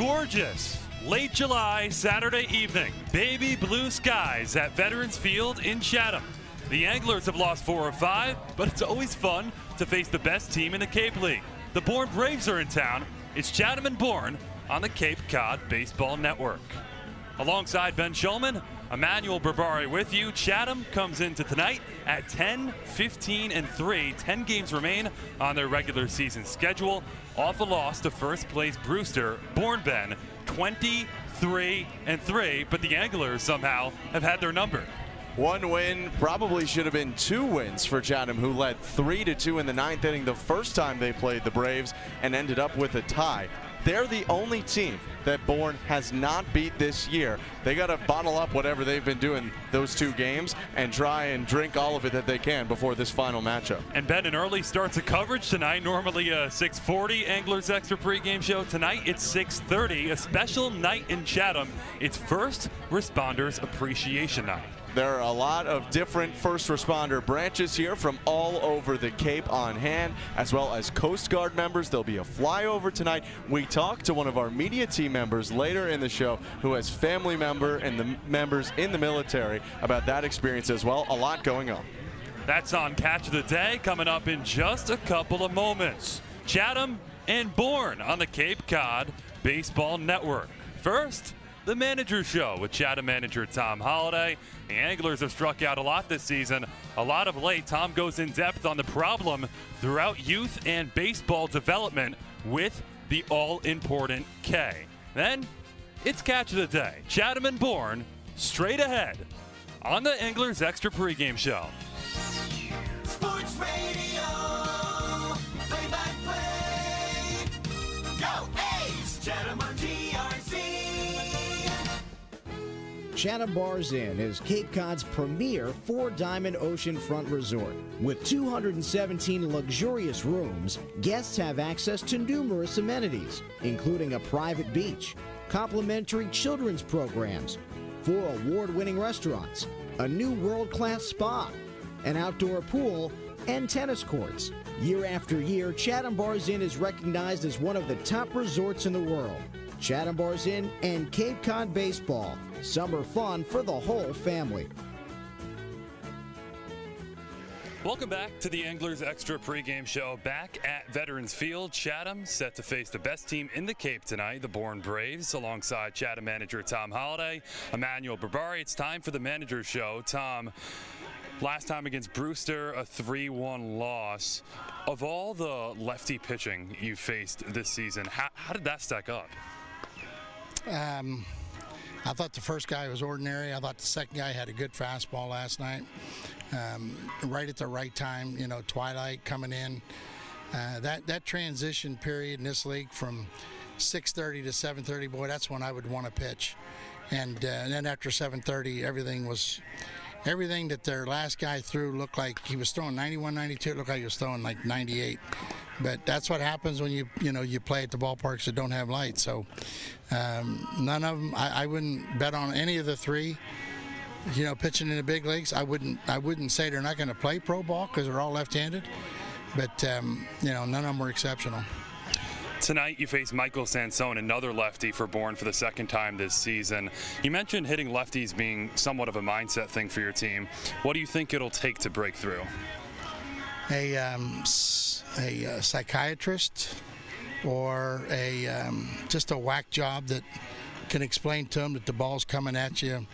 Gorgeous late July Saturday evening, baby blue skies at Veterans Field in Chatham. The Anglers have lost four or five, but it's always fun to face the best team in the Cape League. The Bourne Braves are in town. It's Chatham and Bourne on the Cape Cod Baseball Network. Alongside Ben Shulman, Emmanuel Berbari with you. Chatham comes into tonight at 10, 15, and 3. 10 games remain on their regular season schedule. Off a loss to first place Brewster, Bourne Ben, 23 and 3, but the Anglers somehow have had their number. One win probably should have been two wins for Chatham, who led three to two in the ninth inning the first time they played the Braves and ended up with a tie. They're the only team that Bourne has not beat this year. They got to bottle up whatever they've been doing those two games and try and drink all of it that they can before this final matchup. And Ben, an early start to coverage tonight. Normally a 6:40 Anglers Extra pregame show. Tonight it's 6:30. A special night in Chatham. It's First Responders Appreciation Night. There are a lot of different first responder branches here from all over the Cape on hand, as well as Coast Guard members. There'll be a flyover tonight. We talked to one of our media team members later in the show who has family member and the members in the military about that experience as well. A lot going on. That's on Catch of the Day coming up in just a couple of moments. Chatham and Bourne on the Cape Cod Baseball Network. First, the Manager Show with Chatham manager Tom Holliday. The Anglers have struck out a lot this season. A lot of late. Tom goes in depth on the problem throughout youth and baseball development with the all-important K. Then, it's Catch of the Day. Chatham and Bourne straight ahead on the Anglers Extra Pregame Show. Sports Radio, Chatham Bars Inn is Cape Cod's premier four diamond oceanfront resort. With 217 luxurious rooms, guests have access to numerous amenities, including a private beach, complimentary children's programs, four award winning restaurants, a new world class spa, an outdoor pool, and tennis courts. Year after year, Chatham Bars Inn is recognized as one of the top resorts in the world. Chatham Bars Inn and Cape Cod Baseball. Summer fun for the whole family. Welcome back to the Anglers Extra pregame show. Back at Veterans Field, Chatham set to face the best team in the Cape tonight, the Bourne Braves, alongside Chatham manager Tom Holliday, Emmanuel Berbari. It's time for the manager show. Tom, last time against Brewster, a 3-1 loss. Of all the lefty pitching you faced this season, how, how did that stack up? Um, I thought the first guy was ordinary. I thought the second guy had a good fastball last night, um, right at the right time. You know, twilight coming in. Uh, that that transition period in this league from 6:30 to 7:30, boy, that's when I would want to pitch. And, uh, and then after 7:30, everything was. Everything that their last guy threw looked like he was throwing 91, 92. It looked like he was throwing like 98. But that's what happens when you you know you play at the ballparks that don't have lights. So um, none of them. I, I wouldn't bet on any of the three. You know, pitching in the big leagues. I wouldn't. I wouldn't say they're not going to play pro ball because they're all left-handed. But um, you know, none of them were exceptional. Tonight, you face Michael Sansone, another lefty for Bourne for the second time this season. You mentioned hitting lefties being somewhat of a mindset thing for your team. What do you think it'll take to break through? A um, a uh, psychiatrist or a um, just a whack job that can explain to them that the ball's coming at you,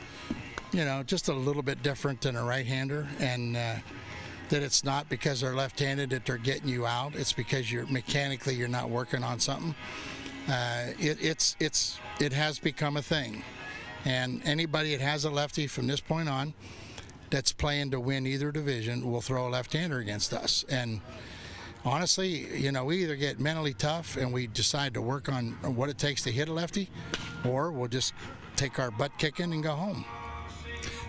you know, just a little bit different than a right-hander, and uh, that it's not because they're left-handed that they're getting you out. It's because you're mechanically you're not working on something. Uh, it, it's it's it has become a thing, and anybody that has a lefty from this point on that's playing to win either division will throw a left-hander against us, and honestly, you know, we either get mentally tough and we decide to work on what it takes to hit a lefty, or we'll just take our butt kicking and go home.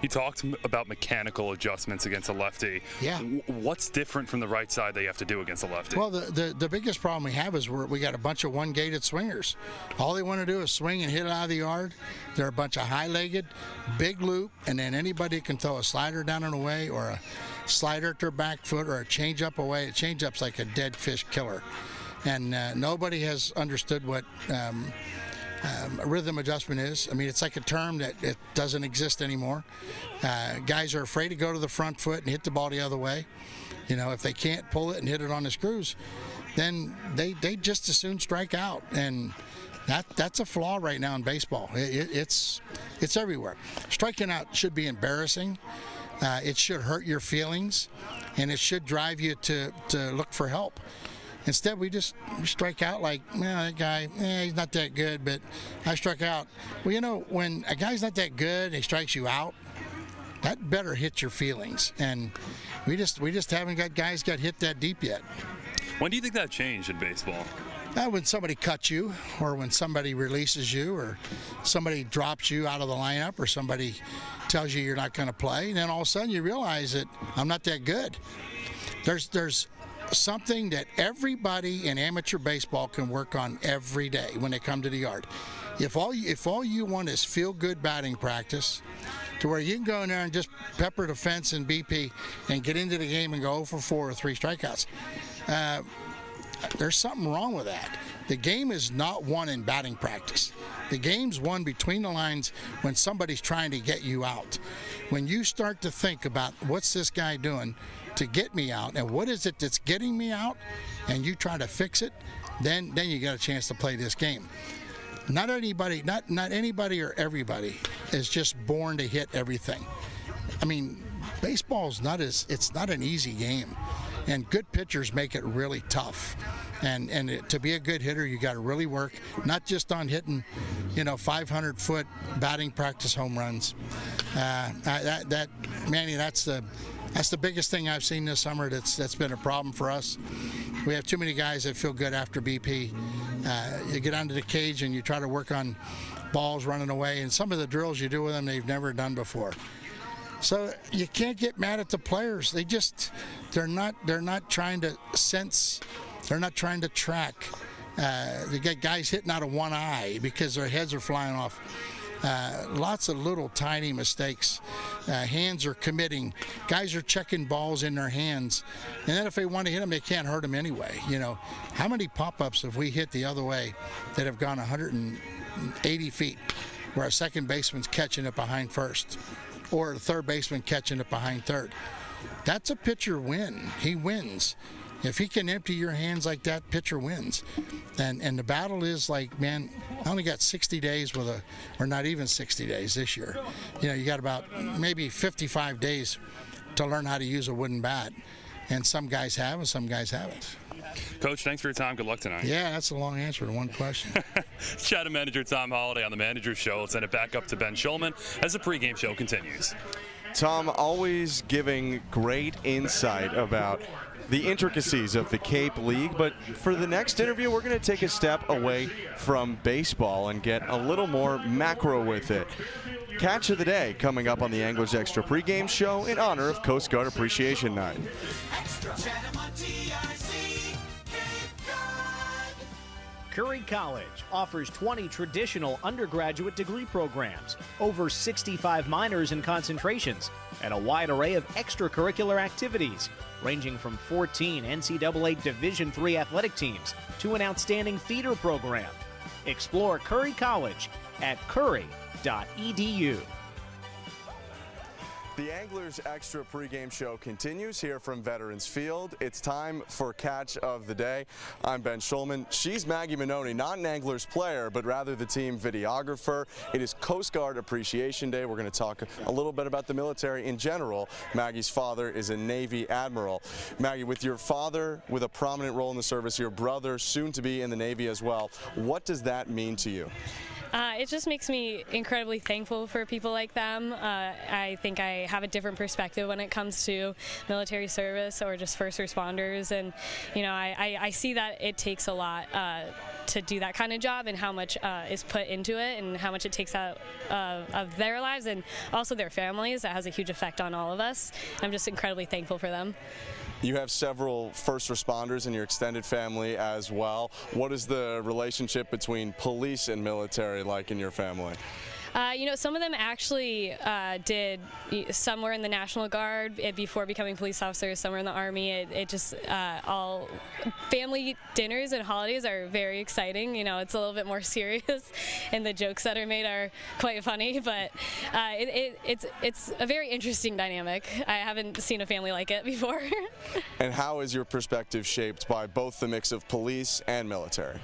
You talked about mechanical adjustments against a lefty. Yeah. What's different from the right side that you have to do against a lefty? Well, the, the, the biggest problem we have is we're, we got a bunch of one gated swingers. All they want to do is swing and hit it out of the yard. They're a bunch of high legged, big loop, and then anybody can throw a slider down and away or a slider at their back foot or a change up away. A change up's like a dead fish killer. And uh, nobody has understood what. Um, um, rhythm adjustment is. I mean, it's like a term that it doesn't exist anymore. Uh, guys are afraid to go to the front foot and hit the ball the other way. You know, if they can't pull it and hit it on the screws, then they they just as soon strike out and. That, that's a flaw right now in baseball. It, it, it's it's everywhere. Striking out should be embarrassing. Uh, it should hurt your feelings, and it should drive you to, to look for help. Instead, we just strike out like, man, that guy, eh, he's not that good, but I struck out. Well, you know, when a guy's not that good, and he strikes you out. That better hit your feelings, and we just we just haven't got guys got hit that deep yet. When do you think that changed in baseball? When somebody cuts you, or when somebody releases you, or somebody drops you out of the lineup, or somebody tells you you're not going to play, and then all of a sudden you realize that I'm not that good. There's there's something that everybody in amateur baseball can work on every day when they come to the yard. If all you, if all you want is feel good batting practice, to where you can go in there and just pepper the fence and BP and get into the game and go 0 for 4 or three strikeouts. Uh, there's something wrong with that. The game is not won in batting practice. The game's won between the lines when somebody's trying to get you out. When you start to think about what's this guy doing to get me out and what is it that's getting me out and you try to fix it, then then you got a chance to play this game. Not anybody not not anybody or everybody is just born to hit everything. I mean, baseball's not as it's not an easy game and good pitchers make it really tough. And and it, to be a good hitter, you got to really work, not just on hitting, you know, 500 foot batting practice home runs. Uh, that that Manny, that's the that's the biggest thing I've seen this summer. That's that's been a problem for us. We have too many guys that feel good after BP. Uh, you get onto the cage and you try to work on balls running away, and some of the drills you do with them they've never done before. So you can't get mad at the players. They just they're not they're not trying to sense. They're not trying to track. Uh, they get guys hitting out of one eye because their heads are flying off. Uh, lots of little tiny mistakes. Uh, hands are committing. Guys are checking balls in their hands, and then if they want to hit them, they can't hurt them anyway. You know, how many pop-ups have we hit the other way that have gone 180 feet, where a second baseman's catching it behind first? Or the third baseman catching it behind third. That's a pitcher win. He wins. If he can empty your hands like that, pitcher wins. And and the battle is like, man, I only got 60 days with a, or not even 60 days this year. You know, you got about maybe 55 days to learn how to use a wooden bat. And some guys have, and some guys haven't. Coach, thanks for your time. Good luck tonight. Yeah, that's a long answer to one question. Chatham manager Tom Holliday on the Manager's Show. Let's send it back up to Ben Shulman as the pregame show continues. Tom always giving great insight about the intricacies of the Cape League. But for the next interview, we're going to take a step away from baseball and get a little more macro with it. Catch of the day coming up on the Anglers Extra pregame show in honor of Coast Guard Appreciation Night. Curry College offers 20 traditional undergraduate degree programs, over 65 minors and concentrations, and a wide array of extracurricular activities, ranging from 14 NCAA Division III athletic teams to an outstanding theater program. Explore Curry College at curry.edu. The Anglers Extra pregame show continues here from Veterans Field. It's time for Catch of the Day. I'm Ben Shulman. She's Maggie Minoni, not an Anglers player, but rather the team videographer. It is Coast Guard Appreciation Day. We're going to talk a little bit about the military in general. Maggie's father is a Navy admiral. Maggie, with your father with a prominent role in the service, your brother soon to be in the Navy as well, what does that mean to you? Uh, it just makes me incredibly thankful for people like them. Uh, I think I have a different perspective when it comes to military service or just first responders, and you know, I, I, I see that it takes a lot uh, to do that kind of job, and how much uh, is put into it, and how much it takes out uh, of their lives and also their families. That has a huge effect on all of us. I'm just incredibly thankful for them. You have several first responders in your extended family as well. What is the relationship between police and military like in your family? Uh, you know, some of them actually uh, did. Some were in the National Guard eh, before becoming police officers. Some were in the Army. It, it just uh, all family dinners and holidays are very exciting. You know, it's a little bit more serious, and the jokes that are made are quite funny. But uh, it, it's it's a very interesting dynamic. I haven't seen a family like it before. And how is your perspective shaped by both the mix of police and military?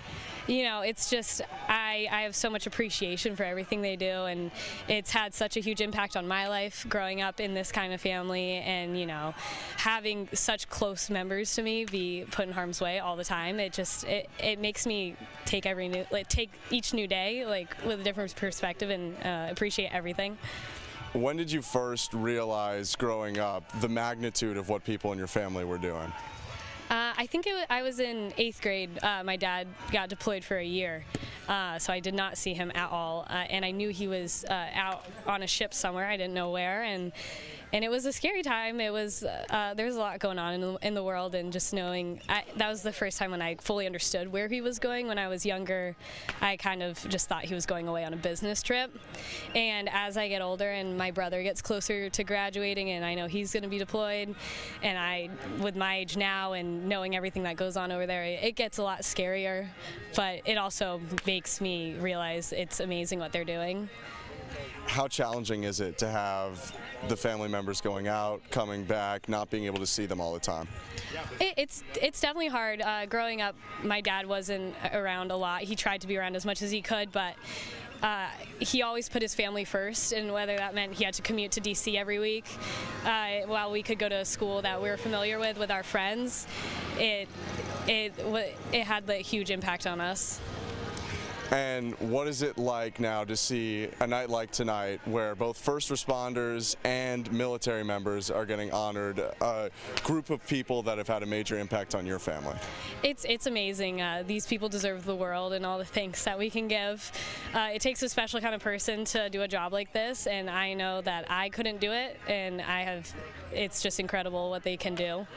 You know, it's just I, I have so much appreciation for everything they do, and it's had such a huge impact on my life growing up in this kind of family, and you know, having such close members to me be put in harm's way all the time. It just it, it makes me take every new like take each new day like with a different perspective and uh, appreciate everything. When did you first realize growing up the magnitude of what people in your family were doing? Uh, I think it I was in eighth grade. Uh, my dad got deployed for a year, uh, so I did not see him at all. Uh, and I knew he was uh, out on a ship somewhere. I didn't know where, and and it was a scary time. It was uh, there was a lot going on in the, in the world, and just knowing I, that was the first time when I fully understood where he was going. When I was younger, I kind of just thought he was going away on a business trip. And as I get older, and my brother gets closer to graduating, and I know he's going to be deployed, and I, with my age now, and knowing everything that goes on over there, it gets a lot scarier. But it also makes me realize it's amazing what they're doing. How challenging is it to have the family members going out, coming back, not being able to see them all the time? It, it's it's definitely hard. Uh, growing up, my dad wasn't around a lot. He tried to be around as much as he could, but. Uh, he always put his family first, and whether that meant he had to commute to DC every week, uh, while we could go to a school that we were familiar with with our friends, it it it had a huge impact on us. And what is it like now to see a night like tonight where both first responders and military members are getting honored, a group of people that have had a major impact on your family? It's it's amazing. Uh, these people deserve the world and all the thanks that we can give. Uh, it takes a special kind of person to do a job like this, and I know that I couldn't do it, and I have. It's just incredible what they can do.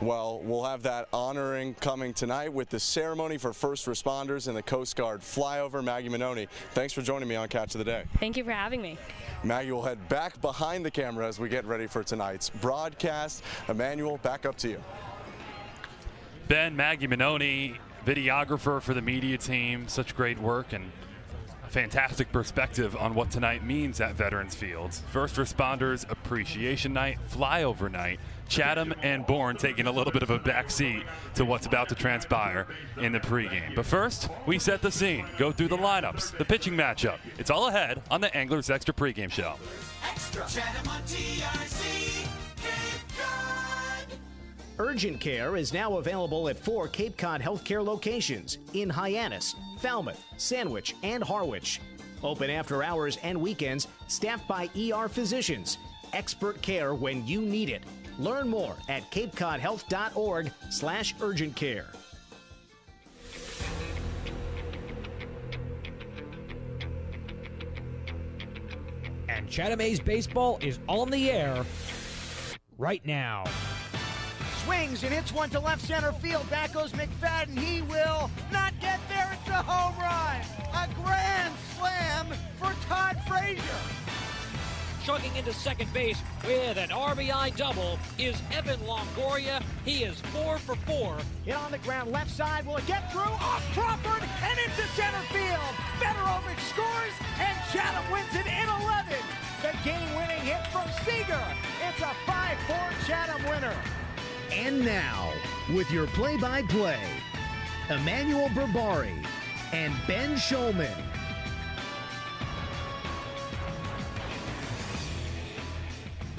Well, we'll have that honoring coming tonight with the ceremony for first responders and the Coast Guard flyover. Maggie Minoni, thanks for joining me on Catch of the Day. Thank you for having me. Maggie will head back behind the camera as we get ready for tonight's broadcast. Emmanuel, back up to you. Ben Maggie Minoni, videographer for the media team, such great work and a fantastic perspective on what tonight means at Veterans Fields. First Responders Appreciation Night, Flyover Night. Chatham and Bourne taking a little bit of a backseat to what's about to transpire in the pregame. But first, we set the scene, go through the lineups, the pitching matchup. It's all ahead on the Anglers Extra pregame show. Extra. Chatham on TIC. Urgent care is now available at four Cape Cod healthcare locations in Hyannis, Falmouth, Sandwich, and Harwich. Open after hours and weekends, staffed by ER physicians. Expert care when you need it. Learn more at capecodhealth.org slash urgent care. And Chatham A's baseball is on the air right now. swings and hits one to left center field. Back goes McFadden. He will not get there. It's a home run. A grand slam for Todd Frazier. Chugging into second base with an RBI double is Evan Longoria. He is four for four. Hit on the ground, left side. Will it get through? Off Crawford and into center field. Federovic scores and Chatham wins it in 11. The game-winning hit from Seager. It's a 5-4 Chatham winner. And now, with your play by play, Emmanuel Berbari and Ben Shulman.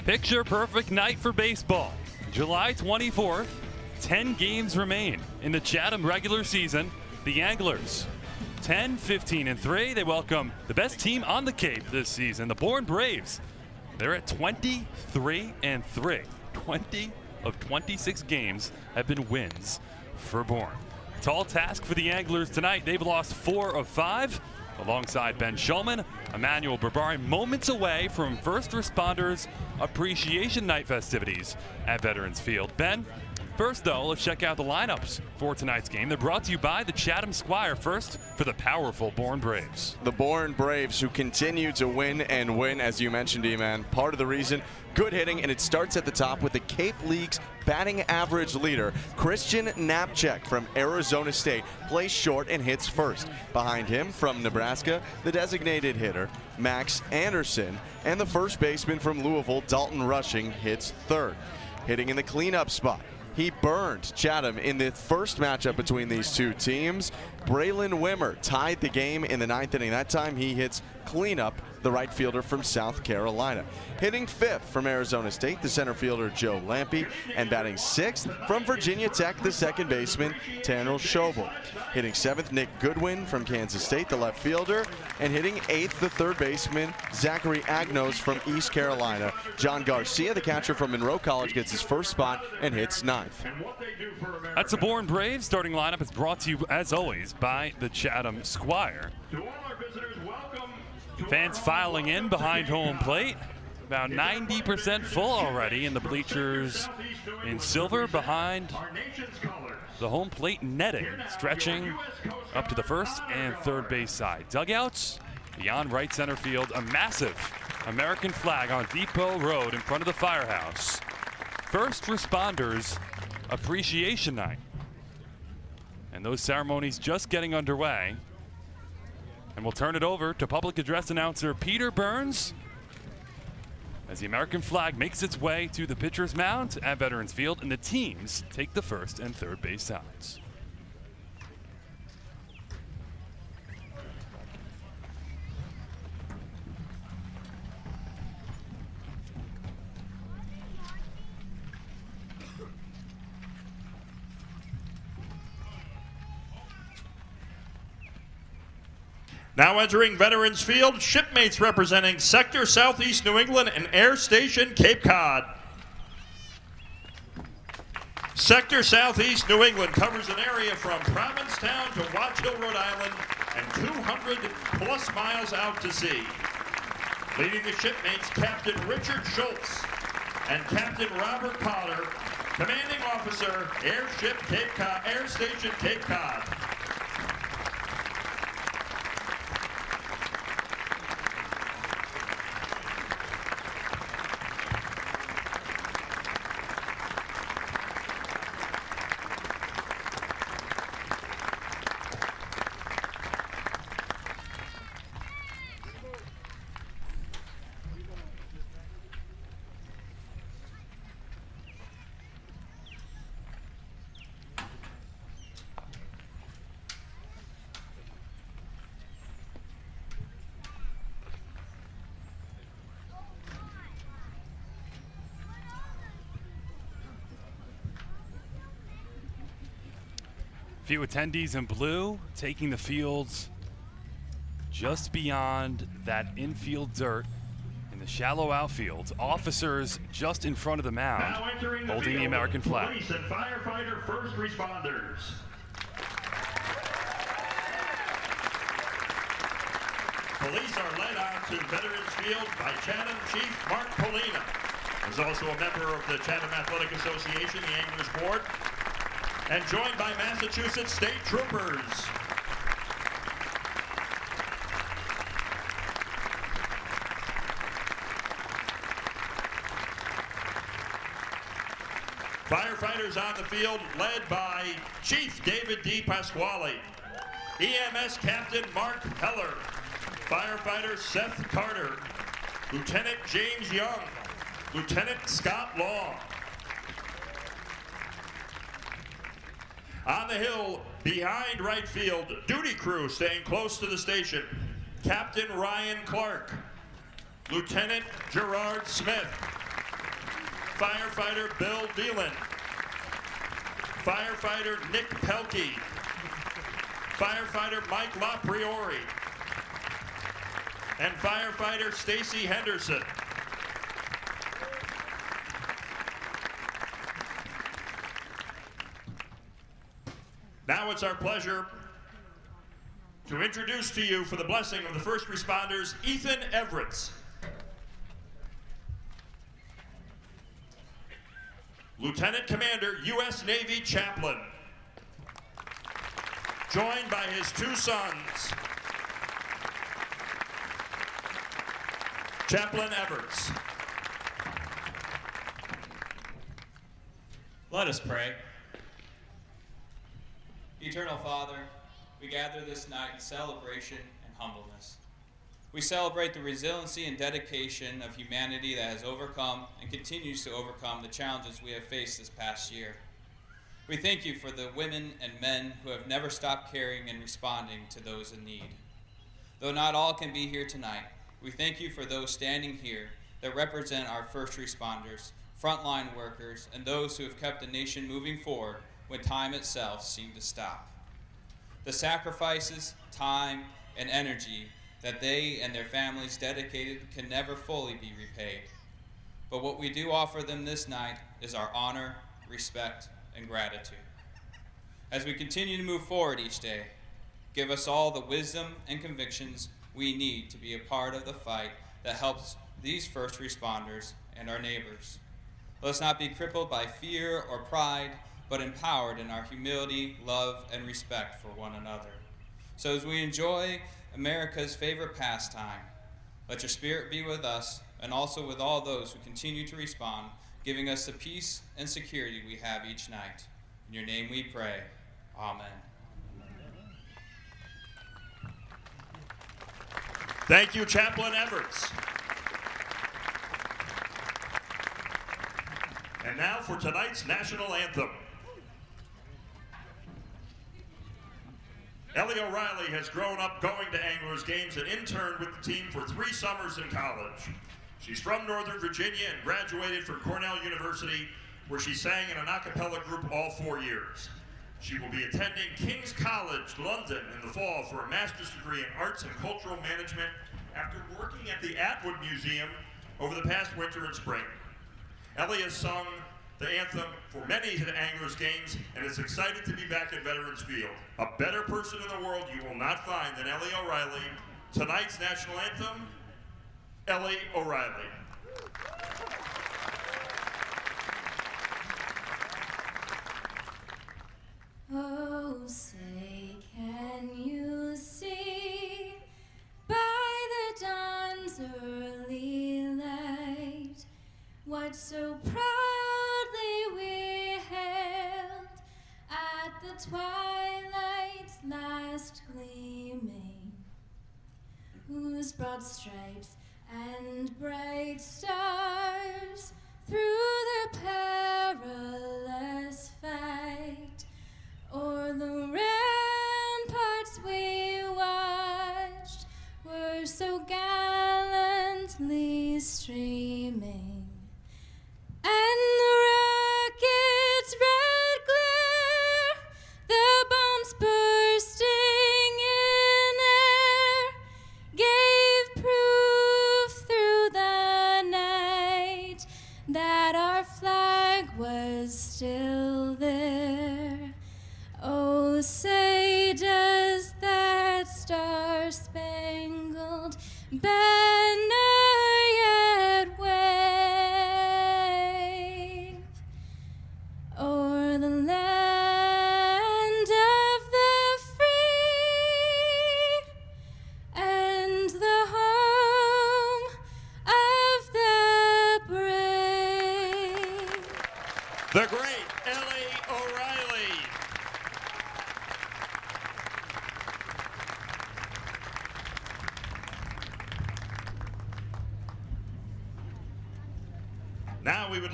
Picture perfect night for baseball. July 24th, 10 games remain in the Chatham regular season. The Anglers, 10, 15, and 3. They welcome the best team on the Cape this season, the Bourne Braves. They're at 23 and 3. 20 of 26 games have been wins for Bourne. Tall task for the Anglers tonight. They've lost four of five. Alongside Ben Shulman, Emmanuel Berbari, moments away from First Responders Appreciation Night festivities at Veterans Field. Ben, First, though, let's check out the lineups for tonight's game. They're brought to you by the Chatham Squire. First, for the powerful Bourne Braves. The Bourne Braves, who continue to win and win, as you mentioned, E-Man. Part of the reason, good hitting, and it starts at the top with the Cape League's batting average leader, Christian Napchek from Arizona State, plays short and hits first. Behind him, from Nebraska, the designated hitter, Max Anderson, and the first baseman from Louisville, Dalton Rushing, hits third. Hitting in the cleanup spot, he burned Chatham in the first matchup between these two teams. Braylen Wimmer tied the game in the ninth inning. That time he hits cleanup, the right fielder from South Carolina. Hitting fifth from Arizona State, the center fielder Joe Lampe, and batting sixth from Virginia Tech, the second baseman Tanner Schobel. Hitting seventh, Nick Goodwin from Kansas State, the left fielder, and hitting eighth, the third baseman Zachary Agnos from East Carolina. John Garcia, the catcher from Monroe College, gets his first spot and hits ninth. That's the Bourne Braves. Starting lineup is brought to you, as always, by the Chatham Squire. Fans filing in behind home plate. About 90% full already in the bleachers in silver behind the home plate netting, stretching up to the first and third base side. Dugouts beyond right center field. A massive American flag on Depot Road in front of the firehouse. First Responders Appreciation Night. And those ceremonies just getting underway. And we'll turn it over to public address announcer Peter Burns as the American flag makes its way to the pitcher's mound at Veterans Field and the teams take the first and third base sides. Now entering Veterans Field, shipmates representing Sector Southeast New England and Air Station Cape Cod. Sector Southeast New England covers an area from Provincetown to Watch Hill, Rhode Island, and 200 plus miles out to sea. Leading the shipmates, Captain Richard Schultz and Captain Robert Potter, Commanding Officer, Airship Cape Cod, Air Station Cape Cod. Few attendees in blue taking the fields just beyond that infield dirt in the shallow outfield. Officers just in front of the mound the holding the American flag. Police and firefighter first responders. Police are led out to Veterans Field by Chatham Chief Mark Pawlina. He's also a member of the Chatham Athletic Association, the Anglers Board, and joined by Massachusetts State Troopers. Firefighters on the field led by Chief David D. Pasquale, EMS Captain Mark Heller, Firefighter Seth Carter, Lieutenant James Young, Lieutenant Scott Long. On the hill, behind right field, duty crew staying close to the station, Captain Ryan Clark, Lieutenant Gerard Smith, Firefighter Bill Dealin, Firefighter Nick Pelkey, Firefighter Mike LaPriori, and Firefighter Stacy Henderson. It's our pleasure to introduce to you for the blessing of the first responders, Ethan Everett. Lieutenant Commander, U.S. Navy Chaplain. Joined by his two sons, Chaplain Everts. Let us pray. Eternal Father, we gather this night in celebration and humbleness. We celebrate the resiliency and dedication of humanity that has overcome and continues to overcome the challenges we have faced this past year. We thank you for the women and men who have never stopped caring and responding to those in need. Though not all can be here tonight, we thank you for those standing here that represent our first responders, frontline workers, and those who have kept the nation moving forward when time itself seemed to stop. The sacrifices, time, and energy that they and their families dedicated can never fully be repaid. But what we do offer them this night is our honor, respect, and gratitude. As we continue to move forward each day, give us all the wisdom and convictions we need to be a part of the fight that helps these first responders and our neighbors. Let us not be crippled by fear or pride, but empowered in our humility, love, and respect for one another. So as we enjoy America's favorite pastime, let your spirit be with us and also with all those who continue to respond, giving us the peace and security we have each night. In your name we pray. Amen. Thank you, Chaplain Everts. And now for tonight's national anthem. Ellie O'Reilly has grown up going to Anglers games and interned with the team for three summers in college. She's from Northern Virginia and graduated from Cornell University, where she sang in an a cappella group all four years. She will be attending King's College, London, in the fall for a master's degree in arts and cultural management after working at the Atwood Museum over the past winter and spring. Ellie has sung the anthem for many of the Anglers games and is excited to be back at Veterans Field. A better person in the world you will not find than Ellie O'Reilly. Tonight's national anthem, Ellie O'Reilly. Oh, say, can you see by the dawn's early light what so proudly twilight's last gleaming, whose broad stripes and bright stars through the perilous fight o'er the ramparts we watched were so gallantly streaming, and the Say does that star spangled banner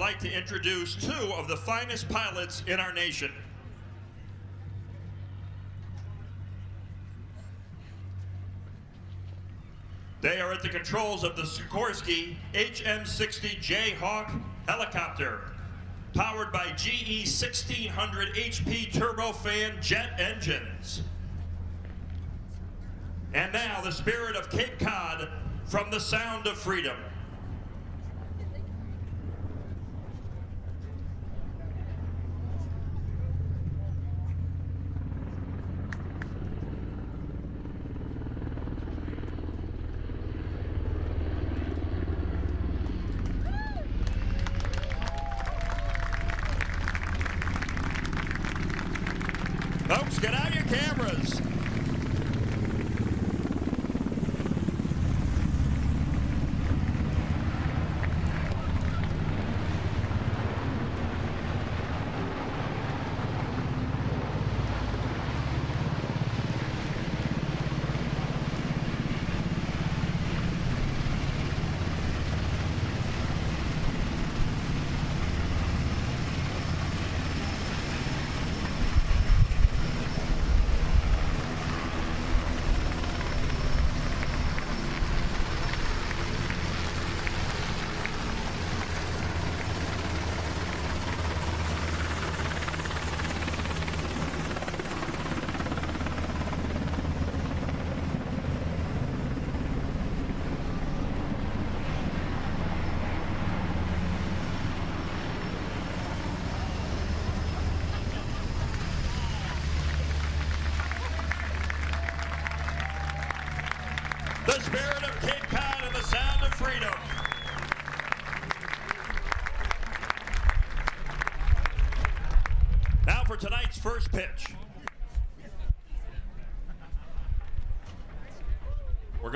like to introduce two of the finest pilots in our nation. They are at the controls of the Sikorsky MH-60 Jayhawk helicopter, powered by GE 1600 HP turbofan jet engines. And now the spirit of Cape Cod from the sound of freedom.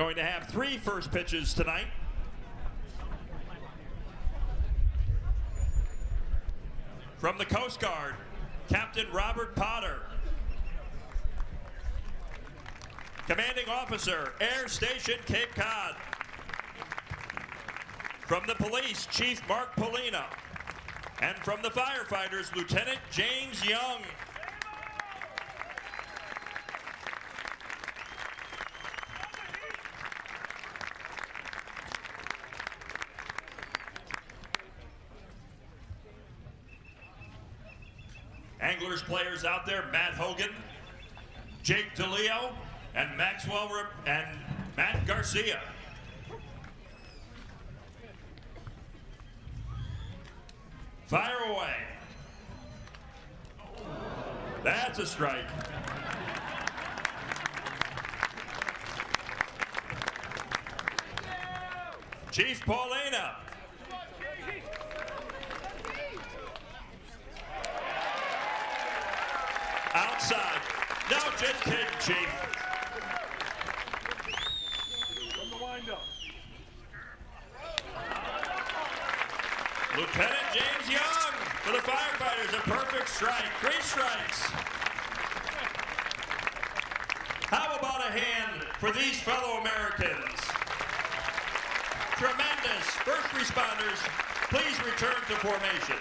Going to have three first pitches tonight. From the Coast Guard, Captain Robert Potter. Commanding Officer, Air Station Cape Cod. From the police, Chief Mark Pawlina. And from the firefighters, Lieutenant James Young. Anglers players out there, Matt Hogan, Jake DeLeo, and Maxwell Rip- and Matt Garcia. Fire away. That's a strike. Chief Pawlina. Outside. No, just kidding, Chief. Lieutenant James Young for the firefighters, a perfect strike. Three strikes. How about a hand for these fellow Americans? Tremendous. First responders, please return to formation.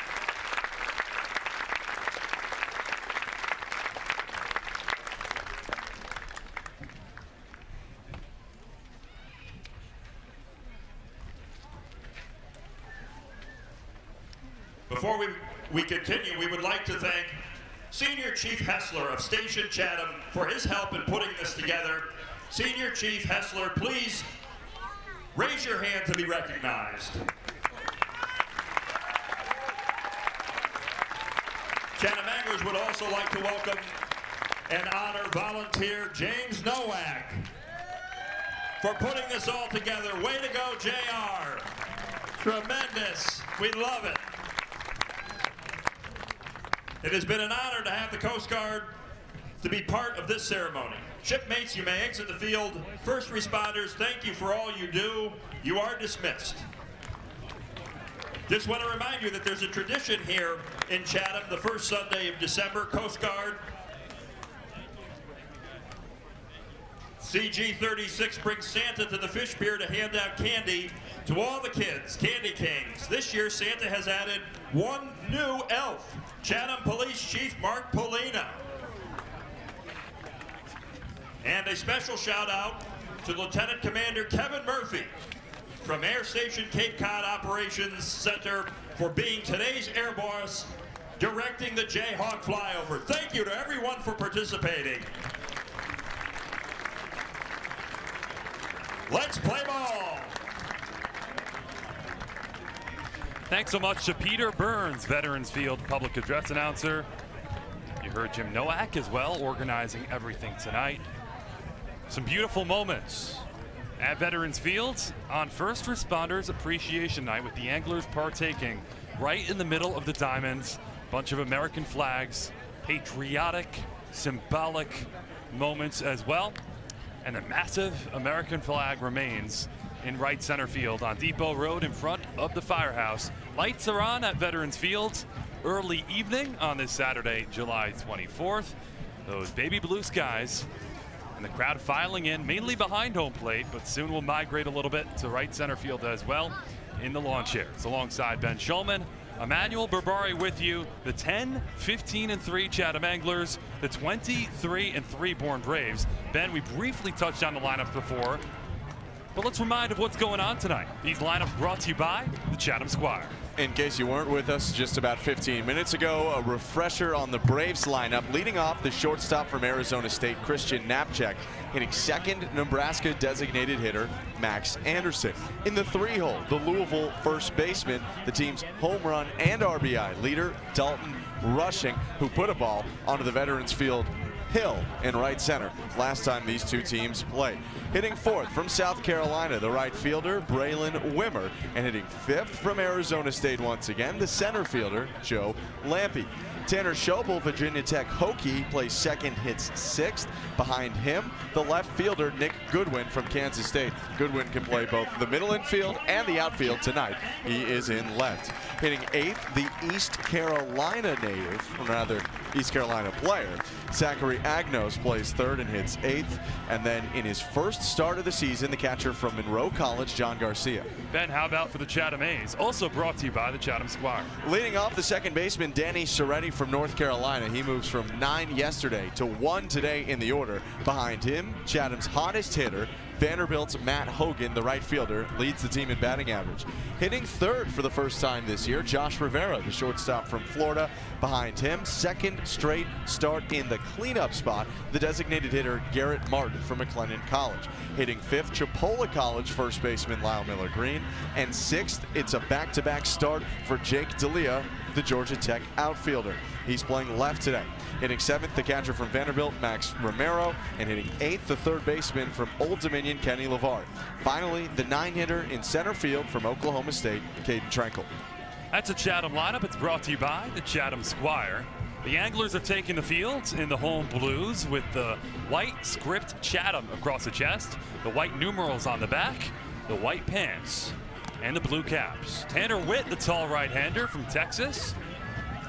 Before we, continue, we would like to thank Senior Chief Hessler of Station Chatham for his help in putting this together. Senior Chief Hessler, please raise your hand to be recognized. Chatham Anglers would also like to welcome and honor volunteer James Nowak for putting this all together. Way to go, JR. Tremendous. We love it. It has been an honor to have the Coast Guard to be part of this ceremony. Shipmates, you may exit the field. First responders, thank you for all you do. You are dismissed. Just want to remind you that there's a tradition here in Chatham the first Sunday of December. Coast Guard CG 36 brings Santa to the fish pier to hand out candy to all the kids, Candy Kings. This year, Santa has added one new elf, Chatham Police Chief Mark Pawlina. And a special shout out to Lieutenant Commander Kevin Murphy from Air Station Cape Cod Operations Center for being today's air boss directing the Jayhawk flyover. Thank you to everyone for participating. Let's play ball. Thanks so much to Peter Burns, Veterans Field public address announcer. You heard Jim Nowak as well, organizing everything tonight. Some beautiful moments at Veterans Field on First Responders Appreciation Night with the anglers partaking right in the middle of the diamonds. Bunch of American flags, patriotic symbolic moments as well. And the massive American flag remains in right center field on Depot Road in front of the firehouse. Lights are on at Veterans Field early evening on this Saturday, July 24th. Those baby blue skies and the crowd filing in mainly behind home plate, but soon will migrate a little bit to right center field as well in the lawn chairs. Alongside Ben Shulman, Emmanuel Berbari with you, the 10, 15, and 3 Chatham Anglers, the 23 and 3 Bourne Braves. Ben, we briefly touched on the lineups before, but let's remind of what's going on tonight. These lineups brought to you by the Chatham Squire. In case you weren't with us just about 15 minutes ago, a refresher on the Braves lineup. Leading off the shortstop from Arizona State, Christian Knapczyk, hitting second Nebraska designated hitter, Max Anderson. In the three hole, the Louisville first baseman, the team's home run and RBI leader, Dalton Rushing, who put a ball onto the Veterans Field Hill in right center. Last time these two teams played. Hitting fourth from South Carolina, the right fielder, Braylen Wimmer. And hitting fifth from Arizona State once again, the center fielder, Joe Lampe. Tanner Schobel, Virginia Tech Hokie, plays second, hits sixth. Behind him, the left fielder, Nick Goodwin from Kansas State. Goodwin can play both the middle infield and the outfield tonight. He is in left. Hitting eighth, the East Carolina native, or rather, East Carolina player, Zachary Agnos plays third and hits eighth. And then in his first start of the season, the catcher from Monroe College, John Garcia. Ben, how about for the Chatham A's? Also brought to you by the Chatham Squire. Leading off the second baseman, Danny Serretti from North Carolina. He moves from nine yesterday to one today in the order. Behind him, Chatham's hottest hitter, Vanderbilt's Matt Hogan, the right fielder, leads the team in batting average. Hitting third for the first time this year, Josh Rivera, the shortstop from Florida. Behind him, second straight start in the cleanup spot, the designated hitter Garrett Martin from McLennan College. Hitting fifth, Chipola College first baseman Lyle Miller Green. And sixth, it's a back to back start for Jake DeLeo, the Georgia Tech outfielder. He's playing left today. Hitting seventh, the catcher from Vanderbilt, Max Romero, and hitting eighth, the third baseman from Old Dominion, Kenny Levari. Finally, the nine hitter in center field from Oklahoma State, Caden Trenkle. That's a Chatham lineup. It's brought to you by the Chatham Squire. The Anglers have taken the field in the home blues with the white script Chatham across the chest, the white numerals on the back, the white pants, and the blue caps. Tanner Witt, the tall right-hander from Texas.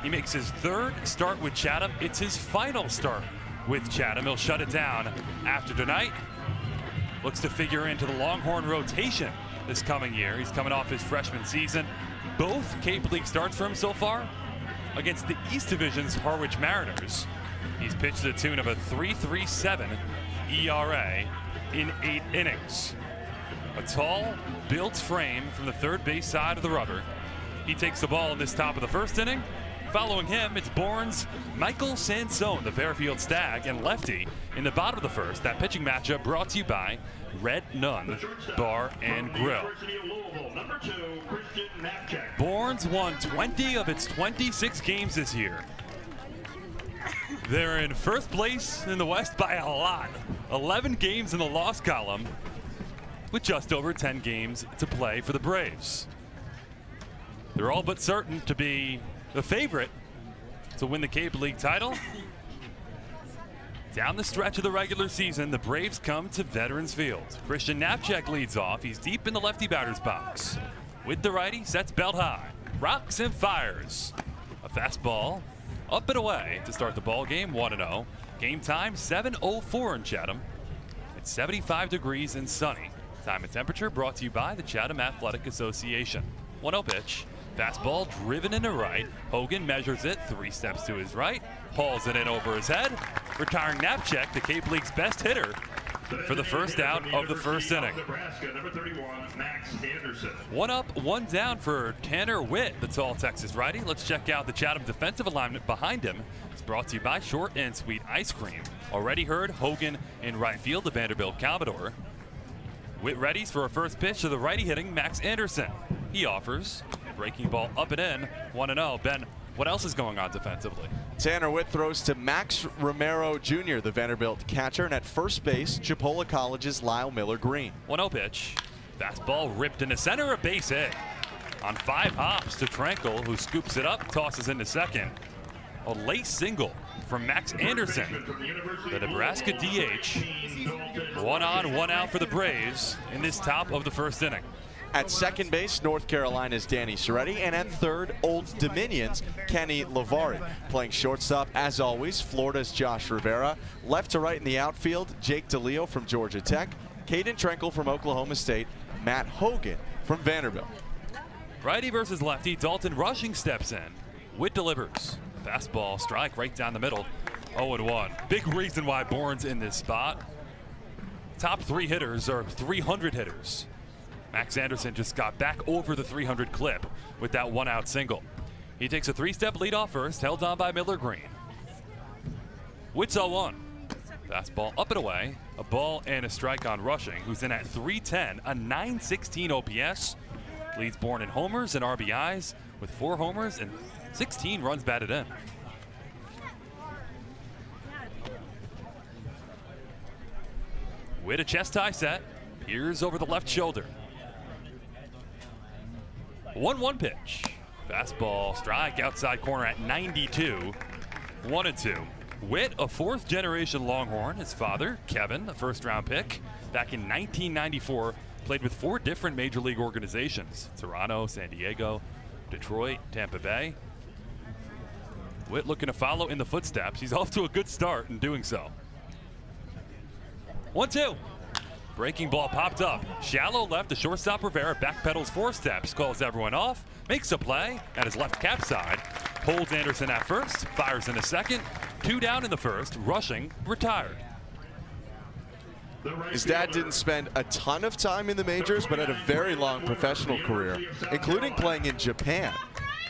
He makes his third start with Chatham. It's his final start with Chatham. He'll shut it down after tonight. Looks to figure into the Longhorn rotation this coming year. He's coming off his freshman season. Both Cape League starts for him so far against the East Division's Harwich Mariners. He's pitched to the tune of a 3.37 ERA in eight innings. A tall, built frame from the third base side of the rubber. He takes the ball in this top of the first inning. Following him, it's Bourne's Michael Sansone, the Fairfield Stag, and lefty in the bottom of the first. That pitching matchup brought to you by Red Nun Bar and Grill. Bourne's won 20 of its 26 games this year. They're in first place in the West by a lot. 11 games in the loss column with just over 10 games to play for the Braves. They're all but certain to be the favorite to win the Cape League title. Down the stretch of the regular season, the Braves come to Veterans Field. Christian Knapczyk leads off. He's deep in the lefty batter's box. With the righty, sets belt high, rocks and fires. A fastball up and away to start the ball game 1 0. Game time 7.04 in Chatham. It's 75 degrees and sunny. Time and temperature brought to you by the Chatham Athletic Association. 1 0 pitch. Fastball driven into right. Hogan measures it three steps to his right, hauls it in over his head, retiring Knapczyk, the Cape League's best hitter, for the first out of the first inning. One up, one down for Tanner Witt, the tall Texas righty. Let's check out the Chatham defensive alignment behind him. It's brought to you by Short and Sweet Ice Cream. Already heard Hogan in right field, the Vanderbilt Commodore. Witt readies for a first pitch to the righty hitting Max Anderson. He offers breaking ball up and in, 1 0. Ben, what else is going on defensively? Tanner Witt throws to Max Romero Jr., the Vanderbilt catcher, and at first base, Chipola College's Lyle Miller Green. 1 0 pitch. Fastball ripped into center, a base hit. On five hops to Trenkle, who scoops it up, tosses into second. A late single from Max Anderson, the Nebraska DH. One on, one out for the Braves in this top of the first inning. At second base, North Carolina's Danny Serretti, and at third, Old Dominion's Kenny Levari. Playing shortstop, as always, Florida's Josh Rivera. Left to right in the outfield, Jake DeLeo from Georgia Tech, Caden Trenkle from Oklahoma State, Matt Hogan from Vanderbilt. Righty versus lefty, Dalton Rushing steps in. Witt delivers. Fastball, strike right down the middle. 0-1. Big reason why Bourne's in this spot. Top three hitters are 300 hitters. Max Anderson just got back over the 300 clip with that one out single. He takes a three step lead off first, held on by Miller Green. Witt's 0-1. Fastball up and away. A ball and a strike on Rushing, who's in at 310, a 916 OPS. Leads Bourne in homers and RBIs with four homers and 16 runs batted in. Witt a chest high set. Peers over the left shoulder. 1 1 pitch. Fastball strike outside corner at 92. 1 and 2. Witt, a fourth generation Longhorn. His father, Kevin, a first round pick back in 1994, played with four different major league organizations Toronto, San Diego, Detroit, Tampa Bay. Witt looking to follow in the footsteps. He's off to a good start in doing so. 1 2. Breaking ball popped up. Shallow left, the shortstop Rivera backpedals four steps, calls everyone off, makes a play at his left cap side, holds Anderson at first, fires in a second, two down in the first, rushing, retired. His dad didn't spend a ton of time in the majors, but had a very long professional career, including playing in Japan,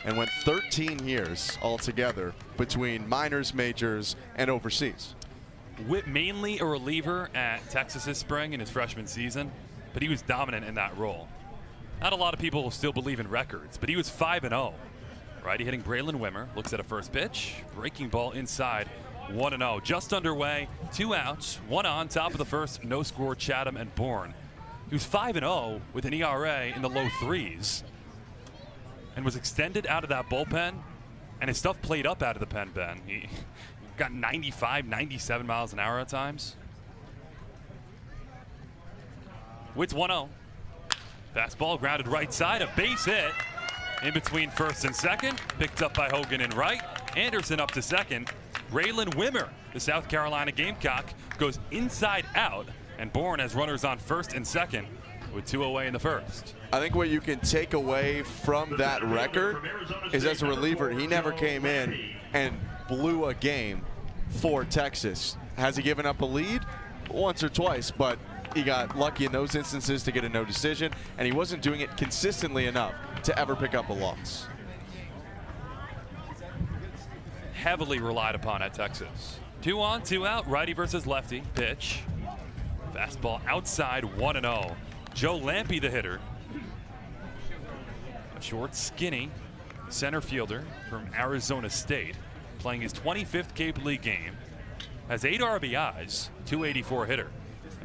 and went 13 years altogether between minors, majors, and overseas. Witt mainly a reliever at Texas this spring in his freshman season, but he was dominant in that role. Not a lot of people still believe in records, but he was 5 0. Righty hitting Braylen Wimmer. Looks at a first pitch. Breaking ball inside. 1 0. Just underway. Two outs. One on. Top of the first. No score. Chatham and Bourne. He was 5 0 with an ERA in the low threes and was extended out of that bullpen. And his stuff played up out of the pen, Ben. He got 95, 97 miles an hour at times. Witt's 1 0. Fastball grounded right side, a base hit in between first and second. Picked up by Hogan and right. Anderson up to second. Braylen Wimmer, the South Carolina Gamecock, goes inside out, and Bourne has runners on first and second with two away in the first. I think what you can take away from that record is as a reliever, he never came in and blew a game for Texas. Has he given up a lead? Once or twice, but he got lucky in those instances to get a no decision, and he wasn't doing it consistently enough to ever pick up a loss. Heavily relied upon at Texas. Two on, two out, righty versus lefty. Pitch. Fastball outside, 1 0. Joe Lampe, the hitter. Short, skinny center fielder from Arizona State, playing his 25th Cape League game. Has eight RBIs, 284 hitter.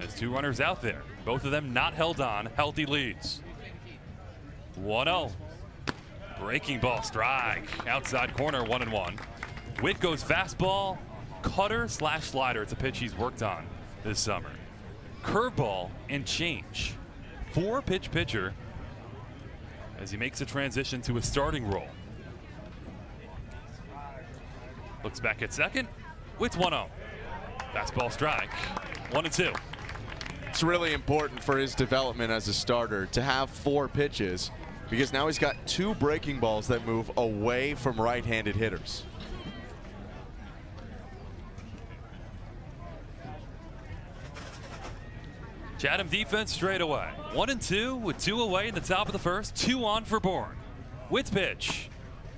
Has two runners out there, both of them not held on, healthy leads. 1 0. Breaking ball strike. Outside corner, 1 and 1. Witt goes fastball, cutter slash slider. It's a pitch he's worked on this summer. Curveball and change. Four pitch pitcher as he makes a transition to a starting role. Looks back at second. with 1 0. Fastball strike. 1 and 2. It's really important for his development as a starter to have four pitches because now he's got two breaking balls that move away from right-handed hitters. Chatham defense straight away. One and two with two away in the top of the first. Two on for Bourne. Witt's pitch.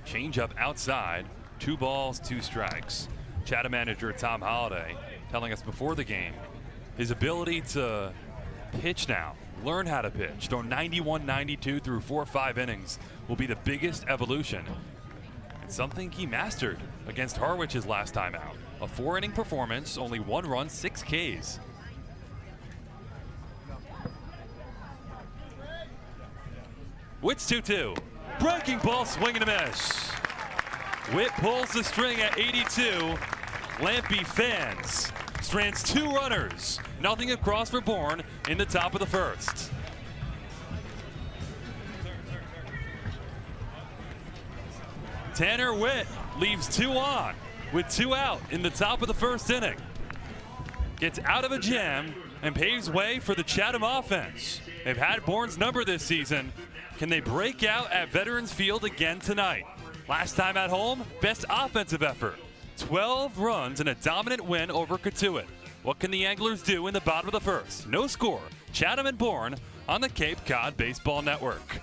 Change up outside. Two balls, two strikes. Chatham manager Tom Holliday telling us before the game his ability to pitch now, learn how to pitch, throw 91 92 through four or five innings will be the biggest evolution. And something he mastered against Harwich's last time out. A four inning performance, only one run, six Ks. Witt's 2 2. Breaking ball, swing and a miss. Witt pulls the string at 82. Lampe fans. Strands two runners. Nothing across for Bourne in the top of the first. Tanner Witt leaves two on with two out in the top of the first inning. Gets out of a jam and paves way for the Chatham offense. They've had Bourne's number this season. Can they break out at Veterans Field again tonight? Last time at home, best offensive effort. 12 runs and a dominant win over Cotuit. What can the Anglers do in the bottom of the first? No score. Chatham and Bourne on the Cape Cod Baseball Network.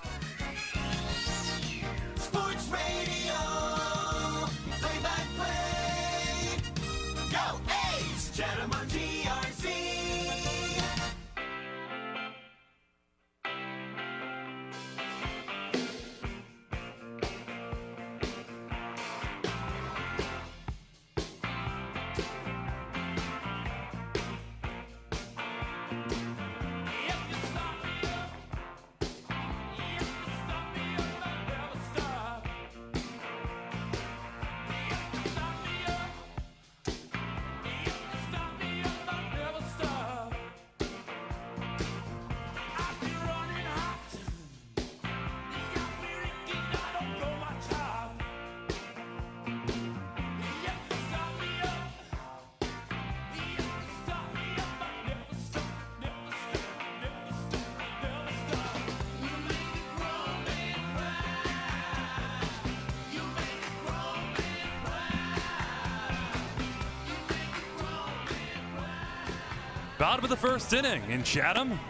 Bottom of the first inning in Chatham.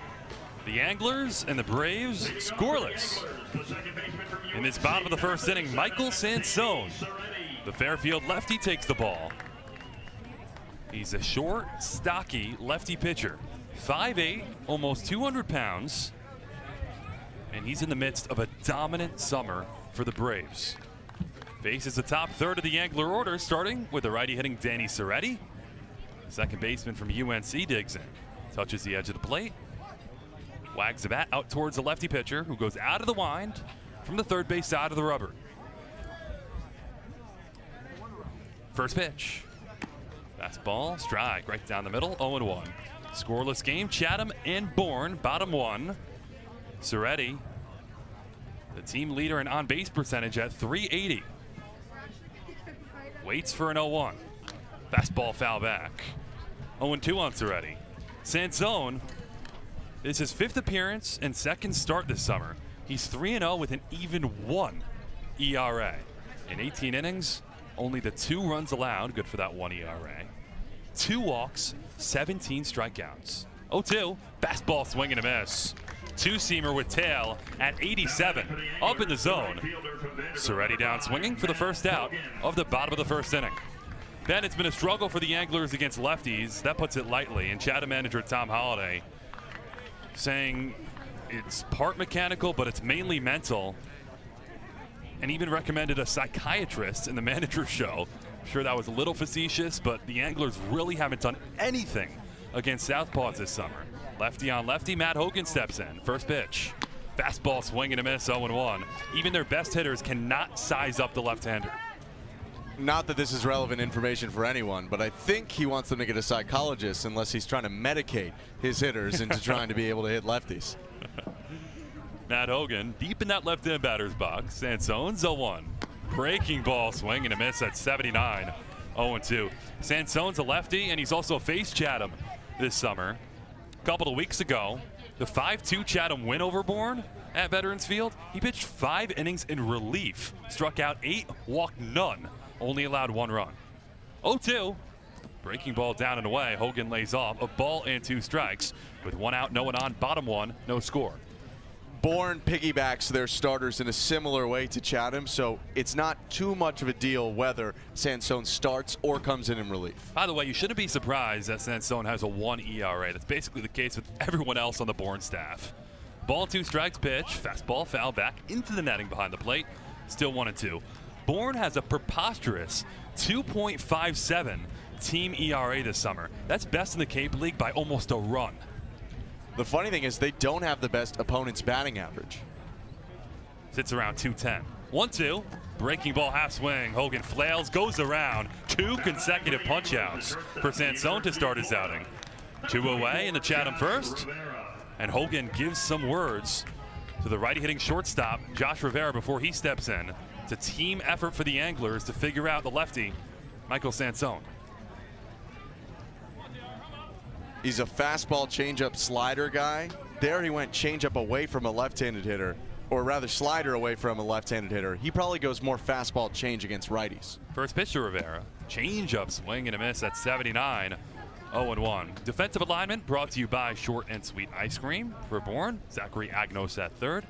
The Anglers and the Braves scoreless. In this bottom of the first inning, Michael Sansone, the Fairfield lefty, takes the ball. He's a short, stocky lefty pitcher. 5'8, almost 200 pounds. And he's in the midst of a dominant summer for the Braves. Faces the top third of the Angler order, starting with the righty hitting Danny Serretti. Second baseman from UNC digs in, touches the edge of the plate, wags the bat out towards the lefty pitcher who goes out of the wind from the third base side of the rubber. First pitch. Fastball, strike right down the middle, 0 1. Scoreless game, Chatham and Bourne, bottom one. Serretti, the team leader in on base percentage at 380. Waits for an 0 1. Fastball foul back. 0 2 on Serretti. Sansone, this is his fifth appearance and second start this summer. He's 3 0 with an even one ERA. In 18 innings, only the two runs allowed, good for that one ERA. Two walks, 17 strikeouts. 0 2, fastball swing and a miss. Two seamer with tail at 87, up in the zone. Serretti down swinging for the first out of the bottom of the first inning. Ben, it's been a struggle for the Anglers against lefties. That puts it lightly. And Chatham manager Tom Holliday saying it's part mechanical, but it's mainly mental. And even recommended a psychiatrist in the manager show. I'm sure that was a little facetious, but the Anglers really haven't done anything against Southpaws this summer. Lefty on lefty, Matt Hogan steps in. First pitch. Fastball swing and a miss, 0 1. Even their best hitters cannot size up the left hander. Not that this is relevant information for anyone, but I think he wants them to get a psychologist unless he's trying to medicate his hitters into trying to be able to hit lefties. Matt Hogan deep in that left end batter's box. Sansone's a 1. Breaking ball swing and a miss at 79. 0 2. Sansone's a lefty, and he's also faced Chatham this summer. A couple of weeks ago, the 5 2 Chatham win over Bourne at Veterans Field. He pitched five innings in relief, struck out eight, walked none, only allowed one run. 0 2. Breaking ball down and away. Hogan lays off a ball and two strikes with one out, no one on, bottom one, no score. Bourne piggybacks their starters in a similar way to Chatham, so it's not too much of a deal whether Sansone starts or comes in in relief. By the way, you shouldn't be surprised that Sansone has a 1 ERA. That's basically the case with everyone else on the Bourne staff. Ball two strikes pitch, fastball foul back into the netting behind the plate. Still 1 and 2. Bourne has a preposterous 2.57 team ERA this summer. That's best in the Cape League by almost a run. The funny thing is they don't have the best opponent's batting average. Sits around 210. 1 2. Breaking ball half swing. Hogan flails, goes around. Two consecutive punch outs for Sansone to start his outing. Two away in the Chatham first. And Hogan gives some words to the righty hitting shortstop, Josh Rivera, before he steps in. It's a team effort for the Anglers to figure out the lefty, Michael Sansone. He's a fastball changeup slider guy. There he went changeup away from a left-handed hitter, or rather slider away from a left-handed hitter. He probably goes more fastball change against righties. First pitch to Rivera. Changeup swing and a miss at 79. 0 1. Defensive alignment brought to you by Short and Sweet Ice Cream for Bourne. Zachary Agnos at third.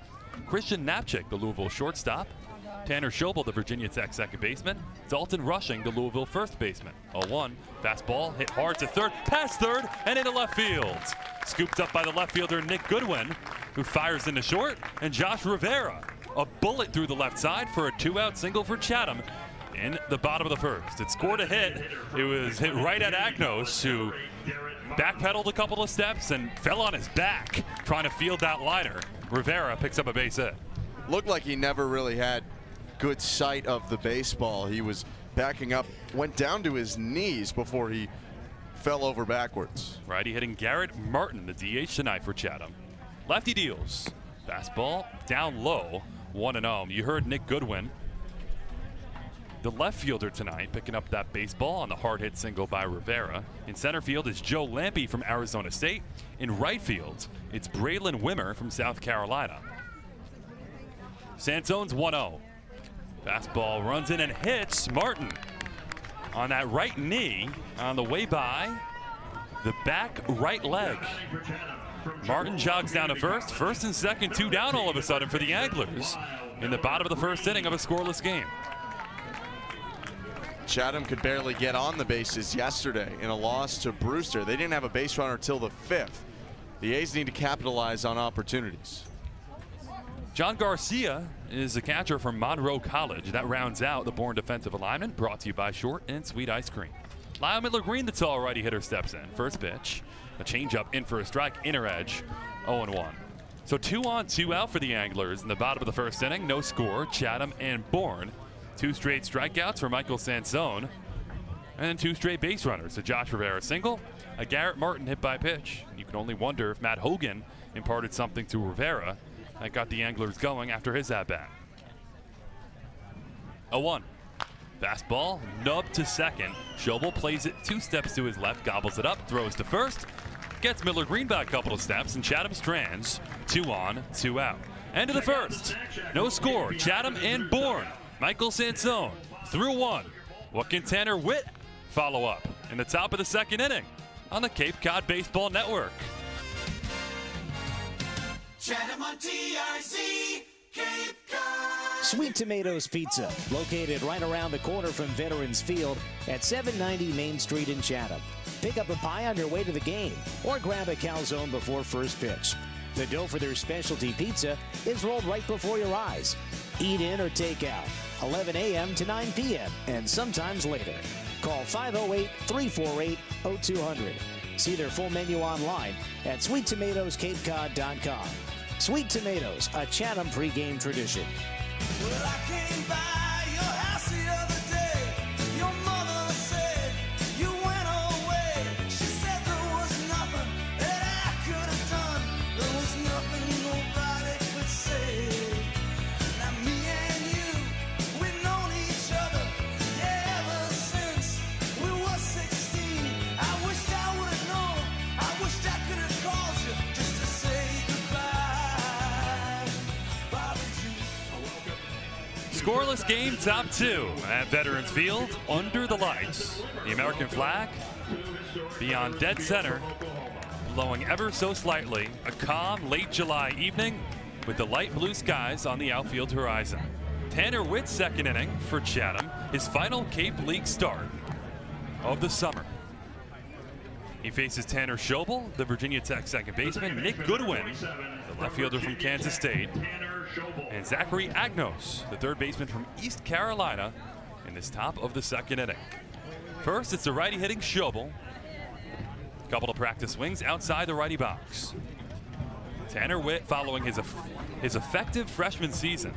Christian Knapczyk, the Louisville shortstop. Tanner Schobel, the Virginia Tech second baseman. Dalton Rushing, the Louisville first baseman. 0 1. Fastball hit hard to third, past third, and into left field. Scooped up by the left fielder Nick Goodwin, who fires into short, and Josh Rivera. A bullet through the left side for a two out single for Chatham in the bottom of the first. It scored a hit. It was hit right at Agnos, who backpedaled a couple of steps and fell on his back trying to field that liner. Rivera picks up a base hit. Looked like he never really had good sight of the baseball. He was backing up, went down to his knees before he fell over backwards. Righty hitting Garrett Martin, the DH tonight for Chatham. Lefty deals. Fastball down low, 1 0. Um. You heard Nick Goodwin, the left fielder tonight, picking up that baseball on the hard hit single by Rivera. In center field is Joe Lampe from Arizona State. In right field, it's Braylen Wimmer from South Carolina. Sansone's 1 0. Fastball runs in and hits Martin on that right knee on the way by the back right leg. Martin jogs down to first. First and second, two down all of a sudden for the Anglers in the bottom of the first inning of a scoreless game. Chatham could barely get on the bases yesterday in a loss to Brewster. They didn't have a base runner till the fifth. The A's need to capitalize on opportunities. John Garcia is a catcher from Monroe College. That rounds out the Bourne defensive alignment, brought to you by Short and Sweet Ice Cream. Lyle Miller Green, the tall righty hitter, steps in. First pitch, a changeup in for a strike, inner edge, 0 1. So two on, two out for the Anglers in the bottom of the first inning. No score. Chatham and Bourne. Two straight strikeouts for Michael Sansone. And two straight base runners. A Josh Rivera single, a Garrett Martin hit by pitch. You can only wonder if Matt Hogan imparted something to Rivera that got the Anglers going after his at bat. A one. Fastball, nub to second. Schobel plays it two steps to his left, gobbles it up, throws to first, gets Miller Green back a couple of steps, and Chatham strands two on, two out. End of the first. No score. Chatham and Bourne. Michael Sansone through one. What can Tanner Witt follow up in the top of the second inning on the Cape Cod Baseball Network? Chatham on TRC, Cape Cod. Sweet Tomatoes Pizza, located right around the corner from Veterans Field at 790 Main Street in Chatham. Pick up a pie on your way to the game or grab a calzone before first pitch. The dough for their specialty pizza is rolled right before your eyes. Eat in or take out, 11 a.m. to 9 p.m., and sometimes later. Call 508 348 0200. See their full menu online at sweettomatoescapecod.com. Sweet Tomatoes, a Chatham pregame tradition. Well, Scoreless game, top two at Veterans Field, under the lights. The American flag beyond dead center, blowing ever so slightly. A calm late July evening with the light blue skies on the outfield horizon. Tanner Witt's second inning for Chatham, his final Cape League start of the summer. He faces Tanner Schobel, the Virginia Tech second baseman, Nick Goodwin, the left fielder from Kansas State, and Zachary Agnos, the third baseman from East Carolina, in this top of the second inning. First, it's the righty hitting Schobel. Couple of practice swings outside the righty box. Tanner Witt following his, his effective freshman season.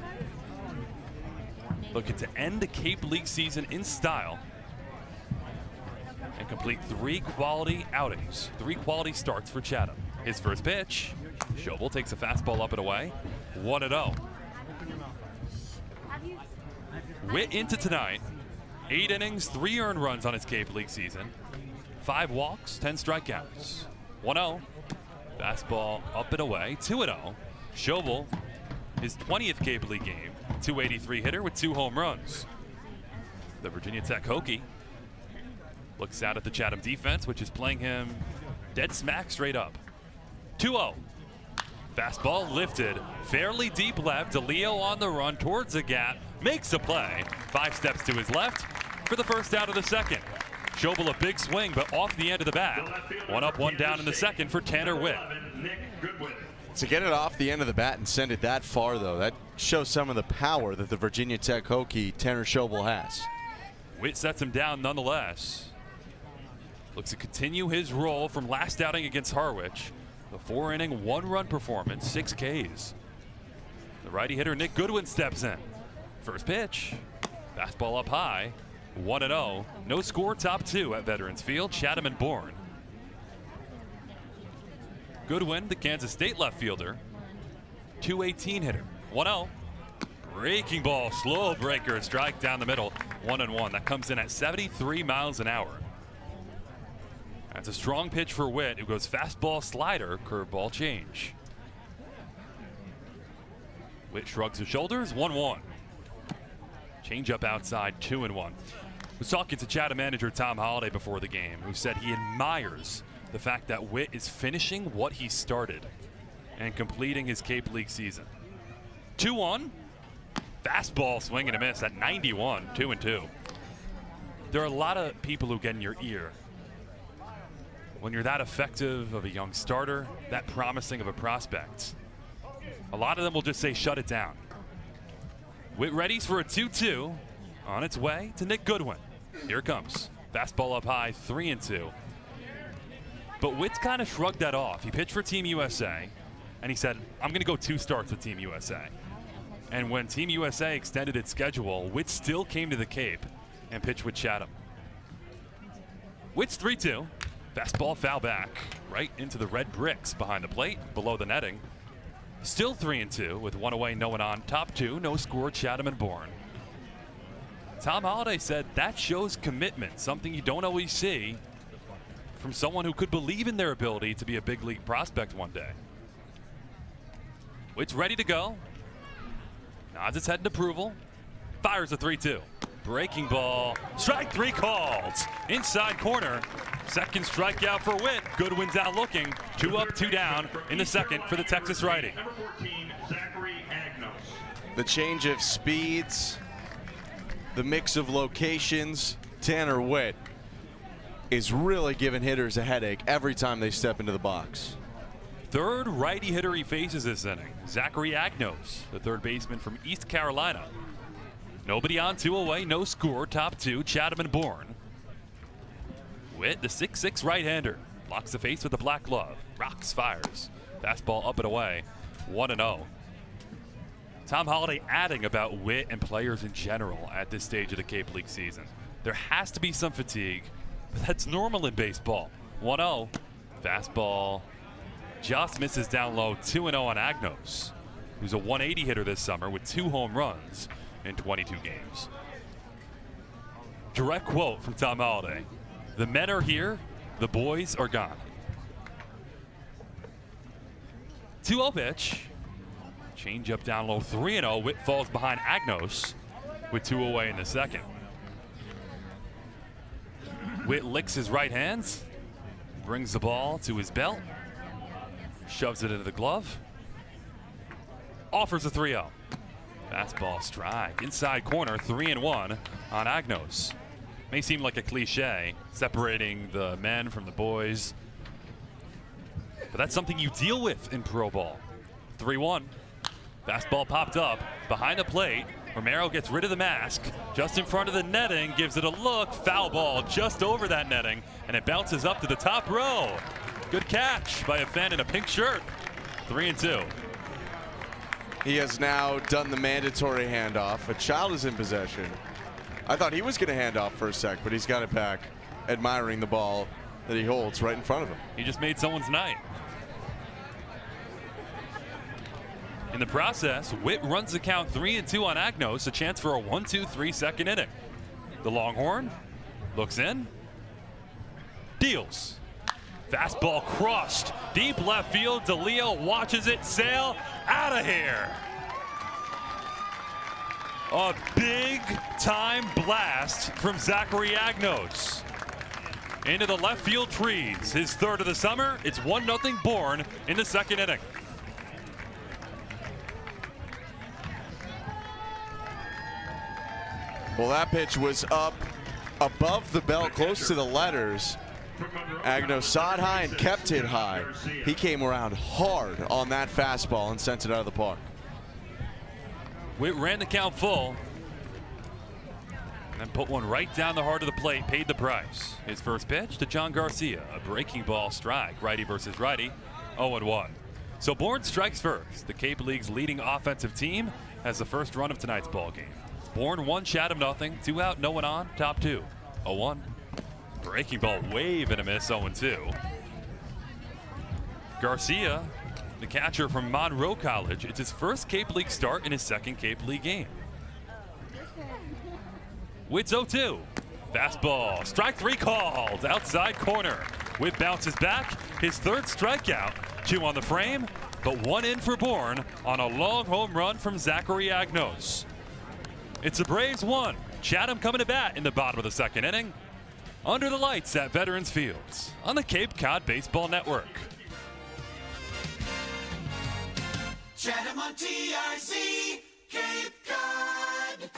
looking to end the Cape League season in style and complete three quality outings, three quality starts for Chatham. His first pitch, Schobel takes a fastball up and away, 1 0. Witt into tonight, eight innings, three earned runs on his Cape League season, five walks, 10 strikeouts. 1 0. Fastball up and away, 2 0. Schobel, his 20th Cape League game, 283 hitter with two home runs. The Virginia Tech Hokie looks out at the Chatham defense, which is playing him dead smack straight up. 2 0. Fastball lifted, fairly deep left. DeLeo on the run towards the gap, makes a play. Five steps to his left for the first out of the second. Schobel a big swing, but off the end of the bat. One up, one down in the second for Tanner Witt. To get it off the end of the bat and send it that far, though, that shows some of the power that the Virginia Tech Hokie Tanner Schobel has. Witt sets him down nonetheless. Looks to continue his role from last outing against Harwich. The four inning, one run performance, six Ks. The righty hitter Nick Goodwin steps in. First pitch, fastball up high, 1 0. No score, top two at Veterans Field, Chatham and Bourne. Goodwin, the Kansas State left fielder, 218 hitter, 1 0. Breaking ball, slow breaker, strike down the middle, 1 and 1. That comes in at 73 miles an hour. That's a strong pitch for Witt, who goes fastball, slider, curveball, change. Witt shrugs his shoulders, 1 1. Change up outside, 2 and 1. Was talking to Chatham manager Tom Holliday before the game, who said he admires the fact that Witt is finishing what he started and completing his Cape League season. 2 1. Fastball swing and a miss at 91, 2 and 2. There are a lot of people who get in your ear when you're that effective of a young starter, that promising of a prospect. A lot of them will just say, shut it down. Witt readies for a 2 2 on its way to Nick Goodwin. Here it comes. Fastball up high, 3 and 2. But Witt's kind of shrugged that off. He pitched for Team USA, and he said, I'm going to go two starts with Team USA. And when Team USA extended its schedule, Witt still came to the Cape and pitched with Chatham. Witt's 3 2. Fastball foul back, right into the red bricks behind the plate, below the netting. Still 3 and 2, with one away, no one on. Top two, no score, Chatham and Bourne. Tom Holliday said that shows commitment, something you don't always see from someone who could believe in their ability to be a big league prospect one day. It's ready to go. Nods its head in approval. Fires a 3 2. Breaking ball. Strike three called. Inside corner. Second strikeout for Witt. Goodwin's out looking. Two up, two down in the second for the Texas righty. The change of speeds, the mix of locations, Tanner Witt is really giving hitters a headache every time they step into the box. Third righty hitter he faces this inning, Zachary Agnos, the third baseman from East Carolina. Nobody on, two oh away, no score, top two, Chatham and Bourne. Witt, the 6'6 right hander, blocks the face with the black glove, rocks, fires. Fastball up and away, 1 0. Tom Holliday adding about Witt and players in general at this stage of the Cape League season. There has to be some fatigue, but that's normal in baseball. 1 0. Fastball just misses down low, 2 0 on Agnos, who's a 180 hitter this summer with two home runs in 22 games. Direct quote from Tom Holliday The men are here, the boys are gone. 2 0 pitch. Change up down low, 3 0. Witt falls behind Agnos with two away in the second. Witt licks his right hands, brings the ball to his belt, shoves it into the glove, offers a 3 0. Fastball strike, inside corner, 3 and 1 on Agnos. May seem like a cliche, separating the men from the boys, but that's something you deal with in pro ball. 3 1. Fastball popped up behind the plate. Romero gets rid of the mask just in front of the netting, gives it a look. Foul ball just over that netting, and it bounces up to the top row. Good catch by a fan in a pink shirt. Three and two. He has now done the mandatory handoff. A child is in possession. I thought he was going to hand off for a sec, but he's got it back, admiring the ball that he holds right in front of him. He just made someone's night. In the process, Witt runs the count three and two on Agnos, a chance for a one, two, three second inning. The Longhorn looks in, deals. Fastball crushed. Deep left field. DeLeo watches it sail out of here. A big time blast from Zachary Agnos. Into the left field trees. His third of the summer. It's 1 0 Bourne in the second inning. Well, that pitch was up above the belt, close to the letters. Agno saw high and kept it high. He came around hard on that fastball and sent it out of the park. Witt ran the count full. And then put one right down the heart of the plate, paid the price. His first pitch to John Garcia, a breaking ball strike, righty versus righty, 0 1. So Bourne strikes first. The Cape League's leading offensive team has the first run of tonight's ball game. Bourne one, Chatham nothing, two out, no one on, top two, 0 1. Breaking ball, wave oh and a miss, 0 2. Garcia, the catcher from Monroe College, it's his first Cape League start in his second Cape League game. Witt's 0 2. Fastball, strike three called, outside corner. Witt bounces back, his third strikeout. Two on the frame, but one in for Bourne on a long home run from Zachary Agnos. It's the Braves one. Chatham coming to bat in the bottom of the second inning. Under the lights at Veterans Fields on the Cape Cod Baseball Network. Chatham on TRC, Cape Cod.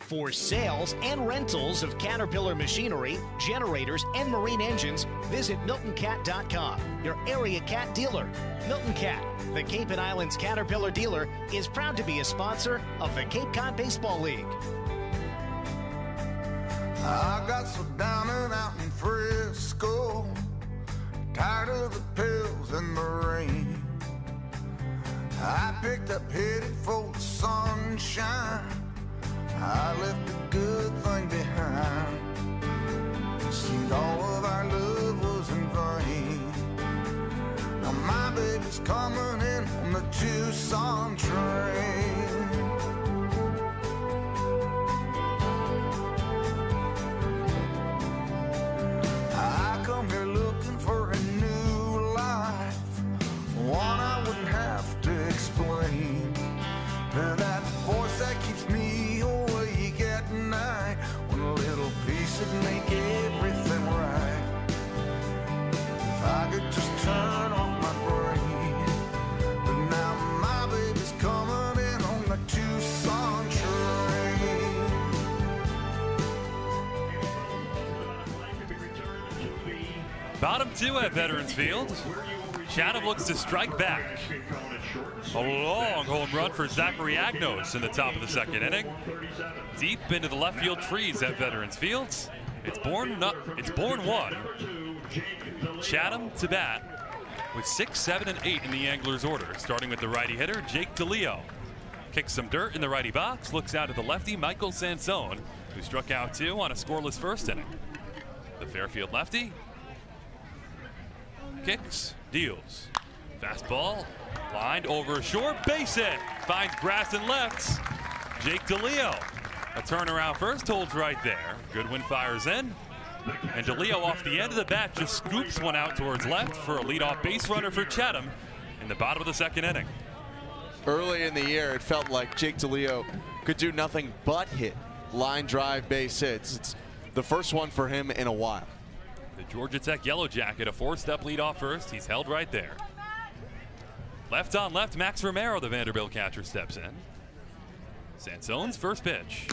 For sales and rentals of Caterpillar machinery, generators, and marine engines, visit MiltonCat.com, your area cat dealer. Milton Cat, the Cape and Islands Caterpillar dealer, is proud to be a sponsor of the Cape Cod Baseball League. I got so down and out in Frisco, tired of the pills and the rain. I picked up headed for the sunshine. I left a good thing behind. Seemed all of our love was in vain. Now my baby's coming in on the Tucson train. I come here looking for a new life, one I wouldn't have to explain. And that voice that keeps me awake at night, a little piece would make everything right. If I could just turn off Bottom two at Veterans Field. Chatham looks to strike back. A long home run for Zachary Agnos in the top of the second inning. Deep into the left field trees at Veterans Field. It's Bourne not, it's Bourne one. Chatham to bat with six, seven, and eight in the Anglers order, starting with the righty hitter, Jake DeLeo. Kicks some dirt in the righty box, looks out at the lefty, Michael Sansone, who struck out two on a scoreless first inning. The Fairfield lefty kicks, deals. Fastball, lined over short, base hit. Finds grass and left. Jake DeLeo. A turnaround first holds right there. Goodwin fires in. And DeLeo off the end of the bat just scoops one out towards left for a leadoff base runner for Chatham in the bottom of the second inning. Early in the year, it felt like Jake DeLeo could do nothing but hit line drive base hits. It's the first one for him in a while. The Georgia Tech Yellow Jacket, a four-step lead off first. He's held right there. Left on left, Max Romero, the Vanderbilt catcher, steps in. Sansone's first pitch.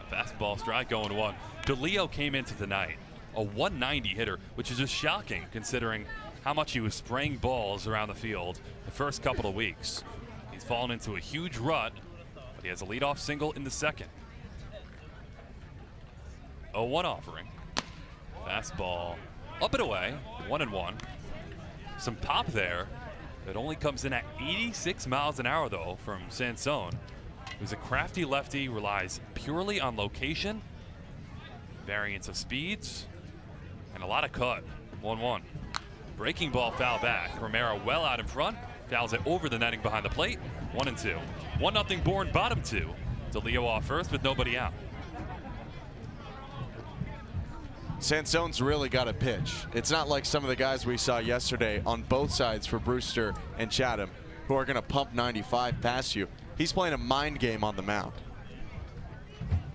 A fastball strike going one. DeLeo came into tonight, a 190 hitter, which is just shocking considering how much he was spraying balls around the field the first couple of weeks. He's fallen into a huge rut, but he has a leadoff single in the second. A one offering. Fastball up and away, one and one. Some pop there It only comes in at 86 miles an hour, though, from Sansone, who's a crafty lefty, relies purely on location, variance of speeds, and a lot of cut. 1 1. Breaking ball foul back. Romero well out in front, fouls it over the netting behind the plate. 1 and 2. 1 0 Bourne, bottom two. DeLeo off first with nobody out. Sansone's really got a pitch. It's not like some of the guys we saw yesterday on both sides for Brewster and Chatham who are going to pump 95 past you. He's playing a mind game on the mound.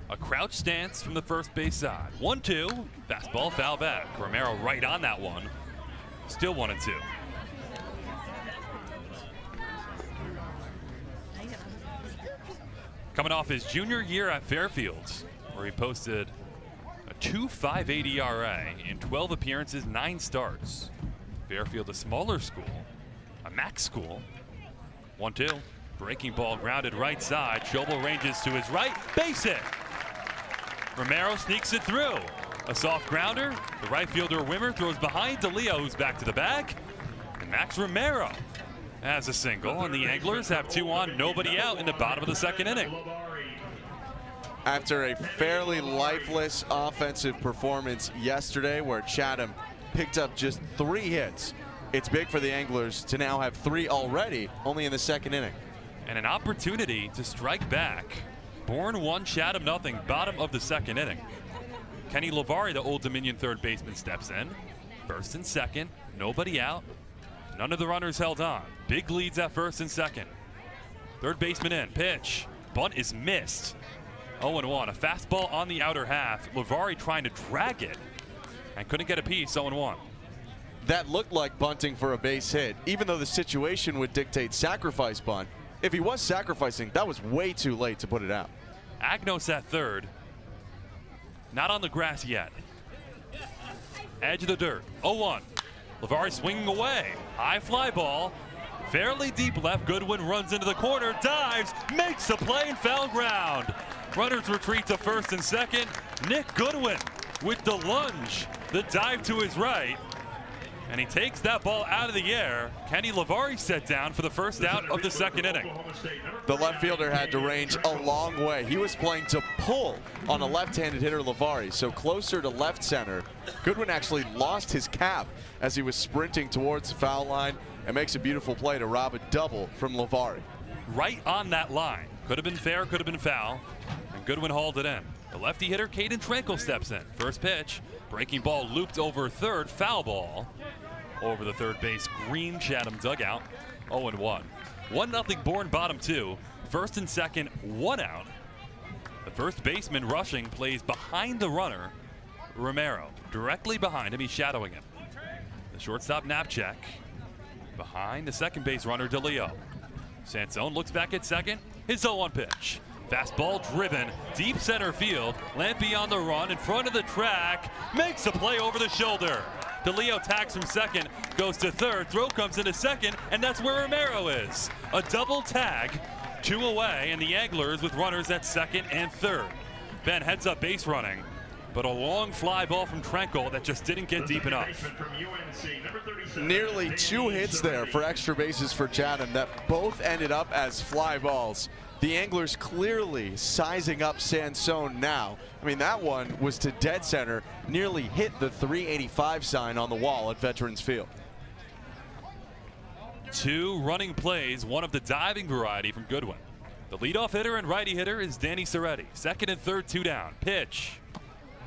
A crouch stance from the first base side. 1 2. Fastball foul back. Romero right on that one. Still 1 and 2. Coming off his junior year at Fairfield, where he posted 2.58 ERA in 12 appearances, 9 starts. Fairfield, a smaller school, a MAAC school. 1 2. Breaking ball grounded right side. Schobel ranges to his right. Base hit. Romero sneaks it through. A soft grounder. The right fielder Wimmer throws behind DeLeo, who's back to the back. And Max Romero has a single, and the Anglers have two on, nobody out in the bottom of the second inning. After a fairly lifeless offensive performance yesterday where Chatham picked up just three hits, it's big for the Anglers to now have three already, only in the second inning. And an opportunity to strike back. Bourne one, Chatham nothing, bottom of the second inning. Kenny Levari, the Old Dominion third baseman, steps in. First and second, nobody out. None of the runners held on. Big leads at first and second. Third baseman in, pitch. Bunt is missed. 0-1, a fastball on the outer half. Levari trying to drag it and couldn't get a piece, 0-1. That looked like bunting for a base hit, even though the situation would dictate sacrifice bunt. If he was sacrificing, that was way too late to put it out. Agnos at third. Not on the grass yet. Edge of the dirt. 0-1. Levari swinging away. High fly ball. Fairly deep left. Goodwin runs into the corner, dives, makes the play and foul ground. Runners retreat to first and second. Nick Goodwin with the lunge. The dive to his right. And he takes that ball out of the air. Kenny Levari set down for the first out of the second inning. The left fielder had to range a long way. He was playing to pull on a left-handed hitter, Levari, so closer to left center. Goodwin actually lost his cap as he was sprinting towards the foul line and makes a beautiful play to rob a double from Levari. Right on that line. Could have been fair, could have been foul. Goodwin hauled it in. The lefty hitter, Caden Trenkle, steps in. First pitch. Breaking ball looped over third. Foul ball over the third base green Chatham dugout. 0 1. 1 0 Bourne bottom two. First and second, one out. The first baseman rushing plays behind the runner, Romero. Directly behind him, he's shadowing him. The shortstop Knapczyk behind the second base runner, DeLeo. Sansone looks back at second. His 0-1 pitch. Fastball driven, deep center field. Lampe on the run in front of the track. Makes a play over the shoulder. DeLeo tags from second, goes to third. Throw comes into second, and that's where Romero is. A double tag, two away, and the Anglers with runners at second and third. Ben heads up base running, but a long fly ball from Trenkle that just didn't get deep enough. Nearly two hits there for extra bases for Chatham that both ended up as fly balls. The Anglers clearly sizing up Sansone now. I mean, that one was to dead center, nearly hit the 385 sign on the wall at Veterans Field. Two running plays, one of the diving variety from Goodwin. The leadoff hitter and righty hitter is Danny Serretti. Second and third, two down. Pitch.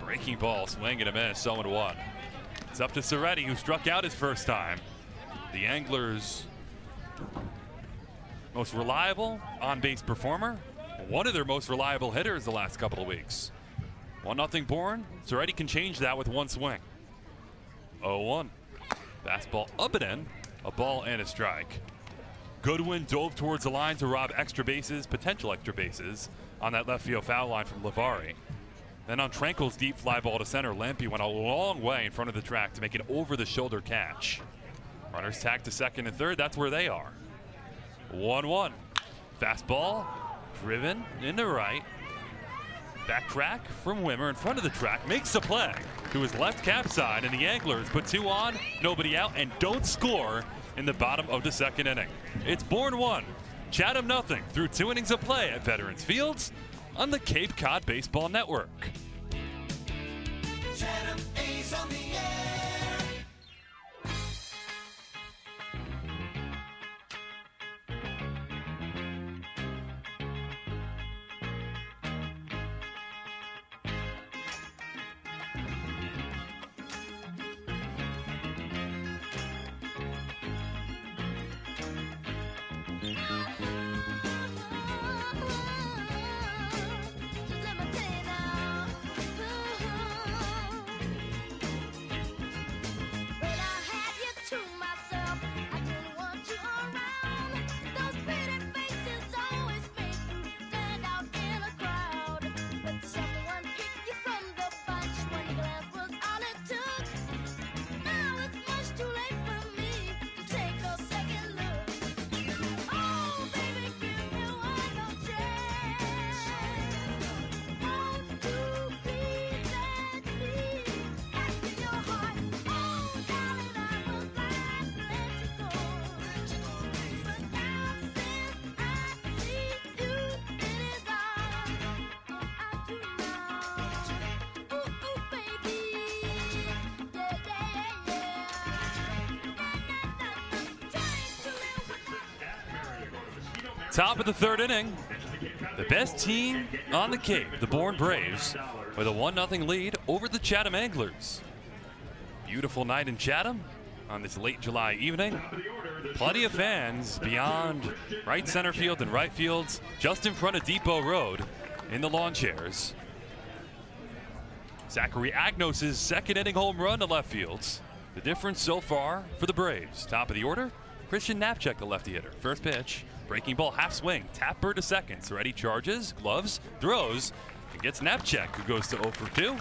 Breaking ball, swing and a miss, 0 1. It's up to Serretti, who struck out his first time. The Anglers' most reliable on base performer, one of their most reliable hitters the last couple of weeks. 1 0 Bourne. Serretti can change that with one swing. 0 1. Fastball up and in, a ball and a strike. Goodwin dove towards the line to rob extra bases, potential extra bases, on that left field foul line from Levari. Then on Trenkle's deep fly ball to center, Lampe went a long way in front of the track to make an over the shoulder catch. Runners tagged to second and third, that's where they are. 1 1. Fastball, driven into right. Back track from Wimmer in front of the track, makes the play to his left cap side, and the Anglers put two on, nobody out, and don't score in the bottom of the second inning. It's Bourne 1, Chatham nothing through two innings of play at Veterans Fields on the Cape Cod Baseball Network. Chatham Top of the third inning. The best team on the Cape, the Bourne Braves, with a 1 0 lead over the Chatham Anglers. Beautiful night in Chatham on this late July evening. Plenty of fans beyond right center field and right fields, just in front of Depot Road in the lawn chairs. Zachary Agnos' second inning home run to left fields. The difference so far for the Braves. Top of the order, Christian Knapczyk, the lefty hitter. First pitch, breaking ball, half swing, tap bird to second. Ready charges, gloves, throws, and gets Knapczyk, who goes to 0 for 2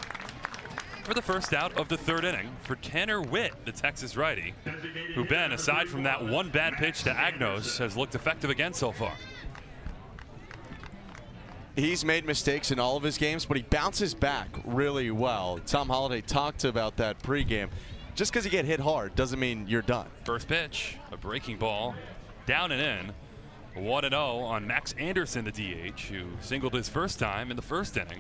for the first out of the third inning for Tanner Witt, the Texas righty, who, Ben, aside from that one bad pitch to Agnos, has looked effective again so far. He's made mistakes in all of his games, but he bounces back really well. Tom Holliday talked about that pregame. Just because you get hit hard doesn't mean you're done. First pitch, a breaking ball, down and in. 1 0 on Max Anderson, the DH, who singled his first time in the first inning.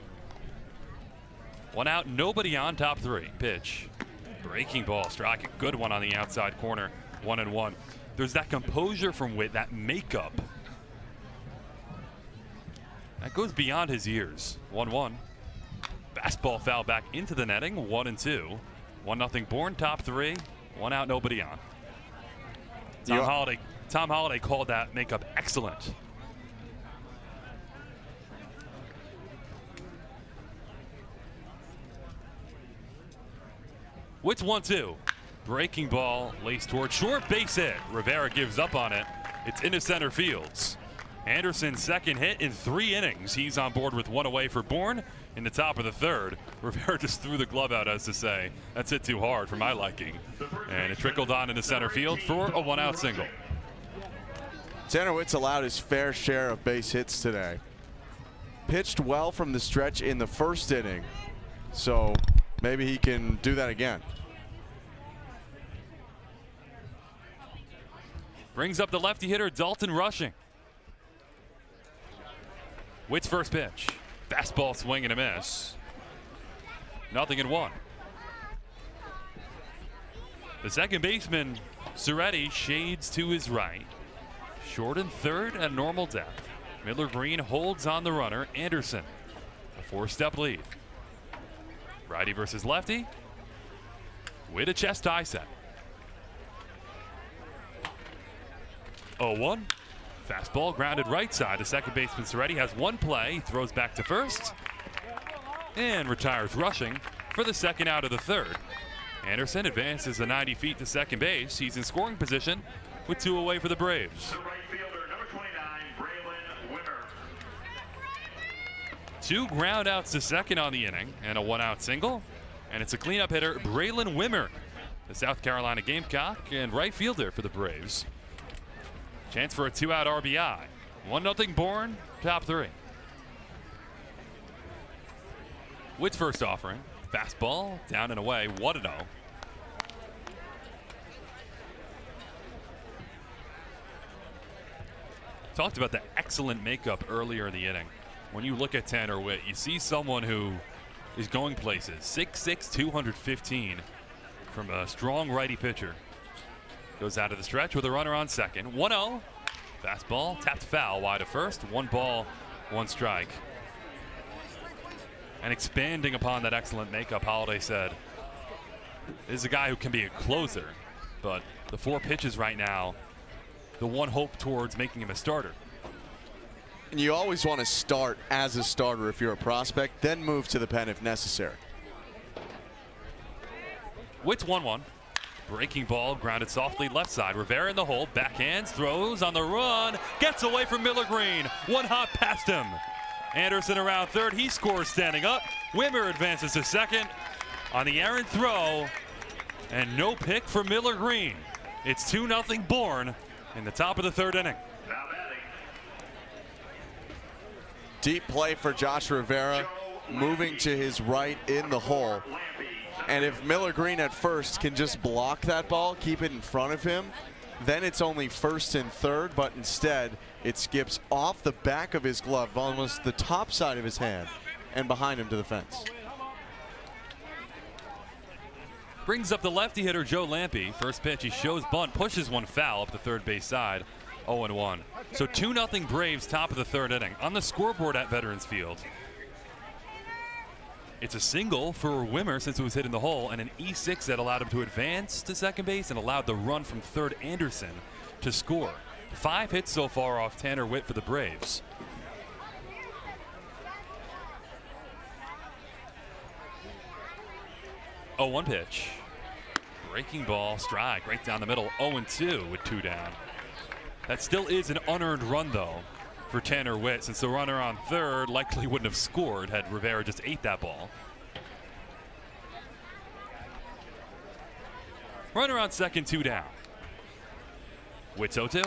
One out, nobody on top three. Pitch, breaking ball, strike, a good one on the outside corner. One and one. There's that composure from Witt, that makeup. That goes beyond his years. 1 1. Fastball foul back into the netting. 1 and 2. 1 nothing Bourne top three. One out, nobody on. Tom You- Holliday. Tom Holliday called that makeup excellent. Witt's 1 2. Breaking ball laced toward short base hit. Rivera gives up on it. It's into center fields. Anderson's second hit in three innings. He's on board with one away for Bourne in the top of the third. Rivera just threw the glove out as to say, that's hit too hard for my liking. And it trickled on into center field for a one out single. Witt's allowed his fair share of base hits today. Pitched well from the stretch in the first inning, so maybe he can do that again. Brings up the lefty hitter, Dalton Rushing. Witt's first pitch. Fastball swing and a miss. Nothing in one. The second baseman, Serretti, shades to his right. Short and third at normal depth. Miller Green holds on the runner, Anderson. A four step lead. Righty versus lefty. With a chest tie set. 0-1. Fastball grounded right side. The second baseman Serretti has one play. He throws back to first. And retires Rushing for the second out of the third. Anderson advances the 90 feet to second base. He's in scoring position with two away for the Braves. Two ground outs to second on the inning and a one out single. And it's a cleanup hitter, Braylen Wimmer, the South Carolina Gamecock and right fielder for the Braves. Chance for a two out RBI. 1 0 Bourne, top three. Witt's first offering. Fastball, down and away, What 1 0. Talked about the excellent makeup earlier in the inning. When you look at Tanner Witt, you see someone who is going places. 6'6", 215 from a strong righty pitcher. Goes out of the stretch with a runner on second. 1-0. Fastball, tapped foul, wide of first. One ball, one strike. And expanding upon that excellent makeup, Holliday said, is a guy who can be a closer, but the four pitches right now, the one hope towards making him a starter. And you always want to start as a starter if you're a prospect, then move to the pen if necessary. Witt's 1 1. Breaking ball, grounded softly left side. Rivera in the hole, backhands, throws on the run, gets away from Miller Green. One hop past him. Anderson around third. He scores standing up. Wimmer advances to second on the errant throw. And no pick for Miller Green. It's 2 0 Bourne in the top of the third inning. Deep play for Josh Rivera, moving to his right in the hole. And if Miller Green at first can just block that ball, keep it in front of him, then it's only first and third, but instead it skips off the back of his glove, almost the top side of his hand, and behind him to the fence. Brings up the lefty hitter Joe Lampe. First pitch, he shows bunt, pushes one foul up the third base side. 0 1. So 2 0 Braves, top of the third inning. On the scoreboard at Veterans Field. It's a single for Wimmer since it was hit in the hole, and an E6 that allowed him to advance to second base and allowed the run from third Anderson to score. Five hits so far off Tanner Witt for the Braves. Oh, one pitch. Breaking ball, strike right down the middle. 0 2 with two down. That still is an unearned run, though, for Tanner Witt, since the runner on third likely wouldn't have scored had Rivera just ate that ball. Runner on second, two down. Witt's 0 2.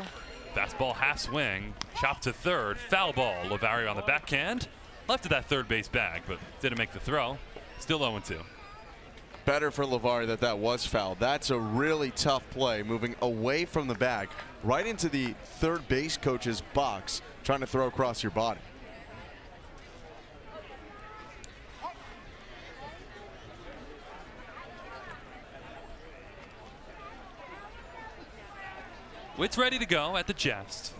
Fastball half swing, chopped to third, foul ball. Lavario on the backhand. Left of that third base bag, but didn't make the throw. Still 0 2 better for Levari that that was fouled. That's a really tough play, moving away from the bag, right into the third base coach's box, trying to throw across your body. Witt's ready to go at the chest.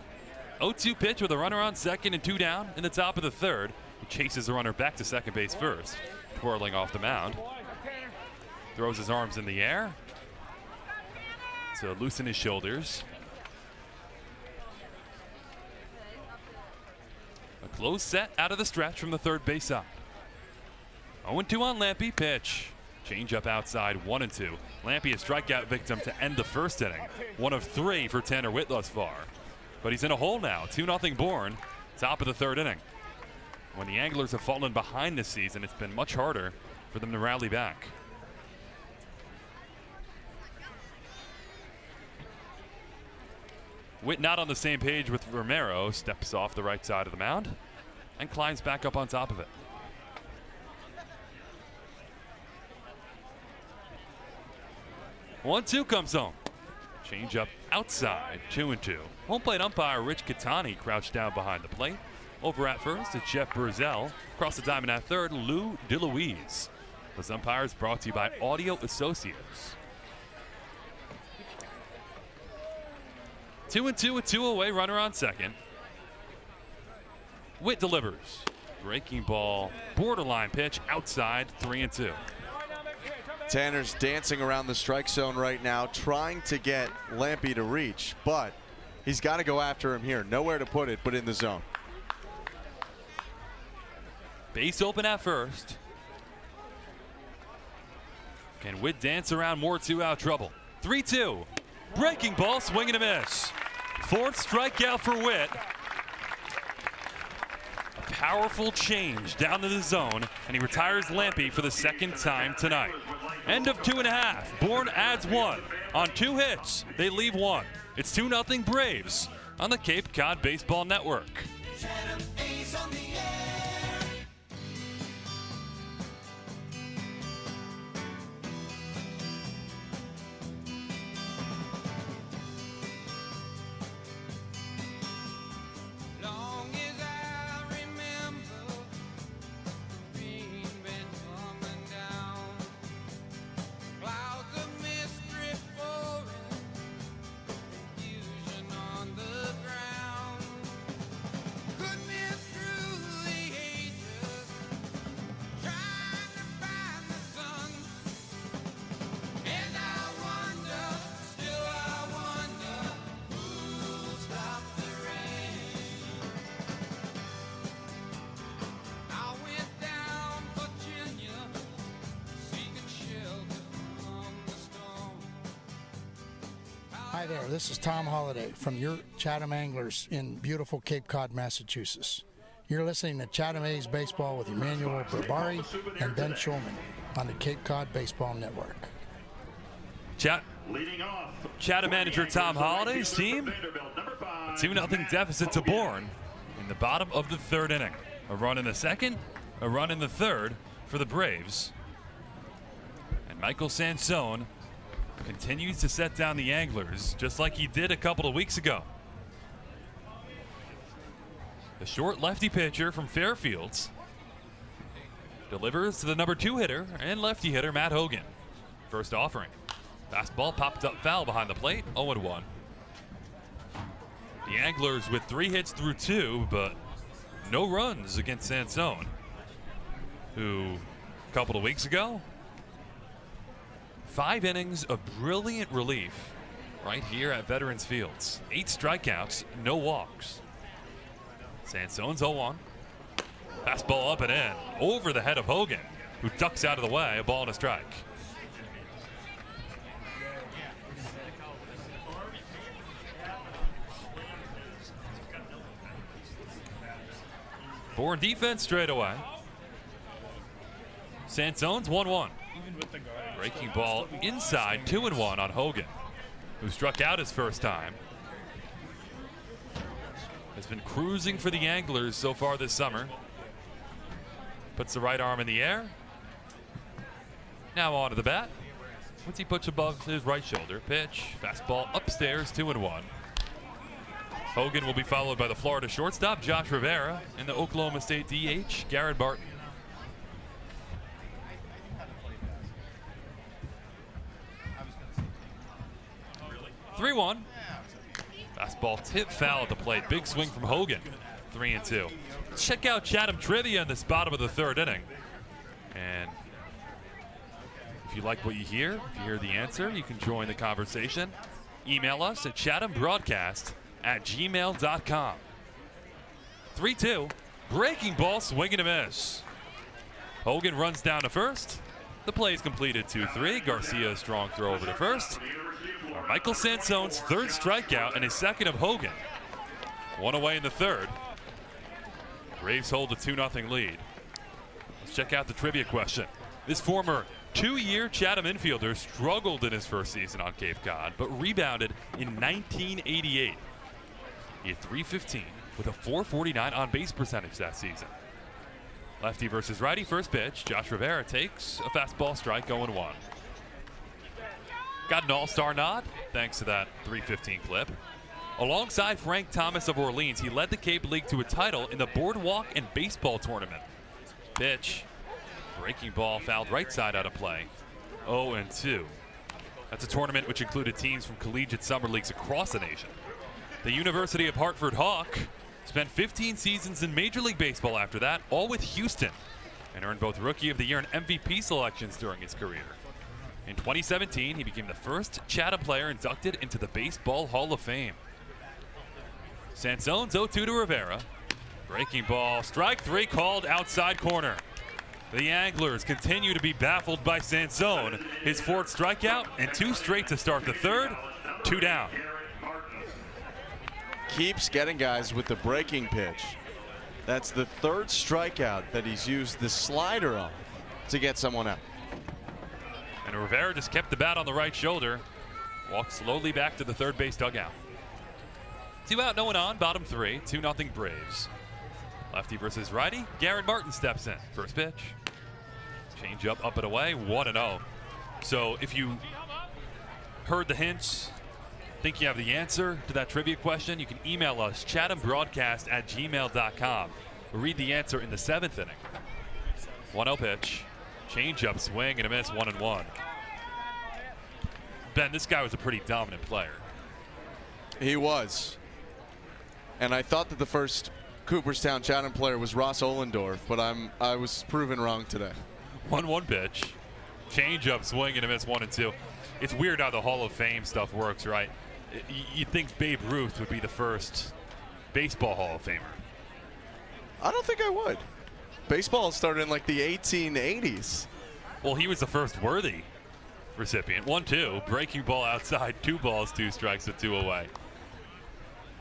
0-2 pitch with a runner on second and two down in the top of the third. He chases the runner back to second base first, twirling off the mound. Throws his arms in the air to loosen his shoulders. A close set out of the stretch from the third base side. 0-2 on Lampe. Pitch. Change up outside, 1 and 2. Lampe a strikeout victim to end the first inning. One of three for Tanner Witt thus far. But he's in a hole now. 2 0 Bourne. Top of the third inning. When the Anglers have fallen behind this season, it's been much harder for them to rally back. Witt not on the same page with Romero, steps off the right side of the mound and climbs back up on top of it. One two comes home. Change up outside, two and two. Home plate umpire Rich Catani crouched down behind the plate. Over at first, it's Jeff Burzel. Across the diamond at third, Lou DeLuise. This umpire is brought to you by Audio Associates. Two and two with two away, runner on second. Witt delivers. Breaking ball, borderline pitch, outside, three and two. Tanner's dancing around the strike zone right now, trying to get Lampe to reach, but he's got to go after him here. Nowhere to put it, but in the zone. Base open at first. Can Witt dance around more two-out trouble? 3-2. Breaking ball, swing and a miss. Fourth strikeout for Witt. A powerful change down to the zone, and he retires Lampe for the second time tonight. End of two and a half. Bourne adds one. On two hits, they leave one. It's 2 0 Braves on the Cape Cod Baseball Network. This is Tom Holliday from your Chatham Anglers in beautiful Cape Cod, Massachusetts. You're listening to Chatham A's Baseball with Emmanuel Berbari and Ben Shulman on the Cape Cod Baseball Network. Chat. Chatham manager Tom Holliday's team. 2 0 deficit to Bourne in the bottom of the third inning. A run in the second, a run in the third for the Braves. And Michael Sansone continues to set down the anglers just like he did a couple of weeks ago. The short lefty pitcher from Fairfields delivers to the number two hitter and lefty hitter Matt Hogan. First offering. Fastball popped up foul behind the plate, 0 1. The Anglers with three hits through two, but no runs against Sansone, who a couple of weeks ago, five innings of brilliant relief right here at Veterans Fields. Eight strikeouts, no walks. Sansone's 0 1. Fastball up and in, over the head of Hogan, who ducks out of the way, a ball and a strike. Bourne defense straight away. Sansone's 1 1. Breaking ball inside, 2 and 1 on Hogan, who struck out his first time. Has been cruising for the Anglers so far this summer. Puts the right arm in the air. Now onto the bat. Once he puts above his right shoulder, pitch, fastball upstairs, 2 and 1. Hogan will be followed by the Florida shortstop, Josh Rivera, and the Oklahoma State DH, Garrett Barton. Three one. Fastball tip foul at the plate. Big swing from Hogan. Three and two. Check out Chatham trivia in this bottom of the third inning. And if you like what you hear, if you hear the answer, you can join the conversation. Email us at chathambroadcast at gmail.com. 3 2. Breaking ball, swing and a miss. Hogan runs down to first. The play is completed 2 3. Garcia, strong throw over to first. Michael Sansone's third strikeout and his second of Hogan. One away in the third. Braves hold a 2 0 lead. Let's check out the trivia question. This former two year Chatham infielder struggled in his first season on Cape Cod, but rebounded in 1988. He had 315 with a 449 on base percentage that season. Lefty versus righty, first pitch. Josh Rivera takes a fastball strike, 0 1. Got an all star nod thanks to that 315 clip. Alongside Frank Thomas of Orleans, he led the Cape League to a title in the Boardwalk and Baseball Tournament. Pitch, breaking ball fouled right side out of play. 0 and 2. That's a tournament which included teams from collegiate summer leagues across the nation. The University of Hartford Hawk spent 15 seasons in Major League Baseball after that, all with Houston, and earned both Rookie of the Year and MVP selections during his career. In 2017, he became the first Chatham player inducted into the Baseball Hall of Fame. Sansone's 0-2 to Rivera. Breaking ball, strike three called outside corner. The Anglers continue to be baffled by Sansone. His fourth strikeout and two straight to start the third. Two down. Keeps getting guys with the breaking pitch. That's the third strikeout that he's used the slider on to get someone out. And Rivera just kept the bat on the right shoulder. Walked slowly back to the third base dugout. Two out, no one on. Bottom three. 2 nothing Braves. Lefty versus righty. Garrett Martin steps in. First pitch. Change up, up and away. 1 0. So if you heard the hints, think you have the answer to that trivia question, you can email us chathambroadcast at gmail.com. Read the answer in the seventh inning. 1 0 pitch. Change up, swing, and a miss. 1 and 1. Ben, this guy was a pretty dominant player. He was. And I thought that the first Cooperstown Chatham player was Ross Ohlendorf, but I'm I was proven wrong today. One one pitch, change up, swing and a miss, one and two. It's weird how the Hall of Fame stuff works, right? You'd think Babe Ruth would be the first baseball Hall of Famer. I don't think I would. Baseball started in like the 1880s. Well, he was the first worthy. recipient. One two, breaking ball outside, two balls, two strikes with two away.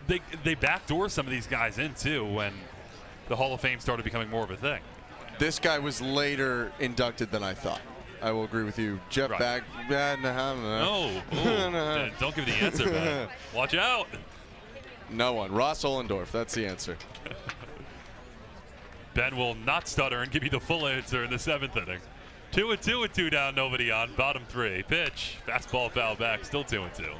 They they backdoor some of these guys in too when the Hall of Fame started becoming more of a thing. This guy was later inducted than I thought. I will agree with you. Jeff Right. Bag. nah, No, nah. Ooh, d- don't give the answer, man. Watch out. No one. Ross Ohlendorf. That's the answer. Ben will not stutter and give you the full answer in the seventh inning. Two and two and two down, nobody on. Bottom three. Pitch. Fastball foul back. Still two and two.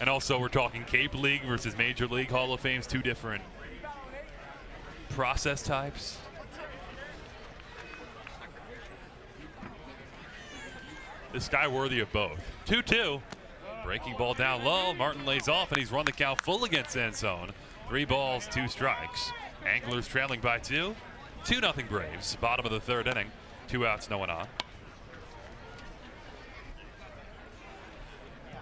And also, we're talking Cape League versus Major League Hall of Fame's two different process types. This guy worthy of both. 2 2. Breaking ball down low. Martin lays off, and he's run the count full against Sansone. Three balls, two strikes. Anglers trailing by two. 2 nothing Braves. Bottom of the third inning. Two outs, no one on.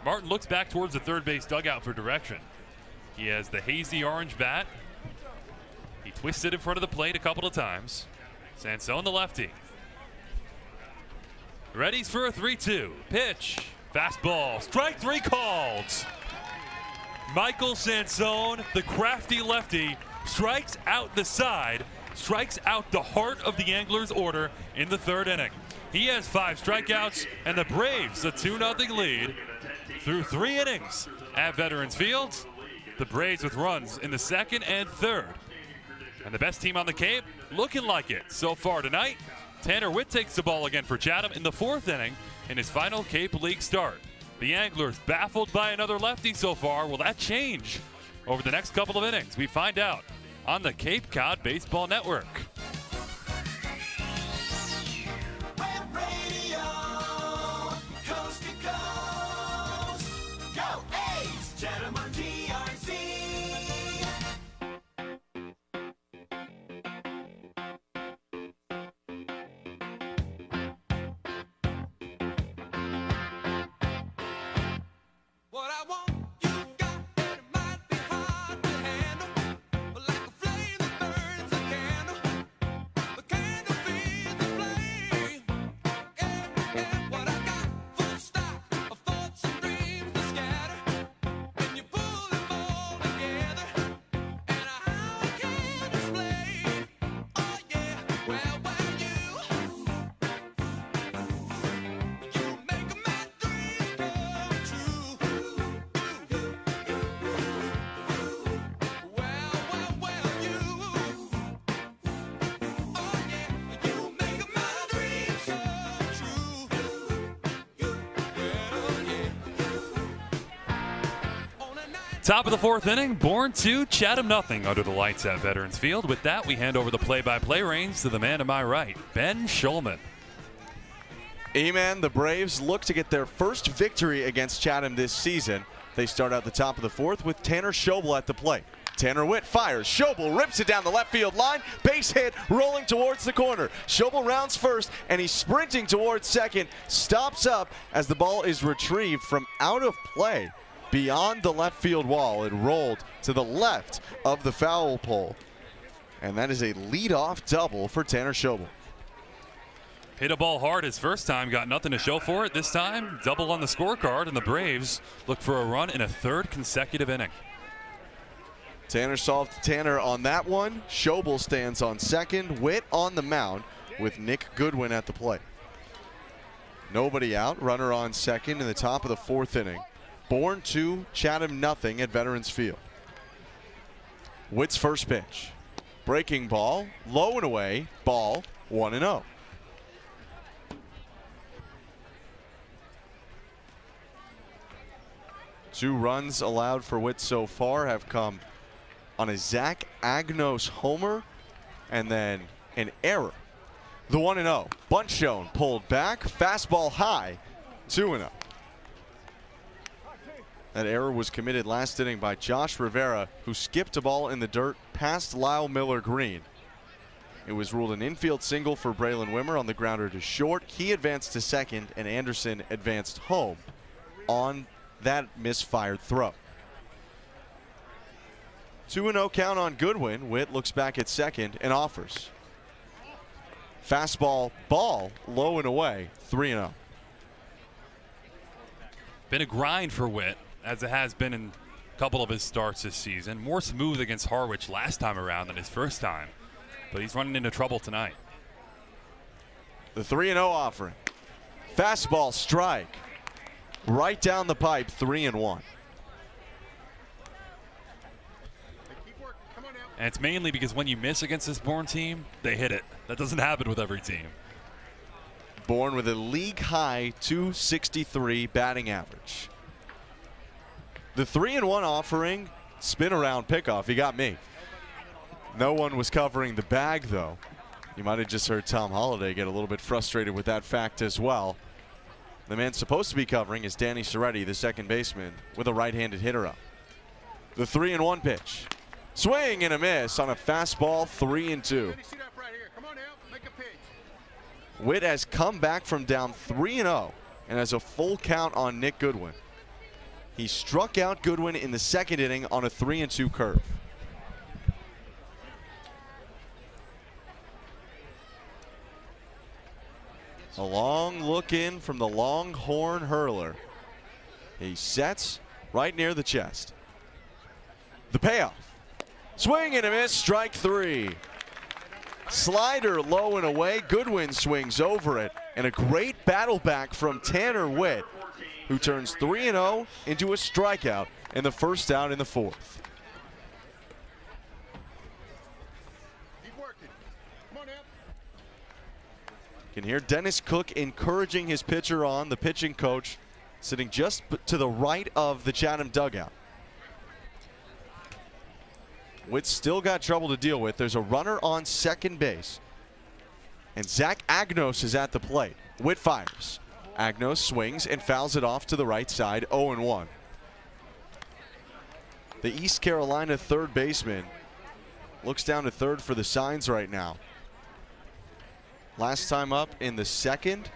Martin looks back towards the third base dugout for direction. He has the hazy orange bat. He twisted in front of the plate a couple of times. Sansone, the lefty. Ready's for a 3 2. Pitch. Fastball. Strike three called. Michael Sansone, the crafty lefty, strikes out the side, strikes out the heart of the Anglers' order in the third inning. He has five strikeouts, and the Braves a 2 0 lead through three innings at Veterans Field. The Braves with runs in the second and third. And the best team on the Cape looking like it so far tonight. Tanner Witt takes the ball again for Chatham in the fourth inning in his final Cape League start. The Anglers baffled by another lefty so far. Will that change over the next couple of innings? We find out on the Cape Cod Baseball Network. Top of the fourth inning, Bourne to Chatham nothing under the lights at Veterans Field. With that, we hand over the play-by-play reins to the man to my right, Ben Shulman. E-Man, the Braves look to get their first victory against Chatham this season. They start out the top of the fourth with Tanner Schobel at the plate. Tanner Witt fires. Schobel rips it down the left field line. Base hit, rolling towards the corner. Schobel rounds first, and he's sprinting towards second. Stops up as the ball is retrieved from out of play beyond the left field wall. It rolled to the left of the foul pole. And that is a leadoff double for Tanner Schobel. Hit a ball hard his first time, got nothing to show for it. This time, double on the scorecard, and the Braves look for a run in a third consecutive inning. Tanner solved Tanner on that one. Schobel stands on second. Witt on the mound with Nick Goodwin at the plate. Nobody out. Runner on second in the top of the fourth inning. Bourne to Chatham nothing at Veterans Field. Witt's first pitch. Breaking ball, low and away, ball, 1 and oh. 0. Two runs allowed for Witt so far have come on a Zach Agnos homer and then an error. The 1 0. Bunt shown, pulled back, fastball high, 2 0. That error was committed last inning by Josh Rivera, who skipped a ball in the dirt past Lyle Miller Green. It was ruled an infield single for Braylen Wimmer on the grounder to short. He advanced to second, and Anderson advanced home on that misfired throw. 2 0 count on Goodwin. Witt looks back at second and offers. Fastball, ball, low and away, 3 0. Been a grind for Witt, as it has been in a couple of his starts this season. More smooth against Harwich last time around than his first time, but he's running into trouble tonight. The 3 0 offering. Fastball, strike. Right down the pipe, 3 and 1. And it's mainly because when you miss against this Bourne team, they hit it. That doesn't happen with every team. Bourne with a league high 263 batting average. The 3 and 1 offering, spin around pickoff. He got me. No one was covering the bag, though. You might have just heard Tom Holliday get a little bit frustrated with that fact as well. The man supposed to be covering is Danny Serretti, the second baseman, with a right handed hitter up. The 3 and 1 pitch. Swing and a miss on a fastball, 3 and 2. Witt has come back from down 3 and 0 and has a full count on Nick Goodwin. He struck out Goodwin in the second inning on a 3 and 2 curve. A long look in from the Longhorn hurler. He sets right near the chest. The payoff. Swing and a miss, strike three. Slider low and away. Goodwin swings over it. And a great battle back from Tanner Witt, who turns 3 0 into a strikeout and the first out in the fourth. You can hear Dennis Cook encouraging his pitcher on, the pitching coach sitting just to the right of the Chatham dugout. Witt still got trouble to deal with. There's a runner on second base. And Zach Agnos is at the plate. Witt fires. Agnos swings and fouls it off to the right side, 0 1. The East Carolina third baseman looks down to third for the signs right now. Last time up in the second,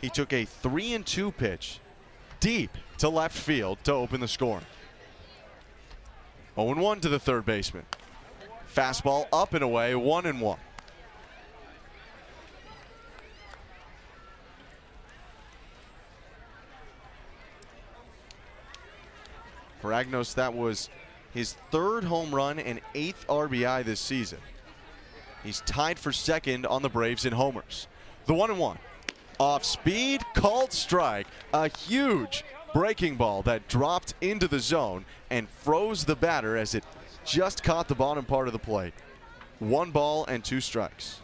he took a 3 and 2 pitch deep to left field to open the scoring. 0 1 to the third baseman. Fastball up and away, 1 and 1. For Agnos, that was his third home run and eighth RBI this season. He's tied for second on the Braves in homers. The 1 and 1. Off speed, called strike. A huge breaking ball that dropped into the zone and froze the batter as it just caught the bottom part of the plate. One ball and two strikes.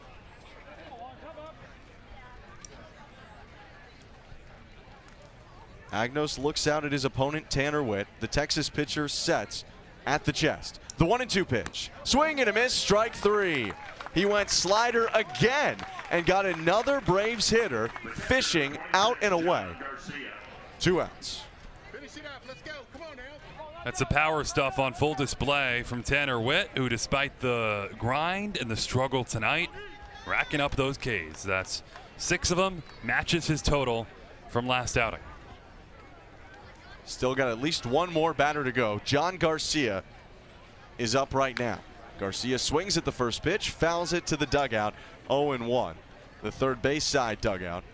Agnos looks out at his opponent, Tanner Witt. The Texas pitcher sets at the chest. The one and two pitch. Swing and a miss, strike three. He went slider again and got another Braves hitter fishing out and away. Two outs. That's the power stuff on full display from Tanner Witt, who, despite the grind and the struggle tonight, racking up those Ks. That's six of them, matches his total from last outing. Still got at least one more batter to go. John Garcia is up right now. Garcia swings at the first pitch, fouls it to the dugout, 0 1. The third base side dugout.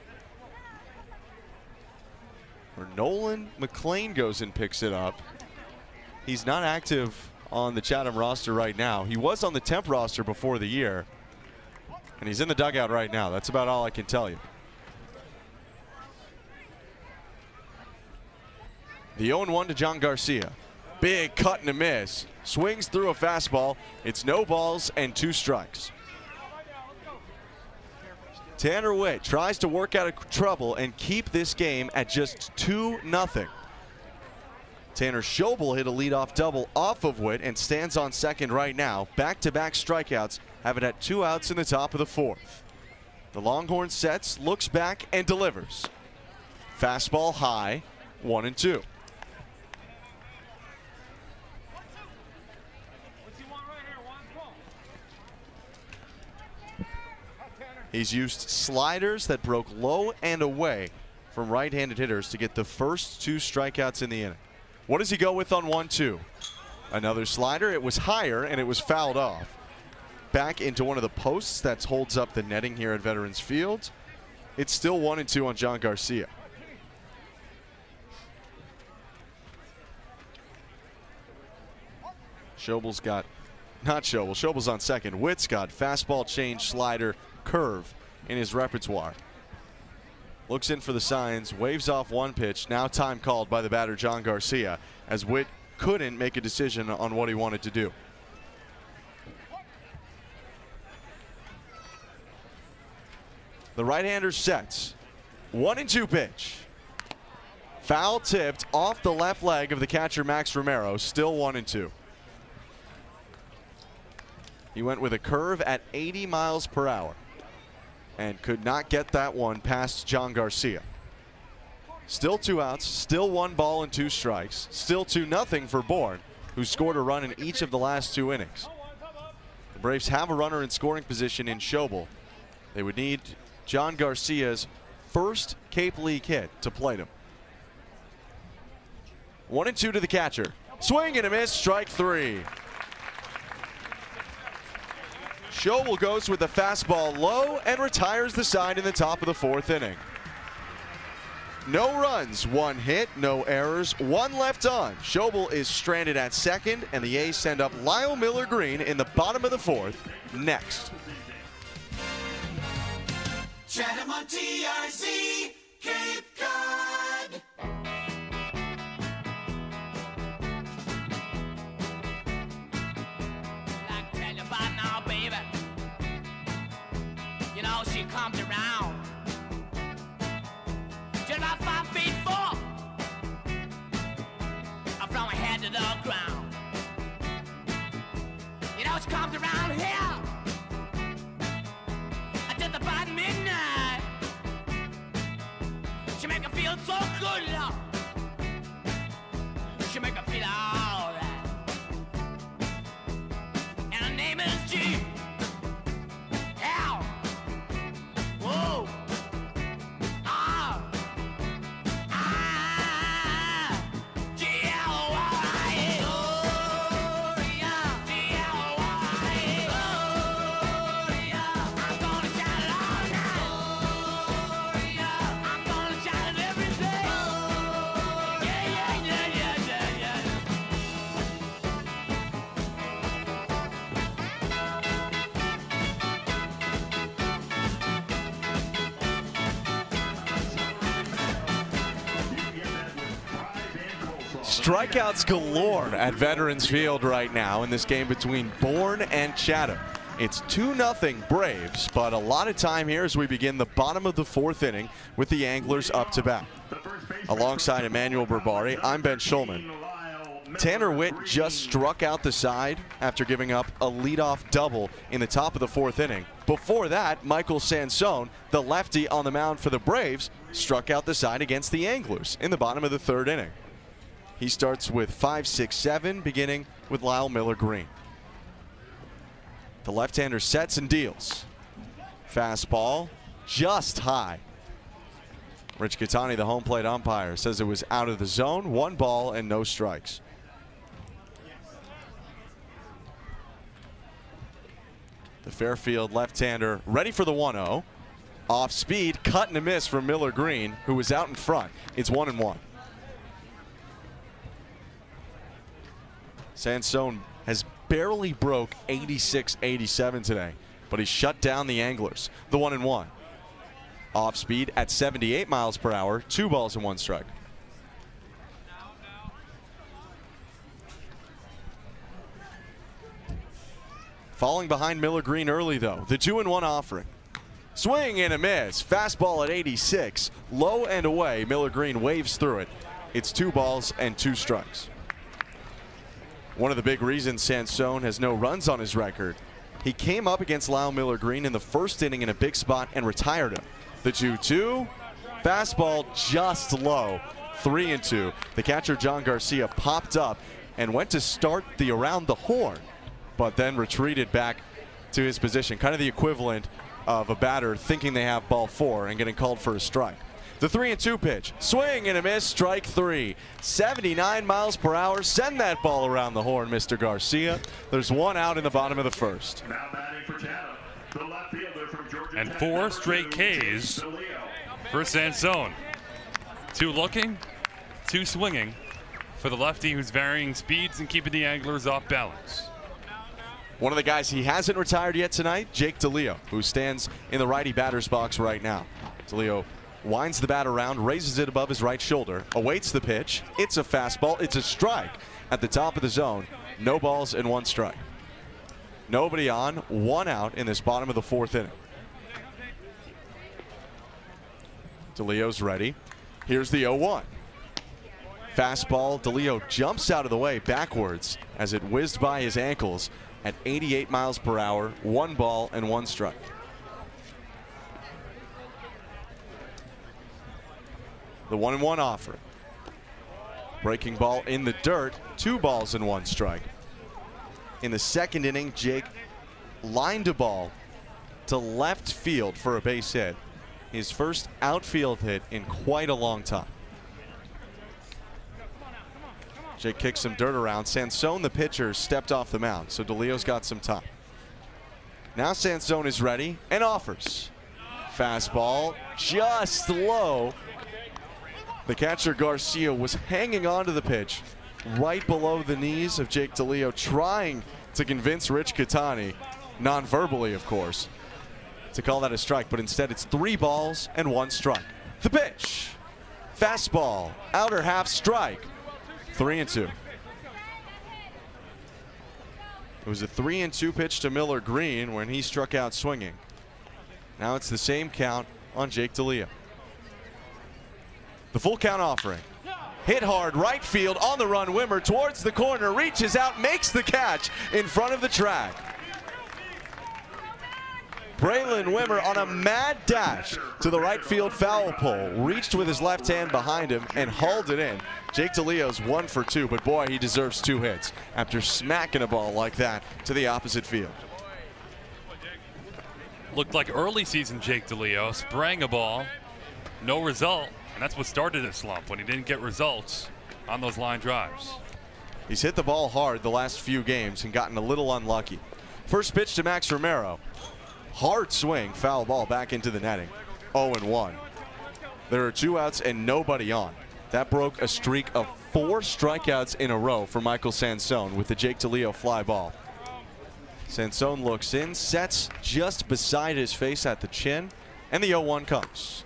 Where Nolan McLean goes and picks it up. He's not active on the Chatham roster right now. He was on the temp roster before the year. And he's in the dugout right now. That's about all I can tell you. The 0 1 to John Garcia. Big cut and a miss. Swings through a fastball. It's no balls and two strikes. Tanner Witt tries to work out of trouble and keep this game at just 2 0. Tanner Schobel hit a leadoff double off of Witt and stands on second right now. Back to back strikeouts have it at two outs in the top of the fourth. The Longhorn sets, looks back, and delivers. Fastball high, one and two. He's used sliders that broke low and away from right handed hitters to get the first two strikeouts in the inning. What does he go with on one two? Another slider. It was higher and it was fouled off. back into one of the posts that holds up the netting here at Veterans Field. It's still one and two on John Garcia. Schobel's got, not Schobel, Schobel's on second. Witt's got fastball, change, slider, curve in his repertoire. Looks in for the signs, waves off one pitch. Now time called by the batter, John Garcia, as Witt couldn't make a decision on what he wanted to do. The right-hander sets. One and two pitch. Foul tipped off the left leg of the catcher Max Romero. Still one and two. He went with a curve at 80 miles per hour and could not get that one past John Garcia. Still two outs, still one ball and two strikes, still two nothing for Bourne, who scored a run in each of the last two innings. The Braves have a runner in scoring position in Schobel. They would need John Garcia's first Cape League hit to plate him. One and two to the catcher. Swing and a miss, strike three. Schobel goes with the fastball low and retires the side in the top of the fourth inning. No runs, one hit, no errors, one left on. Schobel is stranded at second, and the A's send up Lyle Miller Green in the bottom of the fourth next. Chatham on TRZ, Cape Cod. Make me Strikeouts galore at Veterans Field right now in this game between Bourne and Chatham. It's 2 0 Braves, but a lot of time here as we begin the bottom of the fourth inning with the Anglers up to bat. Alongside Emmanuel Berbari, I'm Ben Shulman. Tanner Witt just struck out the side after giving up a leadoff double in the top of the fourth inning. Before that, Michael Sansone, the lefty on the mound for the Braves, struck out the side against the Anglers in the bottom of the third inning. He starts with 5 6 7, beginning with Lyle Miller Green. The left hander sets and deals. Fastball just high. Rich Catani, the home plate umpire, says it was out of the zone, one ball and no strikes. The Fairfield left-hander ready for the 1-0. Off speed, cut and a miss from Miller Green, who was out in front. It's one and one. Sansone has barely broke 86-87 today, but he shut down the Anglers. The one and one. Off speed at 78 miles per hour, two balls and one strike. Falling behind Miller Green early though. The two and one offering. Swing and a miss. Fastball at 86. Low and away. Miller Green waves through it. It's two balls and two strikes. One of the big reasons Sansone has no runs on his record. He came up against Lyle Miller Green in the first inning in a big spot and retired him. The 2 2. Fastball just low. 3 and 2. The catcher John Garcia popped up and went to start the around the horn, but then retreated back to his position. Kind of the equivalent of a batter thinking they have ball four and getting called for a strike. The three and two pitch. Swing and a miss. Strike three. 79 miles per hour. Send that ball around the horn, Mr. Garcia. There's one out in the bottom of the first. Now batting for Chatham, the left fielder from Georgia And four straight Ks for Sansone. Two looking, two swinging for the lefty who's varying speeds and keeping the anglers off balance. One of the guys he hasn't retired yet tonight, Jake DeLeo, who stands in the righty batter's box right now. DeLeo winds the bat around, raises it above his right shoulder, awaits the pitch. It's a fastball. It's a strike at the top of the zone. No balls and one strike. Nobody on, one out in this bottom of the fourth inning. DeLeo's ready. Here's the 0 1. Fastball. DeLeo jumps out of the way backwards as it whizzed by his ankles at 88 miles per hour. One ball and one strike. The one and one offer. Breaking ball in the dirt. Two balls and one strike. In the second inning, Jake lined a ball to left field for a base hit. His first outfield hit in quite a long time. Jake kicks some dirt around. Sansone, the pitcher, stepped off the mound, so DeLeo's got some time. Now Sansone is ready and offers. Fastball just low. The catcher Garcia was hanging on to the pitch right below the knees of Jake DeLeo, trying to convince Rich Catani, non-verbally of course, to call that a strike, but instead it's three balls and one strike. The pitch. Fastball, outer half strike. Three and two. It was a three and two pitch to Miller Green when he struck out swinging. Now it's the same count on Jake DeLeo. The full count offering. Hit hard, right field, on the run. Wimmer towards the corner, reaches out, makes the catch in front of the track. Braylen Wimmer on a mad dash to the right field foul pole, reached with his left hand behind him and hauled it in. Jake DeLeo's one for two, but boy, he deserves two hits after smacking a ball like that to the opposite field. Looked like early season Jake DeLeo sprang a ball, no result, and that's what started his slump when he didn't get results on those line drives. He's hit the ball hard the last few games and gotten a little unlucky. First pitch to Max Romero. Hard swing, foul ball back into the netting. 0-1. There are two outs and nobody on. That broke a streak of four strikeouts in a row for Michael Sansone with the Jake DeLeo fly ball. Sansone looks in, sets just beside his face at the chin, and the 0 1 comes.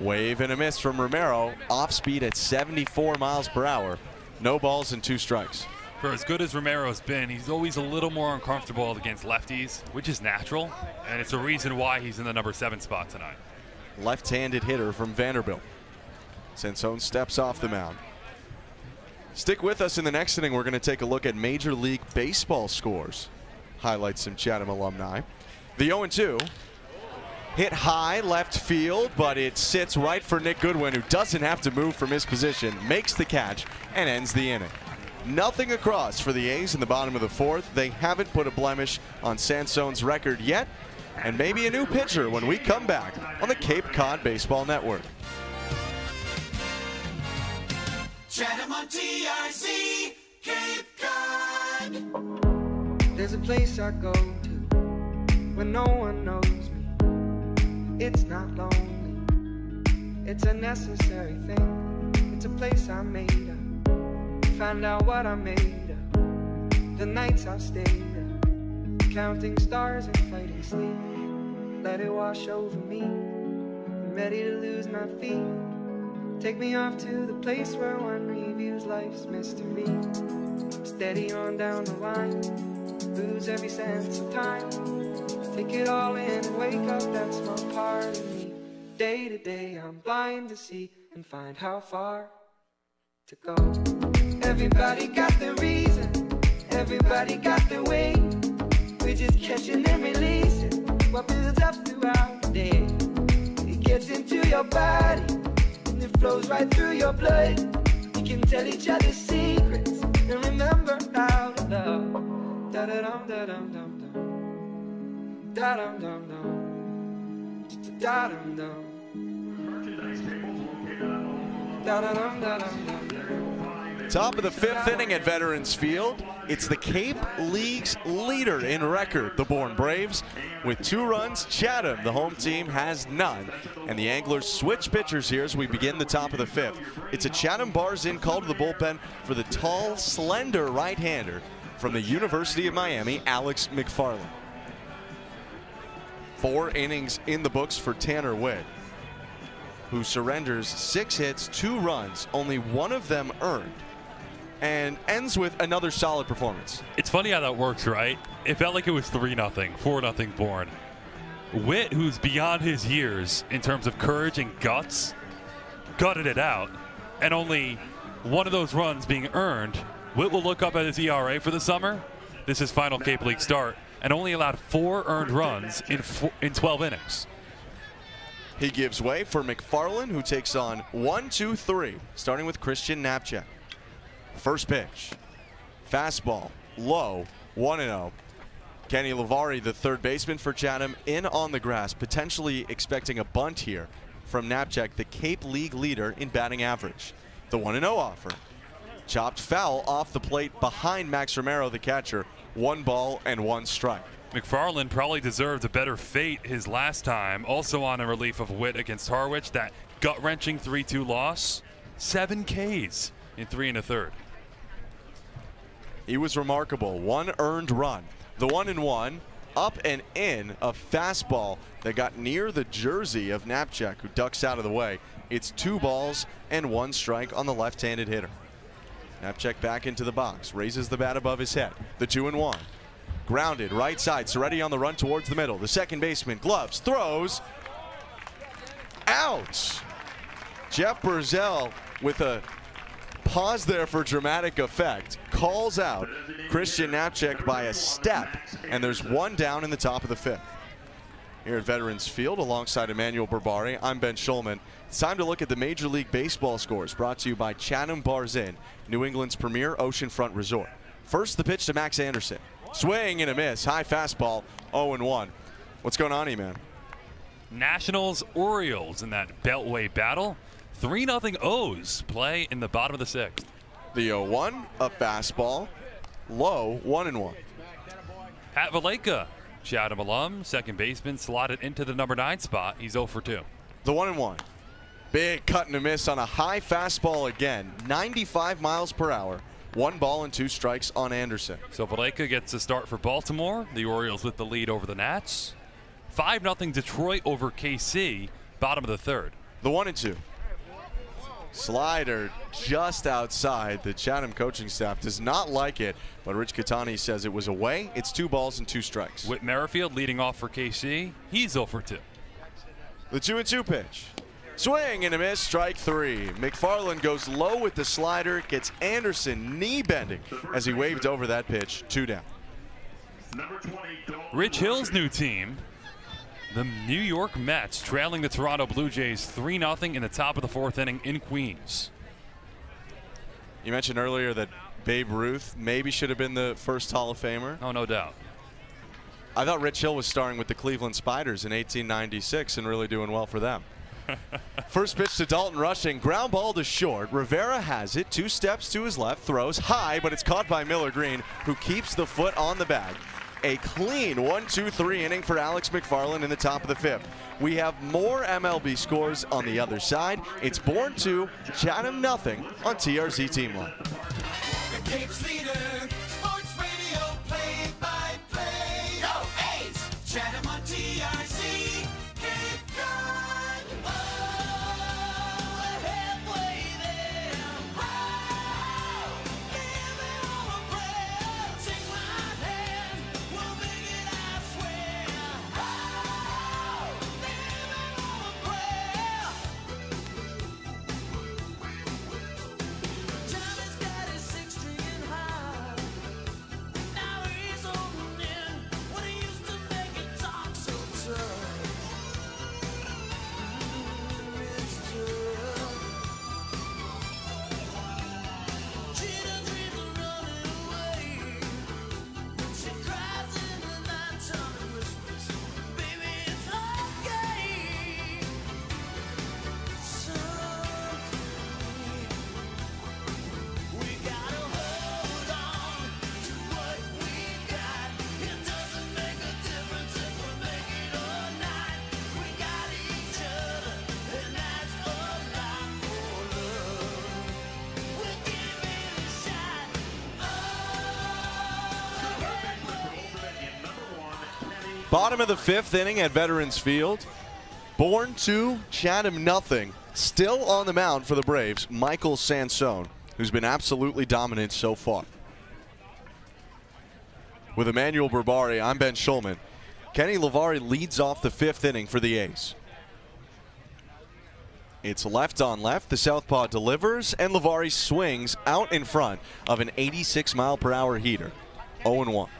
Wave and a miss from Romero, off speed at 74 miles per hour. No balls and two strikes. For as good as Romero's been, he's always a little more uncomfortable against lefties, which is natural, and it's a reason why he's in the number seven spot tonight. Left-handed hitter from Vanderbilt. Sansone steps off the mound. Stick with us in the next inning. We're going to take a look at Major League Baseball scores. Highlight some Chatham alumni. The 0 2 hit high left field, but it sits right for Nick Goodwin, who doesn't have to move from his position, makes the catch, and ends the inning. Nothing across for the A's in the bottom of the fourth. They haven't put a blemish on Sansone's record yet, and maybe a new pitcher when we come back on the Cape Cod Baseball Network. Chatham on TRC, Cape Cod. There's a place I go to when no one knows me. It's not lonely, it's a necessary thing. It's a place I made up. Find out what I made of. The nights I've stayed up, counting stars and fighting sleep. Let it wash over me. I'm ready to lose my feet. Take me off to the place where one reviews life's mystery. Steady on down the line, lose every sense of time. Take it all in and wake up that small part of me. Day to day, I'm blind to see and find how far to go. Everybody got their reason, everybody got their way. We're just catching and releasing what builds up throughout the day. It gets into your body flows right through your blood. We can tell each other secrets and remember how to love. Da da dum da dum dum dum. Da dum dum dum. Da dum dum. Da-da-dum, da-dum, dum. Top of the fifth inning at Veterans Field. It's the Cape League's leader in record, the Bourne Braves. With two runs, Chatham, the home team, has none. And the Anglers switch pitchers here as we begin the top of the fifth. It's a Chatham Bars Inn call to the bullpen for the tall, slender right-hander from the University of Miami, Alex McFarland. Four innings in the books for Tanner Witt, who surrenders six hits, two runs, only one of them earned, and ends with another solid performance. It's funny how that works, right? It felt like it was 3 0, 4 0 Bourne. Witt, who's beyond his years in terms of courage and guts, gutted it out. And only one of those runs being earned. Witt will look up at his ERA for the summer. This is his final Cape League start, and only allowed four earned runs in, four, in 12 innings. He gives way for McFarland, who takes on one, two, three, starting with Christian Knapczyk. First pitch, fastball, low, 1 0. Kenny Levari, the third baseman for Chatham, in on the grass, potentially expecting a bunt here from Knapczyk, the Cape League leader in batting average. The 1 0 offer. Chopped foul off the plate behind Max Romero, the catcher. One ball and one strike. McFarland probably deserved a better fate his last time, also on a relief of Witt against Harwich. That gut wrenching 3 2 loss. Seven Ks in three and a third. He was remarkable. One earned run. The one and one, up and in, a fastball that got near the jersey of Knapczyk, who ducks out of the way. It's two balls and one strike on the left handed hitter. Knapczyk back into the box, raises the bat above his head. The two and one. Grounded, right side. Serretti on the run towards the middle. The second baseman, gloves, throws. Out. Jeff Burzell with a pause there for dramatic effect. Calls out Christian Knapczyk by a step, and there's one down in the top of the fifth. Here at Veterans Field, alongside Emmanuel Berbari, I'm Ben Shulman. It's time to look at the Major League Baseball scores brought to you by Chatham Bars Inn, New England's premier oceanfront resort. First, the pitch to Max Anderson. Swing and a miss. High fastball, 0 1. What's going on, E-Man? Nationals Orioles in that Beltway battle. 3 0 O's play in the bottom of the sixth. The 0 1, a fastball, low, 1 and 1. Pat Valaika, Chatham alum, second baseman, slotted into the number nine spot. He's 0 for 2. The 1 and 1. Big cut and a miss on a high fastball again, 95 miles per hour. One ball and two strikes on Anderson. So Valaika gets a start for Baltimore. The Orioles with the lead over the Nats. 5 0 Detroit over KC, bottom of the third. The 1 and 2. Slider just outside. The Chatham coaching staff does not like it, but Rich Catani says it was away. It's two balls and two strikes. Whit Merrifield leading off for KC. He's 0 for 2. The 2 and 2 pitch. Swing and a miss, strike three. McFarland goes low with the slider, gets Anderson knee bending as he waved over that pitch. Two down. Rich Hill's new team, the New York Mets, trailing the Toronto Blue Jays 3 0 in the top of the fourth inning in Queens. You mentioned earlier that Babe Ruth maybe should have been the first Hall of Famer. Oh, no doubt. I thought Rich Hill was starring with the Cleveland Spiders in 1896 and really doing well for them. First pitch to Dalton Rushing, ground ball to short. Rivera has it, two steps to his left, throws high, but it's caught by Miller Green, who keeps the foot on the bag. A clean 1 2 3 inning for Alex McFarland in the top of the fifth. We have more MLB scores on the other side. It's Bourne 2, Chatham nothing on TRZ Team Line. Bottom of the fifth inning at Veterans Field. Bourne to Chatham nothing. Still on the mound for the Braves, Michael Sansone, who's been absolutely dominant so far. With Emmanuel Berbari, I'm Ben Shulman. Kenny Levari leads off the fifth inning for the A's. It's left on left. The Southpaw delivers, and Levari swings out in front of an 86 mile per hour heater. 0 1.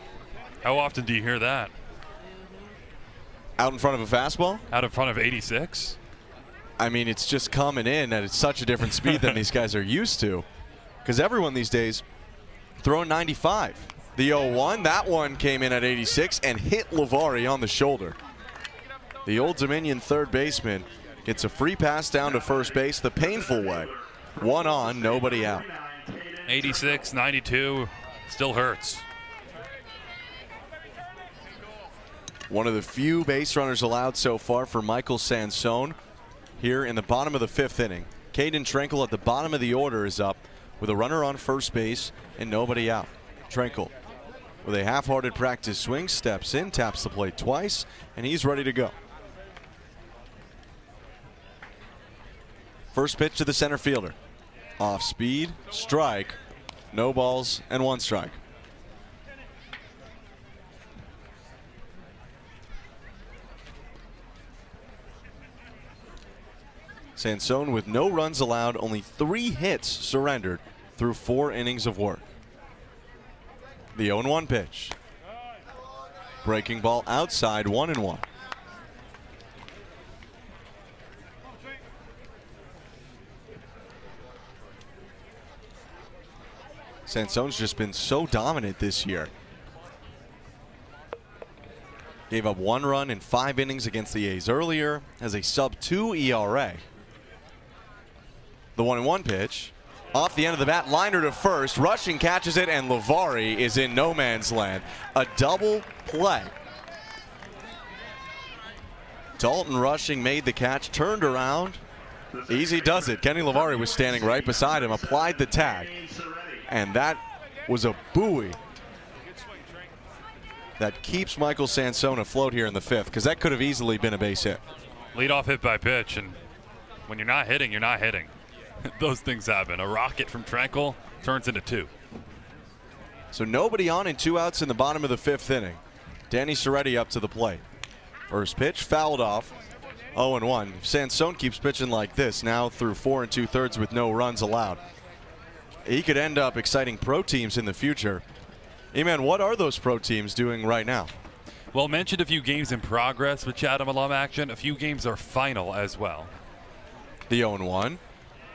How often do you hear that? Out in front of a fastball? Out in front of 86? I mean, it's just coming in at such a different speed than these guys are used to. Because everyone these days throwing 95. The 0 1, that one came in at 86 and hit Levari on the shoulder. The Old Dominion third baseman gets a free pass down to first base the painful way. One on, nobody out. 86, 92, still hurts. One of the few base runners allowed so far for Michael Sansone here in the bottom of the fifth inning. Caden Trenkle at the bottom of the order is up with a runner on first base and nobody out. Trenkle with a half-hearted practice swing steps in, taps the plate twice, and he's ready to go. First pitch to the center fielder. Off speed, strike, no balls, and one strike. Sansone with no runs allowed, only three hits surrendered through four innings of work. The 0 1 pitch. Breaking ball outside, 1 and 1. Sansone's just been so dominant this year. Gave up one run in five innings against the A's earlier, has a sub 2 ERA. The 1 and 1 pitch. Off the end of the bat, liner to first. Rushing catches it, and Levari is in no man's land. A double play. Dalton Rushing made the catch, turned around. Easy does it. Kenny Levari was standing right beside him, applied the tag. And that was a buoy that keeps Michael Sansone afloat here in the fifth, because that could have easily been a base hit. Leadoff hit by pitch, and when you're not hitting, you're not hitting. Those things happen. A rocket from Trenkle turns into two. So nobody on and two outs in the bottom of the fifth inning. Danny Serretti up to the plate. First pitch fouled off. 0 and 1. If Sansone keeps pitching like this now through four and two thirds with no runs allowed. He could end up exciting pro teams in the future. Eman, what are those pro teams doing right now? Well, mentioned a few games in progress with Chatham alum action. A few games are final as well. The 0 1.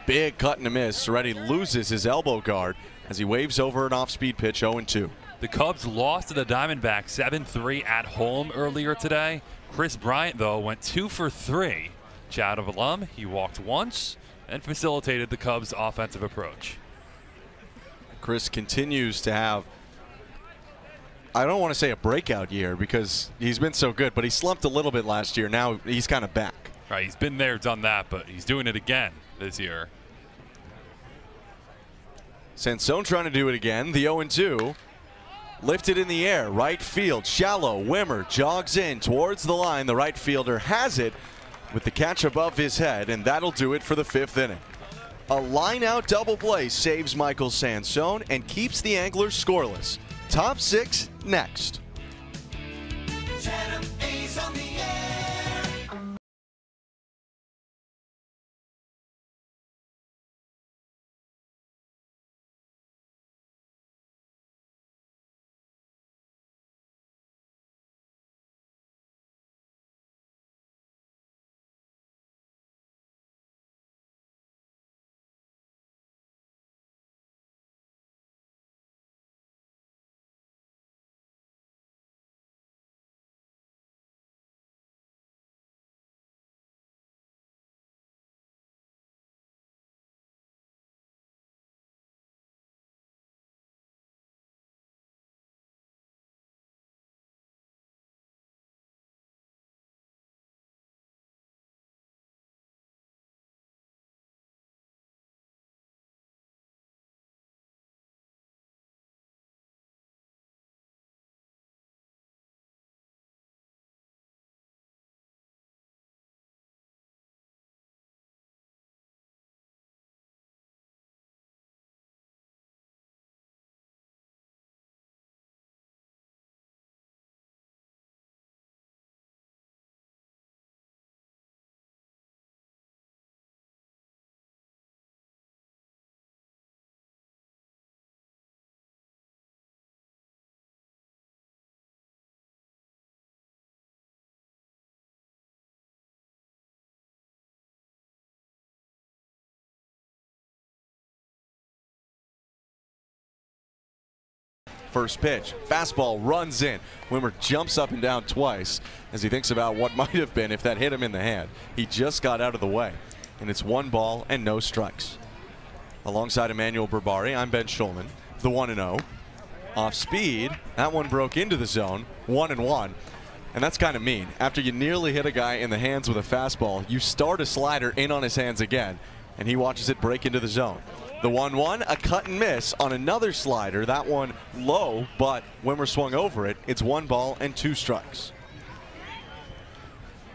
Big cut and a miss. Serretti loses his elbow guard as he waves over an off speed pitch 0 2. The Cubs lost to the Diamondbacks 7 3 at home earlier today. Kris Bryant, though, went two for three. Chatham alum, he walked once and facilitated the Cubs' offensive approach. Kris continues to have, I don't want to say a breakout year because he's been so good, but he slumped a little bit last year. Now he's kind of back. Right, he's been there, done that, but he's doing it again this year. Sansone trying to do it again. The 0 2. Lifted in the air, right field, shallow. Wimmer jogs in towards the line. The right fielder has it with the catch above his head, and that'll do it for the fifth inning. A line out double play saves Michael Sansone and keeps the Anglers scoreless. Top six next. First pitch, fastball runs in. Wimmer jumps up and down twice as he thinks about what might have been if that hit him in the hand. He just got out of the way, and it's one ball and no strikes. Alongside Emmanuel Berbari, I'm Ben Shulman, the 1 0. Off speed, that one broke into the zone, 1 and 1. And that's kind of mean. After you nearly hit a guy in the hands with a fastball, you start a slider in on his hands again, and he watches it break into the zone. The 1 1, a cut and miss on another slider. That one low, but Wimmer swung over it. It's one ball and two strikes.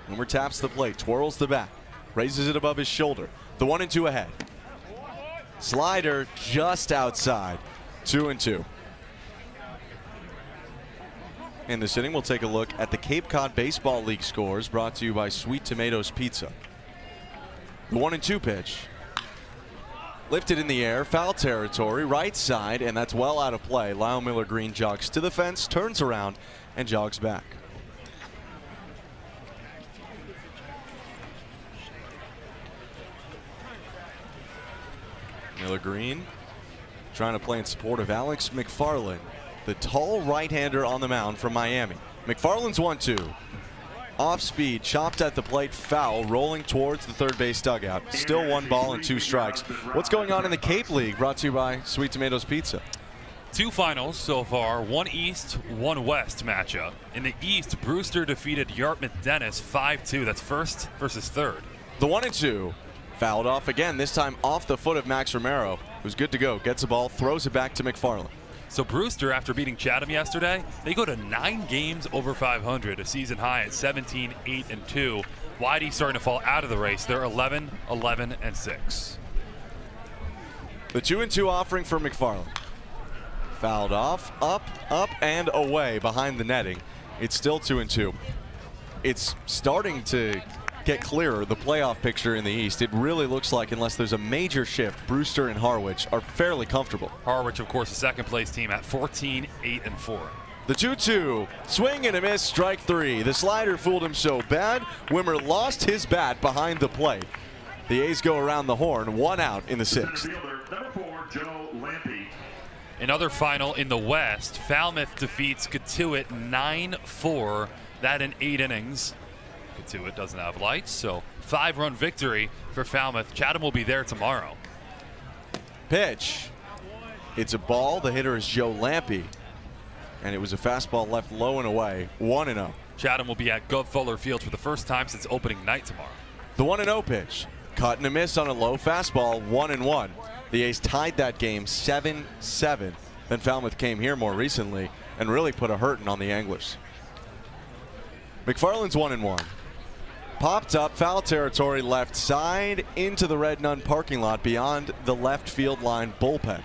Wimmer taps the plate, twirls the bat, raises it above his shoulder. The 1 and 2 ahead. Slider just outside. 2 and 2. In this inning, we'll take a look at the Cape Cod Baseball League scores brought to you by Sweet Tomatoes Pizza. The 1 and 2 pitch. Lifted in the air, foul territory, right side, and that's well out of play. Lyle Miller Green jogs to the fence, turns around, and jogs back. Miller Green trying to play in support of Alex McFarland, the tall right-hander on the mound from Miami. McFarland's 1-2. Off speed, chopped at the plate, foul, rolling towards the third base dugout. Still one ball and two strikes. What's going on in the Cape League? Brought to you by Sweet Tomatoes Pizza. Two finals so far, one East, one West matchup. In the East, Brewster defeated Yarmouth Dennis 5-2. That's first versus third. The one and two fouled off again, this time off the foot of Max Romero, who's good to go. Gets the ball, throws it back to McFarland. So Brewster, after beating Chatham yesterday, they go to nine games over 500, a season high at 17, 8, and 2. YD starting to fall out of the race. They're 11, 11, and 6. The two and two offering for McFarland. Fouled off, up, up, and away behind the netting. It's still two and two. It's starting to get clearer, the playoff picture in the East. It really looks like, unless there's a major shift, Brewster and Harwich are fairly comfortable. Harwich, of course, the second place team at 14, 8, and 4. The 2 2. Swing and a miss, strike three. The slider fooled him so bad, Wimmer lost his bat behind the plate. The A's go around the horn, one out in the sixth. Another final in the West. Falmouth defeats Cotuit 9 4. That in eight innings. Cotuit doesn't have lights, so five run victory for Falmouth. Chatham will be there tomorrow. Pitch. It's a ball. The hitter is Joe Lampe. And it was a fastball left low and away. 1 0. Chatham will be at Guv Fuller Field for the first time since opening night tomorrow. The 1 0 pitch. Cut and a miss on a low fastball, 1 and 1. The A's tied that game 7 7. Then Falmouth came here more recently and really put a hurting on the Anglers. McFarland's 1 and 1. Popped up, foul territory left side into the Red Nun parking lot beyond the left field line bullpen.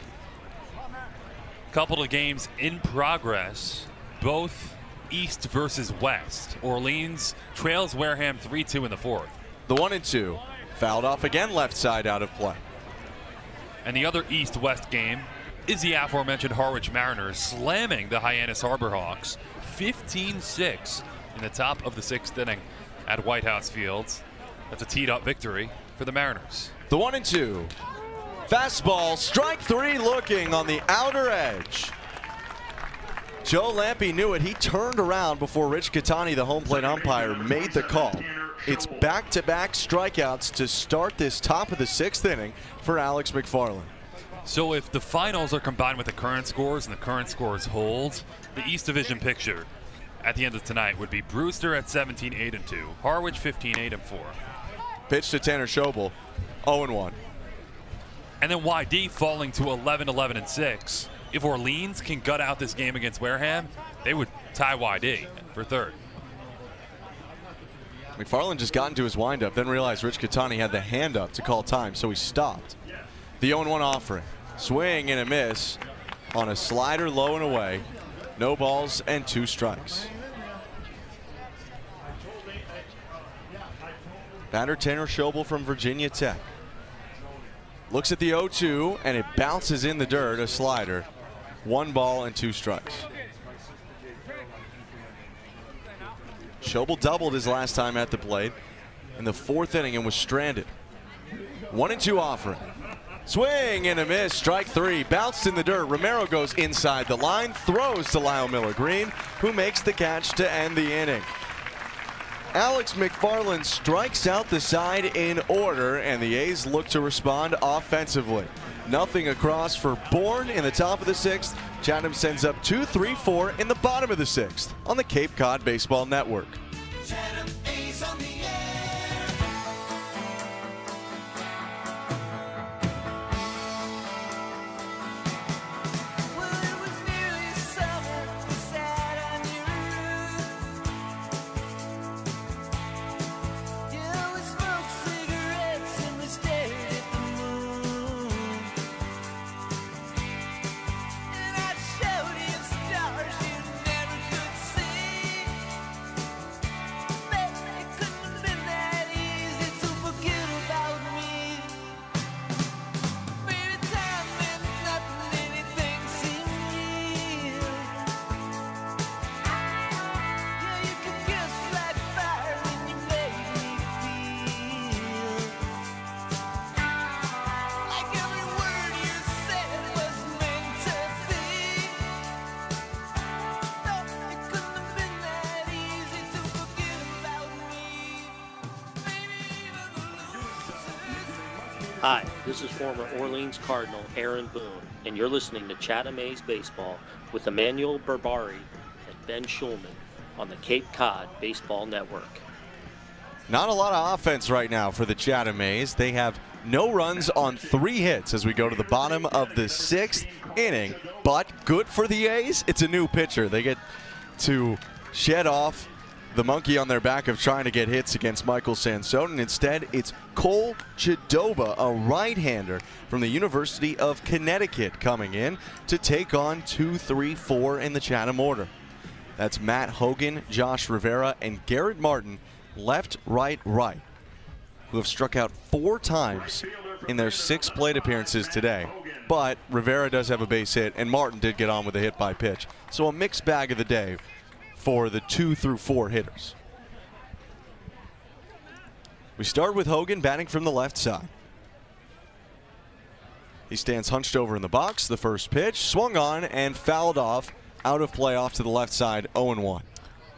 Couple of games in progress, both East versus West. Orleans trails Wareham 3 2 in the fourth. The 1 and 2. Fouled off again left side out of play. And the other East West game is the aforementioned Harwich Mariners slamming the Hyannis Harbor Hawks 15 6 in the top of the sixth inning at White House Fields. That's a teed up victory for the Mariners. The 1 and 2. Fastball, strike three looking on the outer edge. Joe Lampe knew it. He turned around before Rich Catani, the home plate umpire, made the call. It's back to back strikeouts to start this top of the sixth inning for Alex McFarland. So if the finals are combined with the current scores and the current scores hold, the East Division picture at the end of tonight would be Brewster at 17 8 and 2, Harwich 15 8 and 4. Pitch to Tanner Schobel, 0 and 1. And then YD falling to 11 11 and 6. If Orleans can gut out this game against Wareham, they would tie YD for third. McFarland just got into his windup, then realized Rich Catani had the hand up to call time, so he stopped. The 0 1 offering. Swing and a miss on a slider low and away. No balls and two strikes. Batter Tanner Schobel from Virginia Tech. Looks at the 0 2 and it bounces in the dirt, a slider. One ball and two strikes. Schobel doubled his last time at the plate in the fourth inning and was stranded. One and two offering. Swing and a miss. Strike three. Bounced in the dirt. Romero goes inside the line, throws to Lyle Miller Green, who makes the catch to end the inning. Alex McFarland strikes out the side in order, and the A's look to respond offensively. Nothing across for Bourne in the top of the sixth. Chatham sends up 2 3 4 in the bottom of the sixth on the Cape Cod Baseball Network. Cardinal Aaron Boone, and you're listening to Chatham A's Baseball with Emmanuel Berbari and Ben Shulman on the Cape Cod Baseball Network. Not a lot of offense right now for the Chatham A's. They have no runs on three hits as we go to the bottom of the sixth inning. But good for the A's. It's a new pitcher. They get to shed off the monkey on their back of trying to get hits against Michael Sansone. And instead, it's Cole Chidoba, a right-hander from the University of Connecticut, coming in to take on 2-3-4 in the Chatham order. That's Matt Hogan, Josh Rivera, and Garrett Martin, left, right, right, who have struck out four times in their six plate appearances today. But Rivera does have a base hit, and Martin did get on with a hit by pitch. So a mixed bag of the day for the two through four hitters. We start with Hogan batting from the left side. He stands hunched over in the box. The first pitch swung on and fouled off out of play off to the left side 0 1.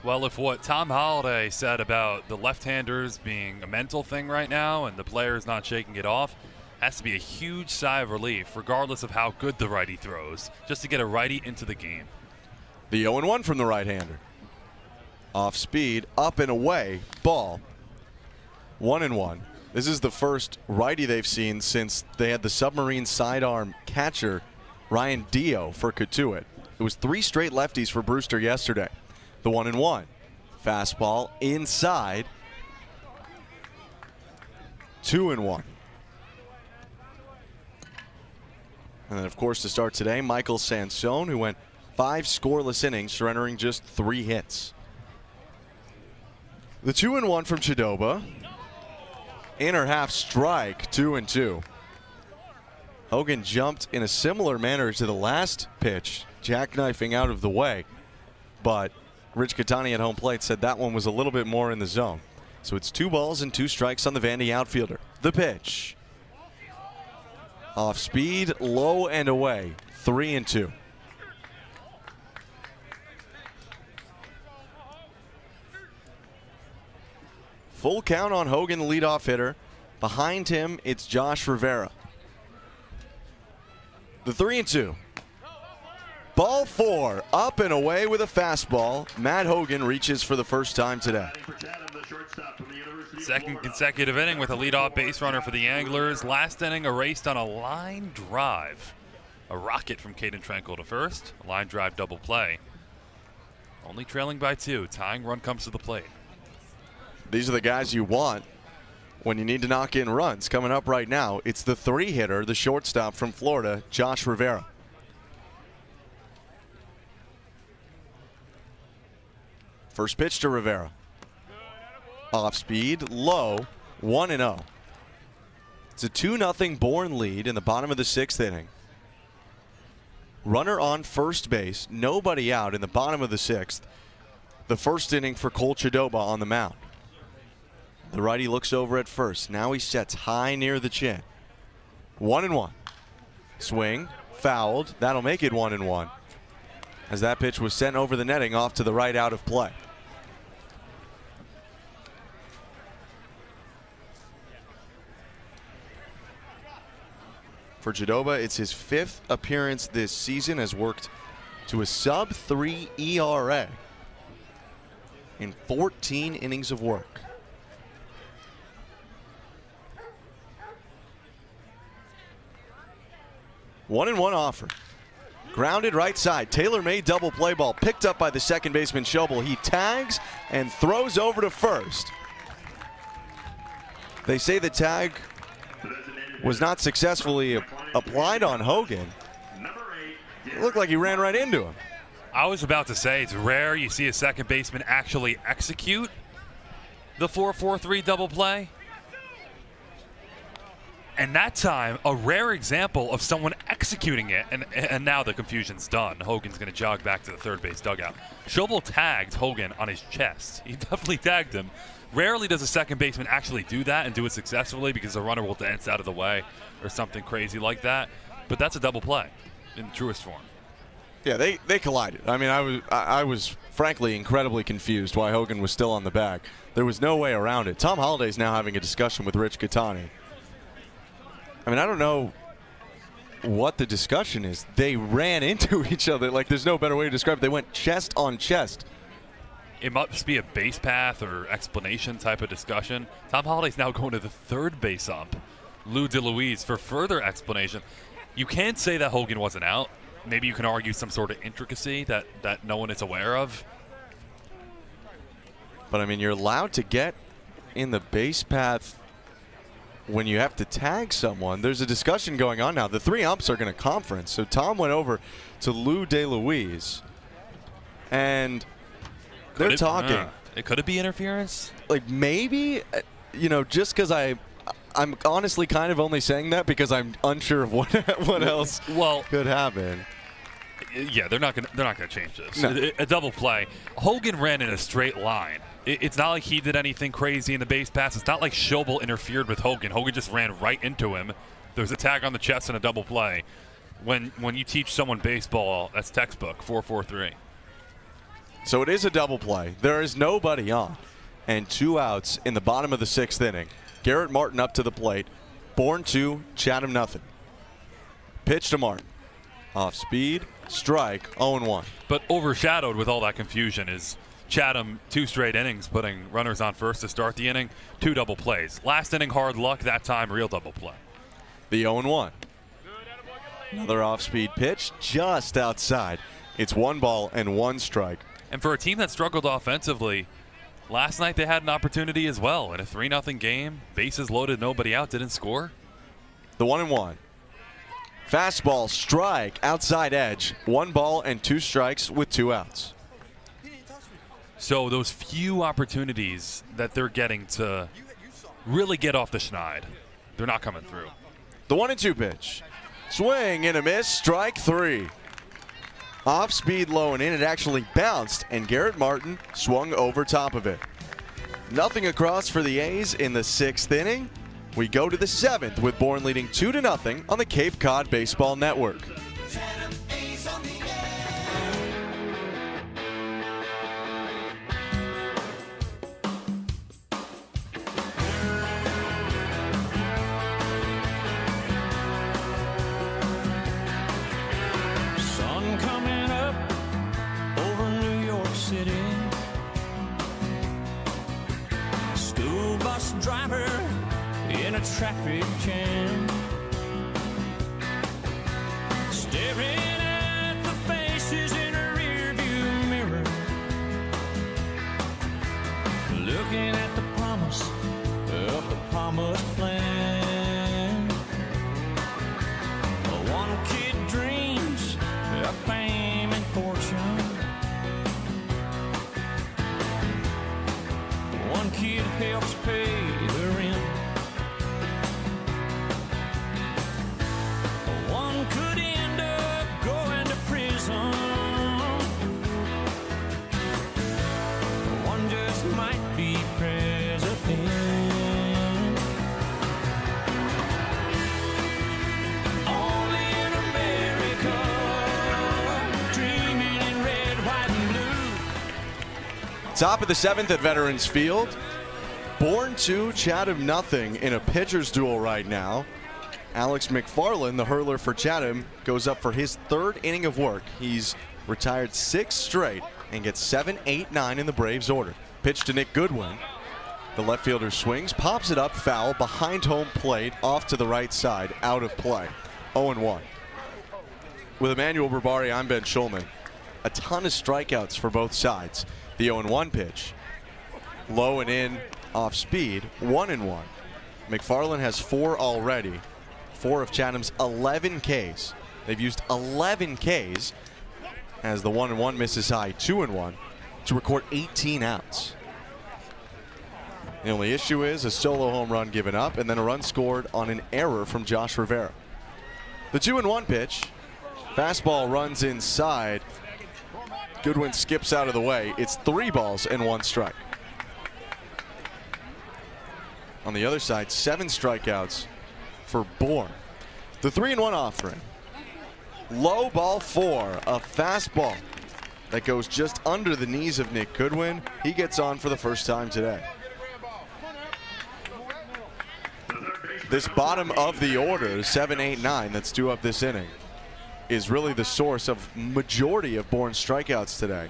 Well, if what Tom Holliday said about the left-handers being a mental thing right now and the players not shaking it off, has to be a huge sigh of relief, regardless of how good the righty throws, just to get a righty into the game. The 0 1 from the right hander. Off speed, up and away, ball. 1 and 1. This is the first righty they've seen since they had the submarine sidearm catcher, Ryan Dio, for Cotuit. It was three straight lefties for Brewster yesterday. The 1 and 1. Fastball inside. 2 and 1. And then, of course, to start today, Michael Sansone, who went five scoreless innings, surrendering just three hits. The two and one from Chidoba. Inner half strike, two and two. Hogan jumped in a similar manner to the last pitch, jackknifing out of the way. But Rich Catani at home plate said that one was a little bit more in the zone. So it's two balls and two strikes on the Vandy outfielder. The pitch. Off speed, low and away. Three and two. Full count on Hogan, the leadoff hitter. Behind him, it's Josh Rivera. The three and two. Ball four, up and away with a fastball. Matt Hogan reaches for the first time today. Second consecutive inning with a leadoff base runner for the Anglers. Last inning erased on a line drive. A rocket from Caden Tranquil to first. A line drive double play. Only trailing by two. Tying run comes to the plate. These are the guys you want when you need to knock in runs. Coming up right now, it's the three hitter, the shortstop from Florida, Josh Rivera. First pitch to Rivera. Off speed, low, 1 0. It's a 2 0 Bourne lead in the bottom of the sixth inning. Runner on first base, nobody out in the bottom of the sixth. The first inning for Cole Chidoba on the mound. The righty looks over at first. Now he sets high near the chin. One and one. Swing, fouled. That'll make it one and one. As that pitch was sent over the netting off to the right out of play. For Chidoba, it's his fifth appearance this season, has worked to a sub 3 ERA in 14 innings of work. One and one offer. Grounded right side. Taylor made double play ball. Picked up by the second baseman Schobel. He tags and throws over to first. They say the tag was not successfully applied on Hogan. It looked like he ran right into him. I was about to say it's rare you see a second baseman actually execute the 4-4-3 double play. And that time, a rare example of someone executing it, and and now the confusion's done. Hogan's going to jog back to the third base dugout. Schobel tagged Hogan on his chest. He definitely tagged him. Rarely does a second baseman actually do that and do it successfully because the runner will dance out of the way or something crazy like that. But that's a double play in truest form. Yeah, they, they collided. I mean, I was I was frankly incredibly confused why Hogan was still on the bag. There was no way around it. Tom Holliday's now having a discussion with Rich Catani. I mean, I don't know what the discussion is. They ran into each other. Like, there's no better way to describe it. They went chest on chest. It must be a base path or explanation type of discussion. Tom Holliday's now going to the third base ump, Lou DeLuise, for further explanation. You can't say that Hogan wasn't out. Maybe you can argue some sort of intricacy that, that no one is aware of. But I mean, you're allowed to get in the base path when you have to tag someone. There's a discussion going on now. The three umps are going to conference. So Tom went over to Lou DeLuise, and they're it- talking. uh, it could it be interference? Like maybe, uh, you know, just because I. I'm honestly kind of only saying that because I'm unsure of what what else well could happen. Yeah, they're not gonna they're not gonna change this. No. A, a double play. Hogan ran in a straight line. It- it's not like he did anything crazy in the base pass. It's not like Schobel interfered with Hogan. Hogan just ran right into him. There's a tag on the chest and a double play. When when you teach someone baseball, that's textbook four four three. So it is a double play. There is nobody on, and two outs in the bottom of the sixth inning. Garrett Martin up to the plate. Bourne two, Chatham nothing. Pitch to Martin. Off speed, strike, 0 1. But overshadowed with all that confusion is Chatham two straight innings, putting runners on first to start the inning, two double plays. Last inning hard luck, that time real double play. The 0 1. Another off speed pitch just outside. It's one ball and one strike. And for a team that struggled offensively, last night they had an opportunity as well. In a 3 0 game, bases loaded, nobody out, didn't score. The 1 and 1. Fastball, strike, outside edge. One ball and two strikes with two outs. So those few opportunities that they're getting to really get off the schneid, they're not coming through. The one and two pitch. Swing and a miss, strike three. Off speed low and in, it actually bounced, and Garrett Martin swung over top of it. Nothing across for the A's in the sixth inning. We go to the seventh with Bourne leading two to nothing on the Cape Cod Baseball Network. Traffic jam. Staring at the faces in a rearview mirror. Looking at the promise of the promised Top of the seventh at Veterans Field. Bourne to Chatham nothing in a pitcher's duel right now. Alex McFarland, the hurler for Chatham, goes up for his third inning of work. He's retired six straight and gets seven, eight, nine in the Braves order. Pitch to Nick Goodwin. The left fielder swings, pops it up, foul, behind home plate, off to the right side, out of play. 0 1. With Emmanuel Berbari, I'm Ben Shulman. A ton of strikeouts for both sides. The 0 1 pitch. Low and in, off speed, 1 and 1. McFarland has four already. Four of Chatham's 11 Ks. They've used 11 Ks as the 1 and 1 misses high, 2 and 1 to record 18 outs. The only issue is a solo home run given up and then a run scored on an error from Josh Rivera. The 2 and 1 pitch. Fastball runs inside. Goodwin skips out of the way. It's three balls and one strike. On the other side, seven strikeouts for Bourne. The 3 and 1 offering. Low ball four, a fastball that goes just under the knees of Nick Goodwin. He gets on for the first time today. This bottom of the order, 7 8 9, that's due up this inning, is really the source of majority of Bourne strikeouts today.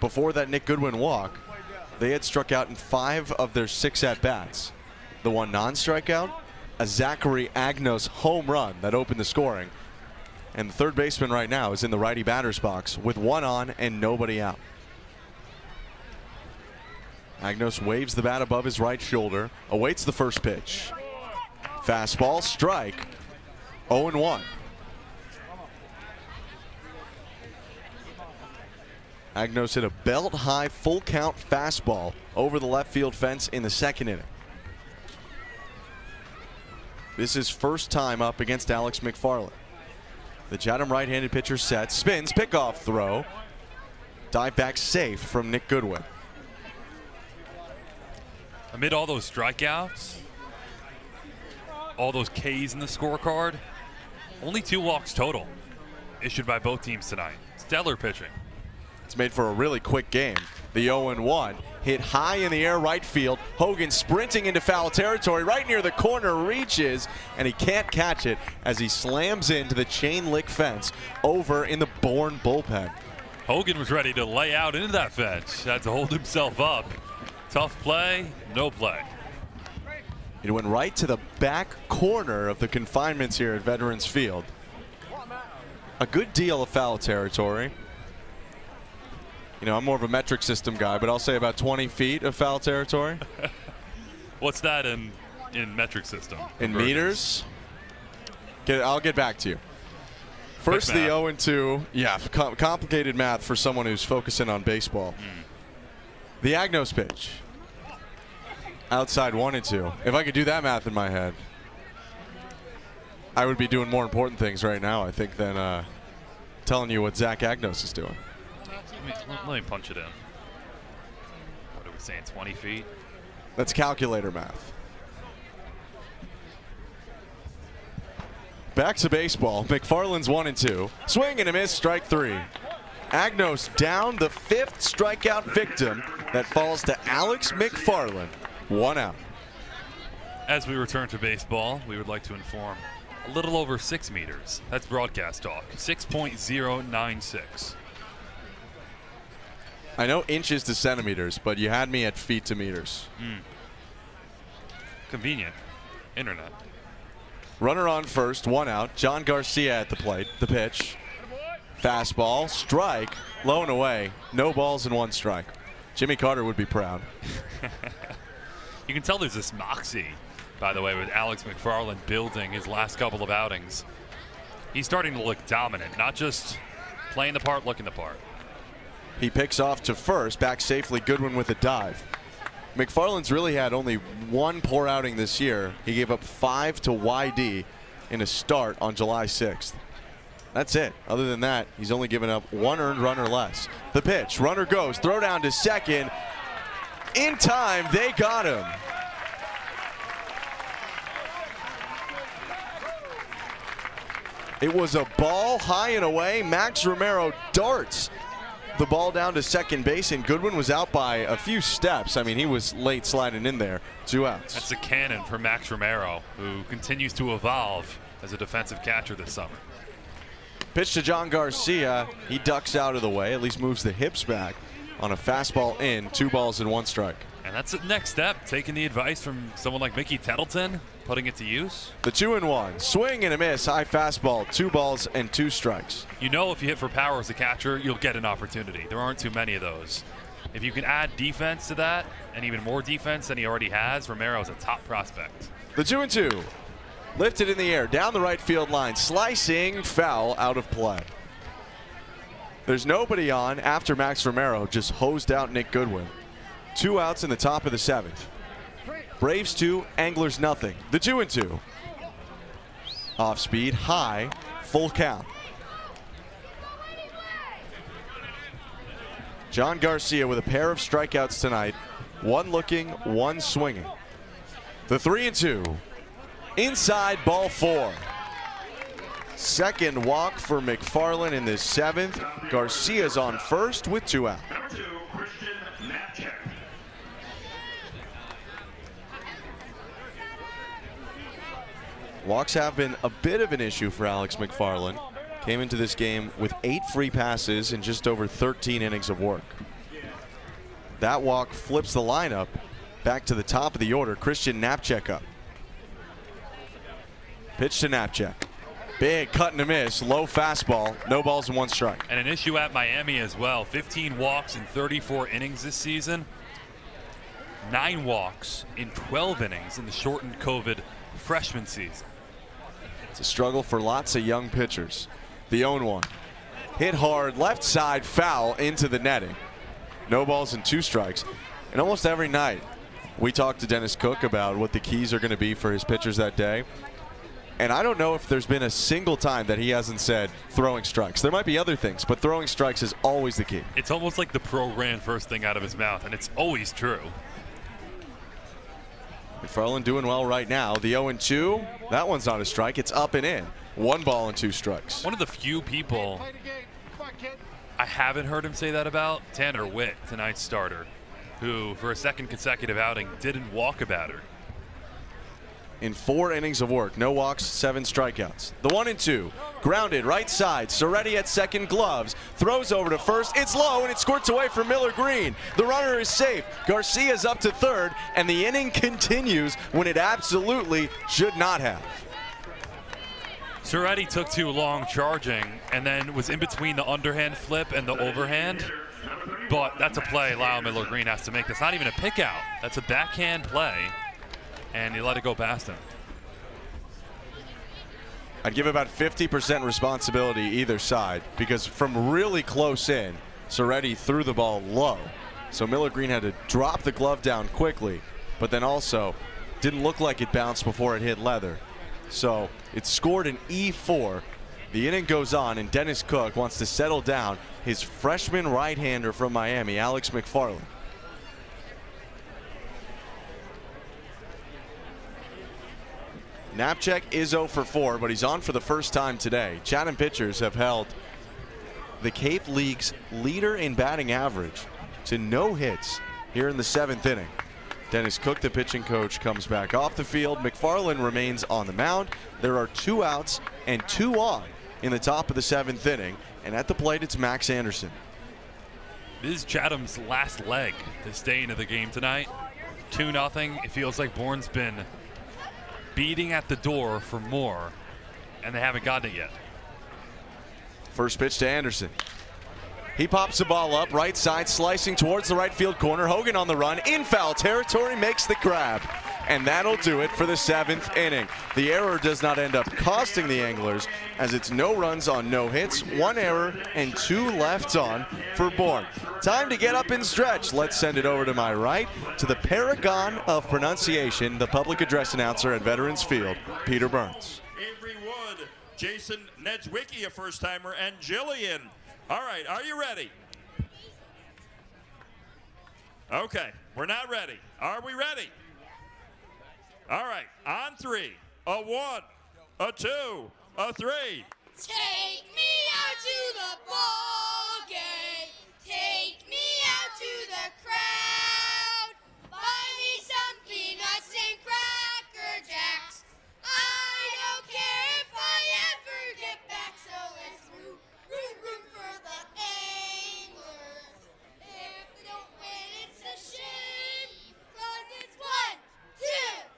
Before that Nick Goodwin walk, they had struck out in five of their six at bats. The one non strikeout, a Zachary Agnos home run that opened the scoring. And the third baseman right now is in the righty batter's box with one on and nobody out. Agnos waves the bat above his right shoulder, awaits the first pitch. Fastball, strike, 0 Agnos hit a belt high full count fastball over the left field fence in the second inning. This is first time up against Alex McFarland. The Chatham right handed pitcher sets, spins, pickoff throw. Dive back safe from Nick Goodwin. Amid all those strikeouts, all those Ks in the scorecard, only two walks total issued by both teams tonight. Stellar pitching. It's made for a really quick game. The 0 1 hit high in the air right field. Hogan sprinting into foul territory right near the corner, reaches, and he can't catch it as he slams into the chain link fence over in the Bourne bullpen. Hogan was ready to lay out into that fence. Had to hold himself up. Tough play, no play. It went right to the back corner of the confinements here at Veterans Field. A good deal of foul territory. You know, I'm more of a metric system guy, but I'll say about 20 feet of foul territory. What's that in in metric system? In meters? Get, I'll get back to you. First, the 0 and 2. Yeah, com- complicated math for someone who's focusing on baseball. Hmm. The Agnos pitch. Outside 1 and 2. If I could do that math in my head, I would be doing more important things right now, I think, than uh, telling you what Zach Agnos is doing. Let me, let me punch it in. What are we saying? 20 feet? That's calculator math. Back to baseball. McFarland's one and two. Swing and a miss, strike three. Agnos down the fifth strikeout victim that falls to Alex McFarland. One out. As we return to baseball, we would like to inform a little over six meters. That's broadcast talk. 6.096. I know inches to centimeters, but you had me at feet to meters. Hmm. Convenient. Internet. Runner on first, one out. John Garcia at the plate. The pitch. Fastball, strike, low and away. No balls and one strike. Jimmy Carter would be proud. You can tell there's this moxie, by the way, with Alex McFarland building his last couple of outings. He's starting to look dominant, not just playing the part, looking the part. He picks off to first, back safely. Goodwin with a dive. McFarland's really had only one poor outing this year. He gave up five to YD in a start on July 6th. That's it. Other than that, he's only given up one earned run or less. The pitch, runner goes, throw down to second. In time, they got him. It was a ball high and away. Max Romero darts the ball down to second base, and Goodwin was out by a few steps. I mean, he was late sliding in there. Two outs. That's a cannon for Max Romero, who continues to evolve as a defensive catcher this summer. Pitch to John Garcia. He ducks out of the way, at least moves the hips back on a fastball in. Two balls and one strike. And that's the next step, taking the advice from someone like Mickey Tettleton, putting it to use. The two and one. Swing and a miss. High fastball. Two balls and two strikes. You know if you hit for power as a catcher, you'll get an opportunity. There aren't too many of those. If you can add defense to that, and even more defense than he already has, Romero is a top prospect. The two and two. Lifted in the air, down the right field line. Slicing foul out of play. There's nobody on after Max Romero just hosed out Nick Goodwin. Two outs in the top of the seventh. Braves two, Anglers nothing. The two and two. Off speed, high, full count. John Garcia with a pair of strikeouts tonight. One looking, one swinging. The three and two. Inside ball four. Second walk for McFarland in the seventh. Garcia's on first with two out. Walks have been a bit of an issue for Alex McFarland. Came into this game with eight free passes and just over 13 innings of work. That walk flips the lineup back to the top of the order. Christian Knapczyk up. Pitch to Knapczyk. Big cut and a miss. Low fastball. No balls and one strike. And an issue at Miami as well. 15 walks in 34 innings this season. Nine walks in 12 innings in the shortened COVID freshman season. It's a struggle for lots of young pitchers. The own one. Hit hard, left side foul into the netting. No balls and two strikes. And almost every night, we talk to Dennis Cook about what the keys are going to be for his pitchers that day. And I don't know if there's been a single time that he hasn't said throwing strikes. There might be other things, but throwing strikes is always the key. It's almost like the pro ran first thing out of his mouth, and it's always true. McFarland doing well right now. The 0 2, that one's not a strike. It's up and in. One ball and two strikes. One of the few people I haven't heard him say that about, Tanner Witt, tonight's starter, who for a second consecutive outing didn't walk a batter. In four innings of work. No walks, seven strikeouts. The one and two. Grounded right side. Serretti at second gloves. Throws over to first. It's low and it squirts away from Miller Green. The runner is safe. Garcia's up to third, and the inning continues when it absolutely should not have. Serretti took too long charging and then was in between the underhand flip and the overhand. But that's a play Lyle Miller Green has to make. That's not even a pick out. That's a backhand play. And he let it go past him. I'd give about 50% responsibility either side because from really close in, Serretti threw the ball low. So Miller Green had to drop the glove down quickly, but then also didn't look like it bounced before it hit leather. So it scored an E4. The inning goes on, and Dennis Cook wants to settle down his freshman right hander from Miami, Alex McFarland. Knapczyk is 0 for 4, but he's on for the first time today. Chatham pitchers have held the Cape League's leader in batting average to no hits here in the seventh inning. Dennis Cook, the pitching coach, comes back off the field. McFarland remains on the mound. There are two outs and two on in the top of the seventh inning. And at the plate, it's Max Anderson. This is Chatham's last leg to stay into the game tonight. 2 nothing. It feels like Bourne's been beating at the door for more, and they haven't gotten it yet. First pitch to Anderson. He pops the ball up, right side, slicing towards the right field corner. Hogan on the run, in foul territory, makes the grab. And that'll do it for the seventh inning. The error does not end up costing the Anglers, as it's no runs on no hits, one error, and two left on for Bourne. Time to get up and stretch. Let's send it over to my right to the paragon of pronunciation, the public address announcer at Veterans Field, Peter Burns. Avery Wood, Jason Nedzwicki, a first timer, and Jillian. All right, are you ready? Okay, we're not ready. Are we ready? All right, on three, a one, a two, a three. Take me out to the ball game. Take me out to the crowd. Buy me some peanuts and cracker jacks. I don't care if I ever get back, so let's root, root, root for the anglers. If don't win, it's a shame. Cause it's one, two.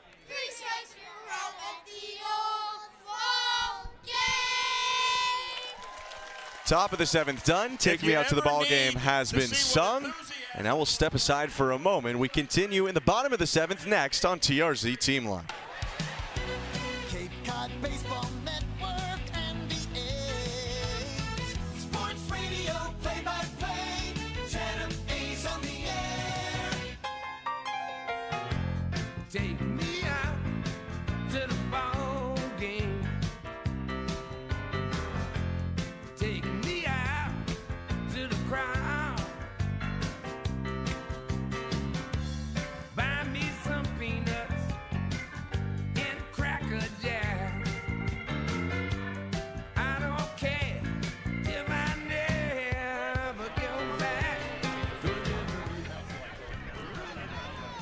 Top of the seventh done. Take me out to the ball game has been sung. And now we'll step aside for a moment. We continue in the bottom of the seventh next on TRZ Team Line.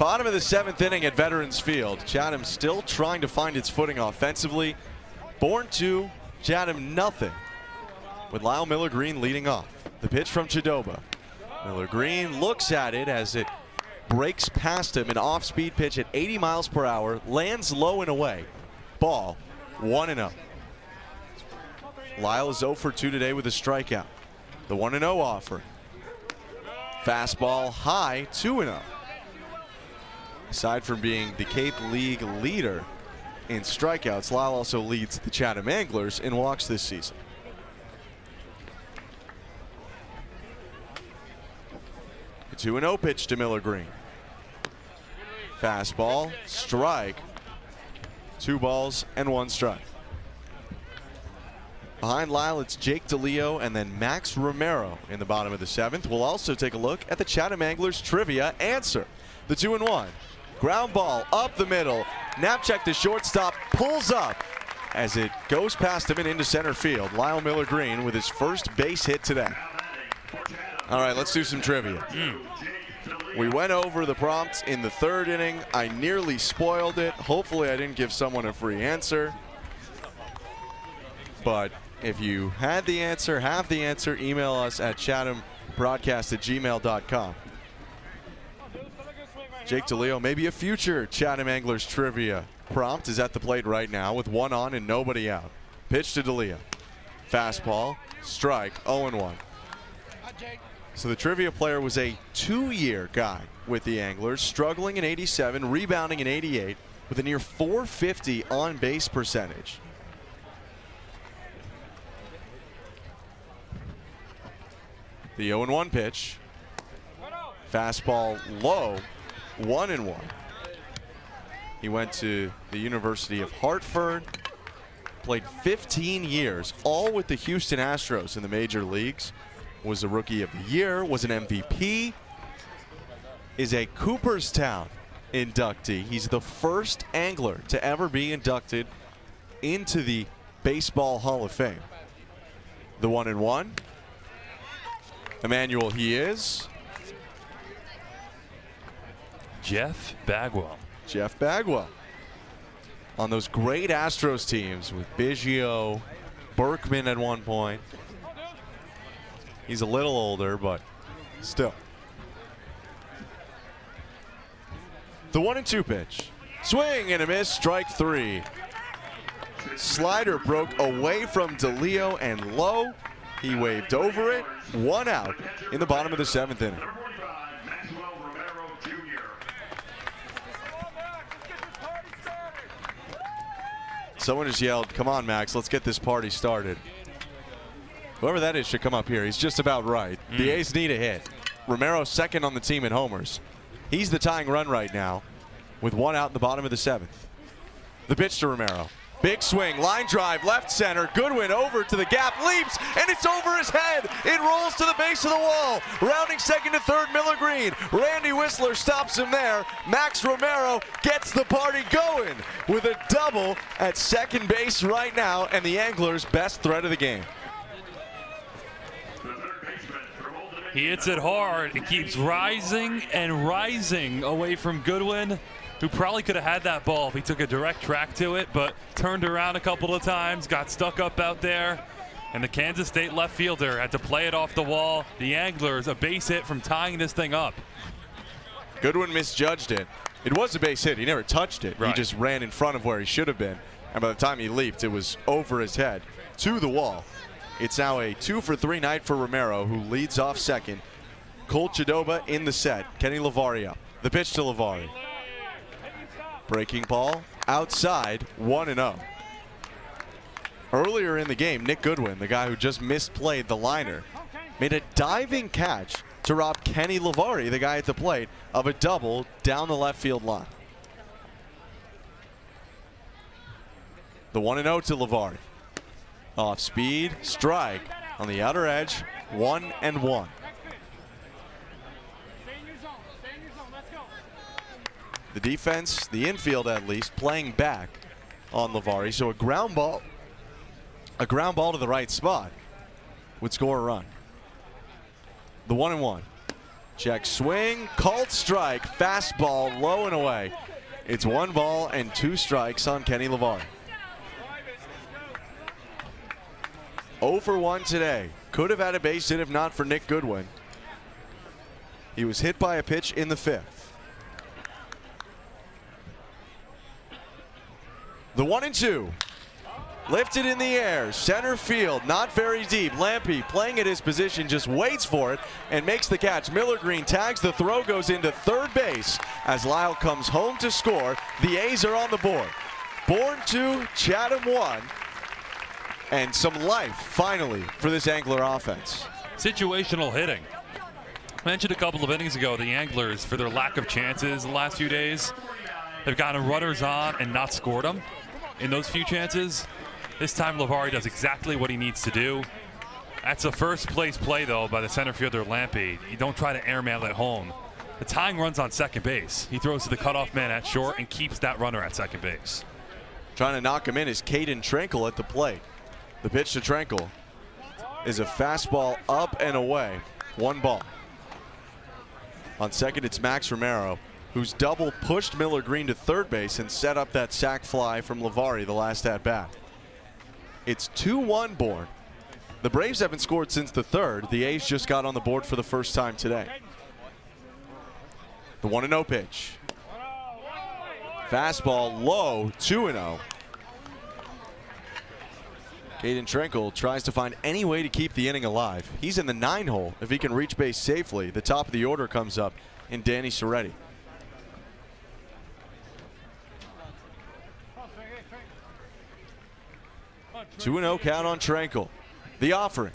Bottom of the seventh inning at Veterans Field. Chatham still trying to find its footing offensively. Bourne two, Chatham nothing. With Lyle Miller Green leading off. The pitch from Chidoba. Miller Green looks at it as it breaks past him. An off speed pitch at 80 miles per hour. Lands low and away. Ball 1 and 0. Lyle is 0 for 2 today with a strikeout. The 1 0 offer. Fastball high 2 0. Aside from being the Cape League leader in strikeouts, Lyle also leads the Chatham Anglers in walks this season. A 2 0 pitch to Miller Green. Fastball, strike. Two balls and one strike. Behind Lyle, it's Jake DeLeo and then Max Romero in the bottom of the seventh. We'll also take a look at the Chatham Anglers trivia answer. The two and one. Ground ball up the middle. Knapczyk, the shortstop pulls up as it goes past him and into center field. Lyle Miller Green with his first base hit today. All right, let's do some trivia. We went over the prompts in the third inning. I nearly spoiled it. Hopefully, I didn't give someone a free answer. But if you had the answer, have the answer, email us at chathambroadcast at gmail.com. Jake DeLeo, maybe a future Chatham Anglers trivia prompt is at the plate right now with one on and nobody out. Pitch to DeLeo. Fastball, strike, 0 1. So the trivia player was a two-year guy with the Anglers, struggling in 87, rebounding in 88, with a near 450 on-base percentage. The 0-1 pitch. Fastball low, 1 and 1. He went to the University of Hartford, played 15 years, all with the Houston Astros in the major leagues was a rookie of the year, was an MVP, is a Cooperstown inductee. He's the first angler to ever be inducted into the Baseball Hall of Fame. The one and one. Emmanuel, he is. Jeff Bagwell. Jeff Bagwell. On those great Astros teams with Biggio, Berkman at one point. He's a little older, but still. The one and two pitch. Swing and a miss, strike three. Slider broke away from DeLeo and low. He waved over it. One out in the bottom of the seventh inning. Someone just yelled, Come on, Max, let's get this party started. Whoever that is should come up here. He's just about right. The mm. A's need a hit. Romero second on the team in homers. He's the tying run right now with one out in the bottom of the seventh. The pitch to Romero. Big swing, line drive, left center. Goodwin over to the gap, leaps, and it's over his head. It rolls to the base of the wall. Rounding second to third, Miller Green. Randy Whistler stops him there. Max Romero gets the party going with a double at second base right now, and the Anglers' best threat of the game. He hits it hard. It keeps rising and rising away from Goodwin, who probably could have had that ball if he took a direct track to it, but turned around a couple of times, got stuck up out there. And the Kansas State left fielder had to play it off the wall. The Anglers, a base hit from tying this thing up. Goodwin misjudged it. It was a base hit. He never touched it. He just ran in front of where he should have been. And by the time he leaped, it was over his head to the wall. It's now a two for three night for Romero, who leads off second. Colt Chidoba in the set. Kenny Levari up. The pitch to Levari. Breaking ball outside, 1 0. Earlier in the game, Nick Goodwin, the guy who just misplayed the liner, made a diving catch to rob Kenny Levari, the guy at the plate, of a double down the left field line. The 1 0 to Levari. Off speed, strike on the outer edge, 1 and 1. The defense, the infield at least, playing back on Levari. So a ground ball, a ground ball to the right spot would score a run. The one and one. Check swing, called strike, fastball low and away. It's one ball and two strikes on Kenny Levari. 0 for 1 today. Could have had a base hit if not for Nick Goodwin. He was hit by a pitch in the fifth. The one and two. Lifted in the air, center field, not very deep. Lampe playing at his position, just waits for it and makes the catch. Miller Green tags the throw, goes into third base as Lyle comes home to score. The A's are on the board. Bourne two, Chatham one, and some life finally for this Angler offense. Situational hitting. Mentioned a couple of innings ago, the Anglers, for their lack of chances the last few days, they've gotten runners on and not scored them in those few chances. This time, Levari does exactly what he needs to do. That's a first place play, though, by the center fielder Lampe. You don't try to airmail it home. The tying runs on second base. He throws to the cutoff man at short and keeps that runner at second base. Trying to knock him in is Caden Tranquil at the plate. The pitch to Tranquil is a fastball up and away. One ball. On second, it's Max Romero, who's double pushed Miller Green to third base and set up that sac fly from Levari the last at bat. It's 2 1 Bourne. The Braves haven't scored since the third. The A's just got on the board for the first time today. The 1 0 pitch. Fastball low, 2 0. Caden Tranquil tries to find any way to keep the inning alive. He's in the nine hole. If he can reach base safely, the top of the order comes up in Danny Serretti. Two and zero count on Tranquil. The offering,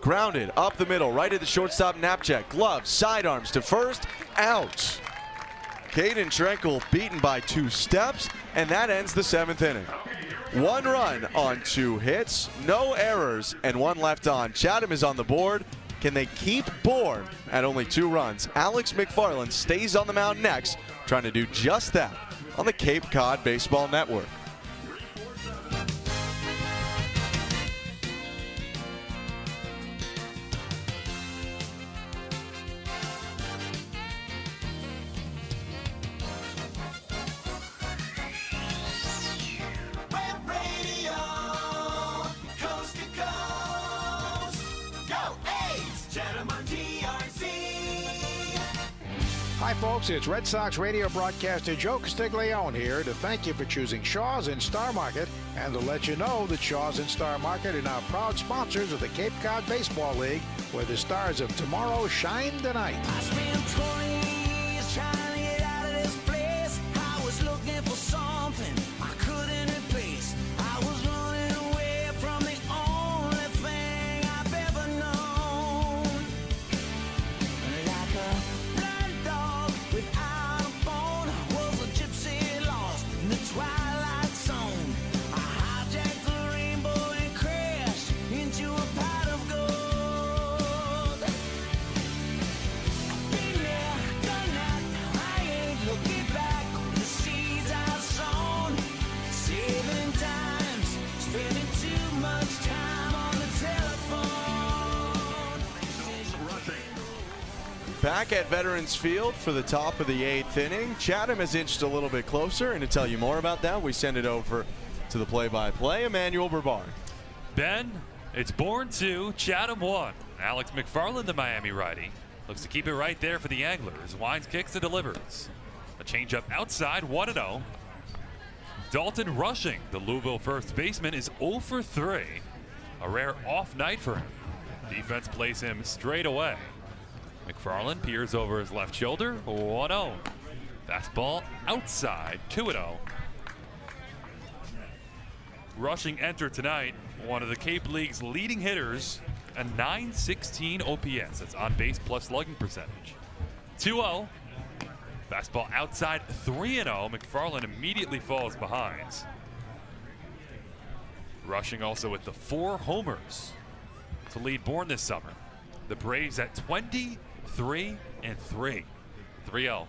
grounded up the middle, right at the shortstop Knapczyk. Glove, sidearms to first, out. Caden Tranquil beaten by two steps, and that ends the seventh inning. One run on two hits, no errors, and one left on. Chatham is on the board. Can they keep Bourne at only two runs? Alex McFarland stays on the mound next, trying to do just that on the Cape Cod Baseball Network. Hi, folks. It's Red Sox radio broadcaster Joe Castiglione here to thank you for choosing Shaw's and Star Market and to let you know that Shaw's and Star Market are now proud sponsors of the Cape Cod Baseball League, where the stars of tomorrow shine tonight. Back at Veterans Field for the top of the eighth inning. Chatham has inched a little bit closer, and to tell you more about that, we send it over to the play-by-play, Emmanuel Berbari. Ben, it's Bourne 2, Chatham 1. Alex McFarland, the Miami righty, looks to keep it right there for the Anglers. Wines kicks and delivers. A changeup outside, 1 0. Dalton Rushing, the Louisville first baseman, is 0 for 3. A rare off night for him. Defense plays him straight away. McFarland peers over his left shoulder. 1 0. Fastball outside. 2 0. Rushing entered tonight, one of the Cape League's leading hitters, a 916 OPS. That's on base plus slugging percentage. 2 0. Fastball outside 3 0. McFarland immediately falls behind. Rushing also with the four homers to lead Bourne this summer. The Braves at 23 and 3. 3 0.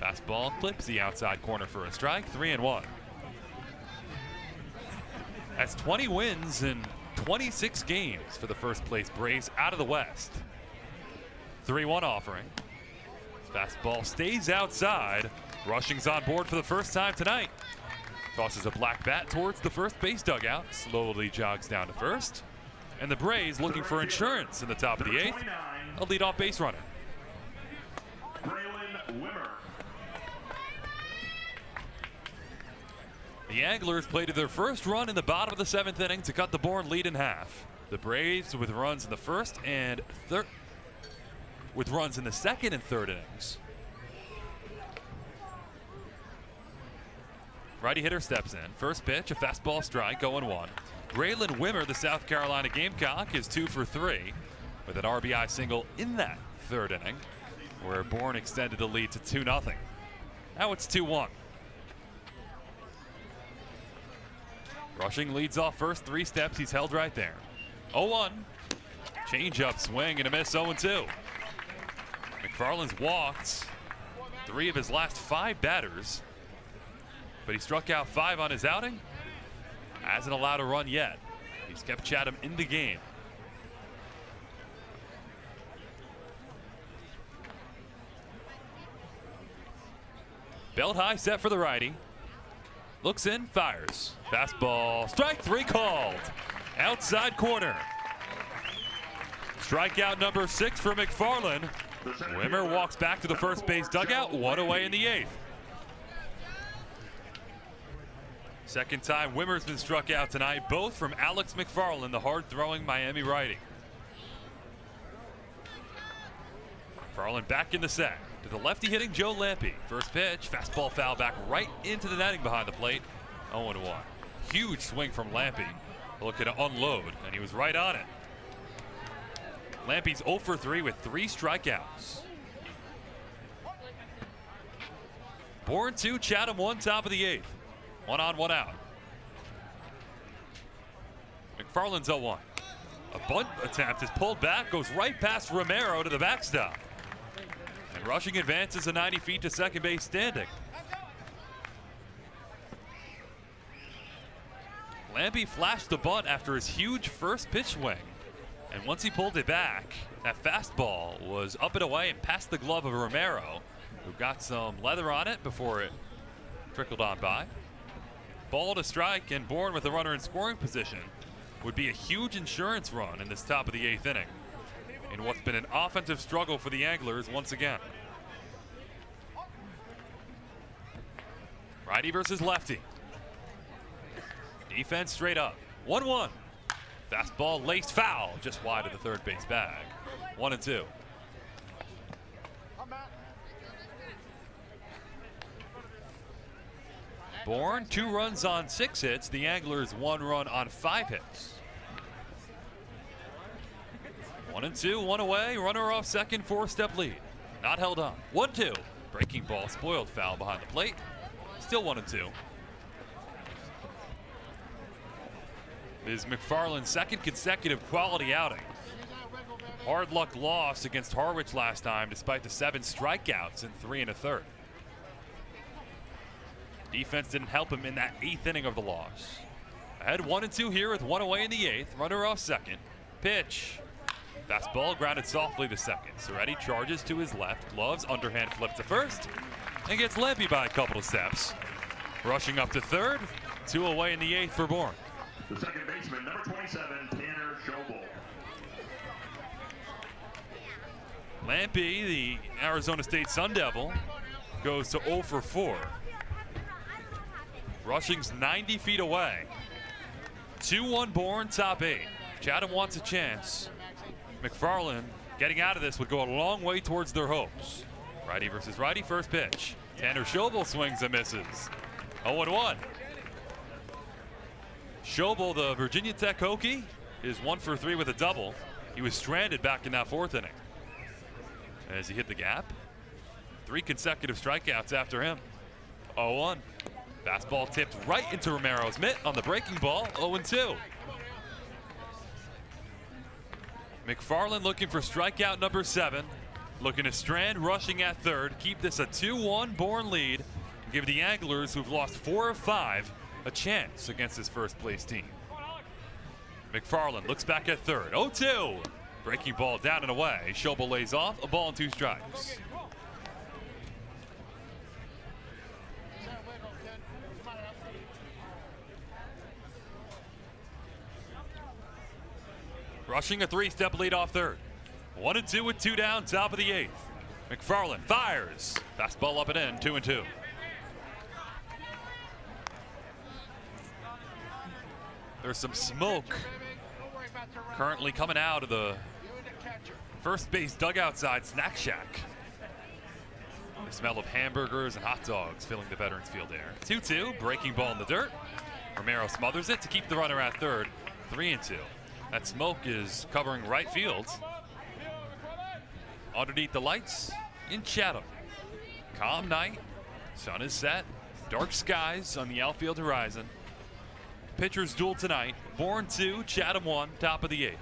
Fastball clips the outside corner for a strike. 3 and 1. That's 20 wins in 26 games for the first place Braves out of the West. 3 1 offering. Fastball stays outside. Rushing's on board for the first time tonight. Tosses a black bat towards the first base dugout. Slowly jogs down to first. And the Braves looking for insurance in the top of the eighth. A leadoff base runner. The Anglers played their first run in the bottom of the seventh inning to cut the Bourne lead in half. The Braves with runs in the first and third, with runs in the second and third innings. Righty hitter steps in. First pitch, a fastball strike, 0 1. Braylen Wimmer, the South Carolina Gamecock, is two for three with an RBI single in that third inning, where Bourne extended the lead to 2 0. Now it's 2 1. Rushing leads off first three steps. He's held right there. 0 1. Change up swing and a miss 0 2. McFarland's walked three of his last five batters, but he struck out five on his outing. Hasn't allowed a run yet. He's kept Chatham in the game. Belt high set for the righty. Looks in, fires. Fastball, strike three called. Outside corner. Strikeout number six for McFarland. Wimmer walks back to the first base dugout, one away in the eighth. Second time Wimmer's been struck out tonight, both from Alex McFarland, the hard-throwing Miami righty. McFarland back in the set the lefty hitting Joe Lampe. First pitch, fastball foul back right into the netting behind the plate. 0-1. Huge swing from Lampe. Looking to unload, and he was right on it. Lampe's 0 for 3 with three strikeouts. Bourne 2, Chatham 1, top of the eighth. One on, one out. McFarland's 0 1. A bunt attempt is pulled back, goes right past Romero to the backstop. And Rushing advances a 90 feet to second base standing. Lampe flashed the bunt after his huge first pitch swing. And once he pulled it back, that fastball was up and away and past the glove of Romero, who got some leather on it before it trickled on by. Ball to strike and Bourne with a runner in scoring position would be a huge insurance run in this top of the eighth inning in what's been an offensive struggle for the Anglers once again. Righty versus lefty. Defense straight up. 1 1. Fastball laced foul just wide of the third base bag. 1 and 2. Bourne, two runs on six hits. The Anglers, one run on five hits. One and two, one away. Runner off second, four step lead. Not held on. One, two. Breaking ball, spoiled foul behind the plate. Still one and two. Is McFarland's second consecutive quality outing. Hard luck loss against Harwich last time, despite the seven strikeouts in three and a third. Defense didn't help him in that eighth inning of the loss. Ahead one and two here with one away in the eighth. Runner off second. Pitch. Fastball grounded softly to second. Serretti charges to his left. Gloves underhand flip to first. And gets Lampe by a couple of steps. Rushing up to third. Two away in the eighth for Bourne. The second baseman, number 27, Tanner Schobel. Lampe, the Arizona State Sun Devil, goes to 0 for 4. Rushing's 90 feet away. 2 1 Bourne, top eight. Chatham wants a chance. McFarland getting out of this would go a long way towards their hopes. Righty versus righty, first pitch. Tanner Schobel swings and misses. 0-1. Schobel, the Virginia Tech Hokie, is one for three with a double. He was stranded back in that fourth inning. As he hit the gap, three consecutive strikeouts after him. 0-1. Fastball tipped right into Romero's mitt on the breaking ball, 0-2. McFarland looking for strikeout number seven. Looking to Strand Rushing at third. Keep this a 2-1 Bourne lead. Give the Anglers, who've lost four of five, a chance against this first place team. McFarland looks back at third. 0-2. Breaking ball down and away. Schobel lays off. A ball and two strikes. Rushing a three-step lead off third. One and two with two down, top of the eighth. McFarland fires. Fastball up and in, two and two. There's some smoke currently coming out of the first base dugout side snack shack. The smell of hamburgers and hot dogs filling the Veterans Field air. 2-2, breaking ball in the dirt. Romero smothers it to keep the runner at third. 3 and 2. That smoke is covering right field. Underneath the lights in Chatham. Calm night, sun is set, dark skies on the outfield horizon. Pitchers duel tonight. Bourne 2, Chatham 1, top of the eighth.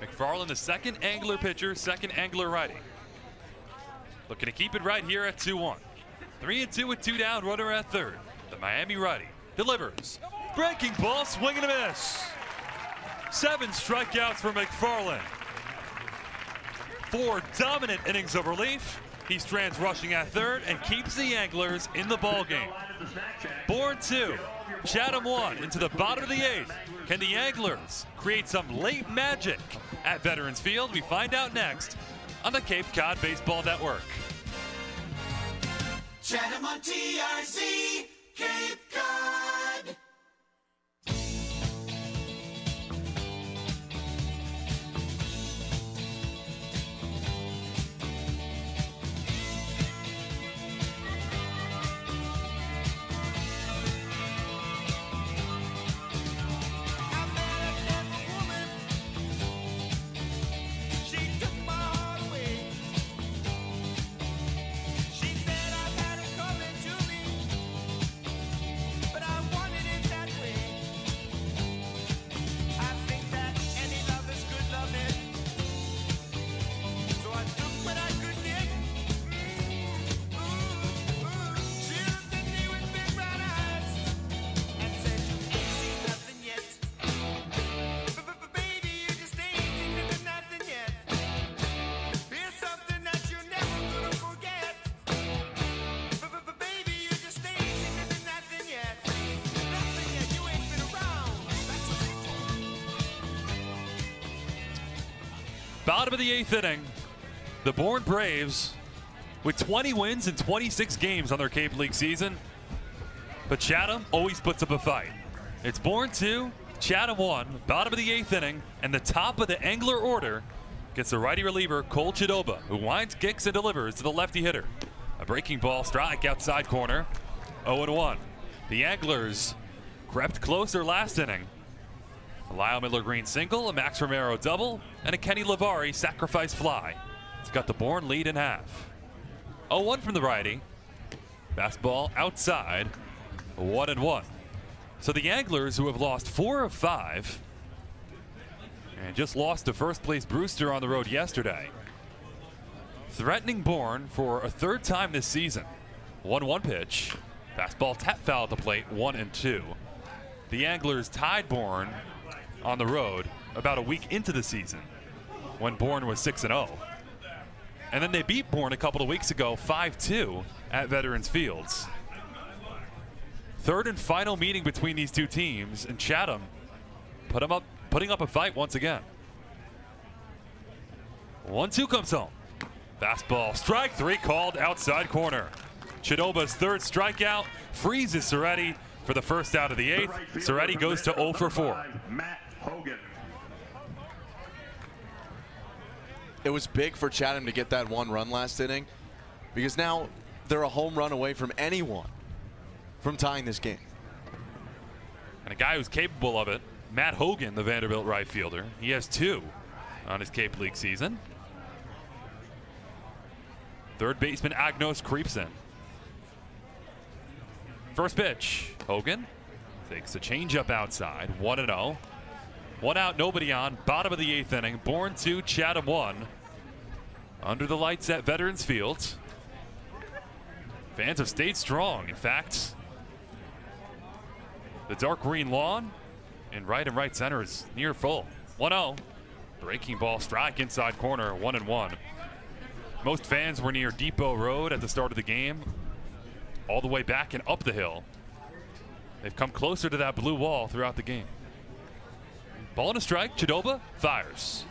McFarland, the second angler pitcher, second angler righty. Looking to keep it right here at 2 1. 3 and 2 with two down, runner at third. The Miami righty delivers. Breaking ball, swing and a miss. Seven strikeouts for McFarland. Four dominant innings of relief. He strands Rushing at third and keeps the Anglers in the ballgame. Bourne 2, Chatham 1 into the bottom of the eighth. Can the Anglers create some late magic at Veterans Field? We find out next on the Cape Cod Baseball Network. Chatham on TRC, Cape Cod. Bottom of the eighth inning, the Bourne Braves with 20 wins and 26 games on their Cape League season. But Chatham always puts up a fight. It's Bourne 2, Chatham 1, bottom of the eighth inning, and the top of the Angler order gets the righty reliever Cole Chidoba, who winds, kicks, and delivers to the lefty hitter. A breaking ball strike outside corner, 0 1. The Anglers crept closer last inning, Lyle Miller Green single, a Max Romero double, and a Kenny Levari sacrifice fly. It's got the Bourne lead in half. 0-1 from the righty. Fastball outside. 1 and 1. So the Anglers, who have lost four of five, and just lost to first place Brewster on the road yesterday, threatening Bourne for a third time this season. 1 1 pitch. Fastball tap foul at the plate, 1 and 2. The Anglers tied Bourne on the road about a week into the season when Bourne was 6 0. And then they beat Bourne a couple of weeks ago 5 2 at Veterans Fields. Third and final meeting between these two teams, and Chatham put up, putting up a fight once again. 1 2 comes home. Fastball, strike three called outside corner. Chidoba's third strikeout freezes Serretti. for the first out of the eighth. Serretti goes to 0 for 4. Matt Hogan. It was big for Chatham to get that one run last inning because now they're a home run away from anyone from tying this game. And a guy who's capable of it, Matt Hogan, the Vanderbilt right fielder. He has two on his Cape League season. Third baseman Agnos creeps in. First pitch, Hogan takes a changeup outside, 1 0. One out, nobody on. Bottom of the eighth inning. Bourne 2, Chatham 1. Under the lights at Veterans Field. Fans have stayed strong. In fact, the dark green lawn in right and right center is near full. 1 0. Breaking ball strike inside corner, 1 and 1. Most fans were near Depot Road at the start of the game, all the way back and up the hill. They've come closer to that blue wall throughout the game. Ball and a strike. Chidoba fires.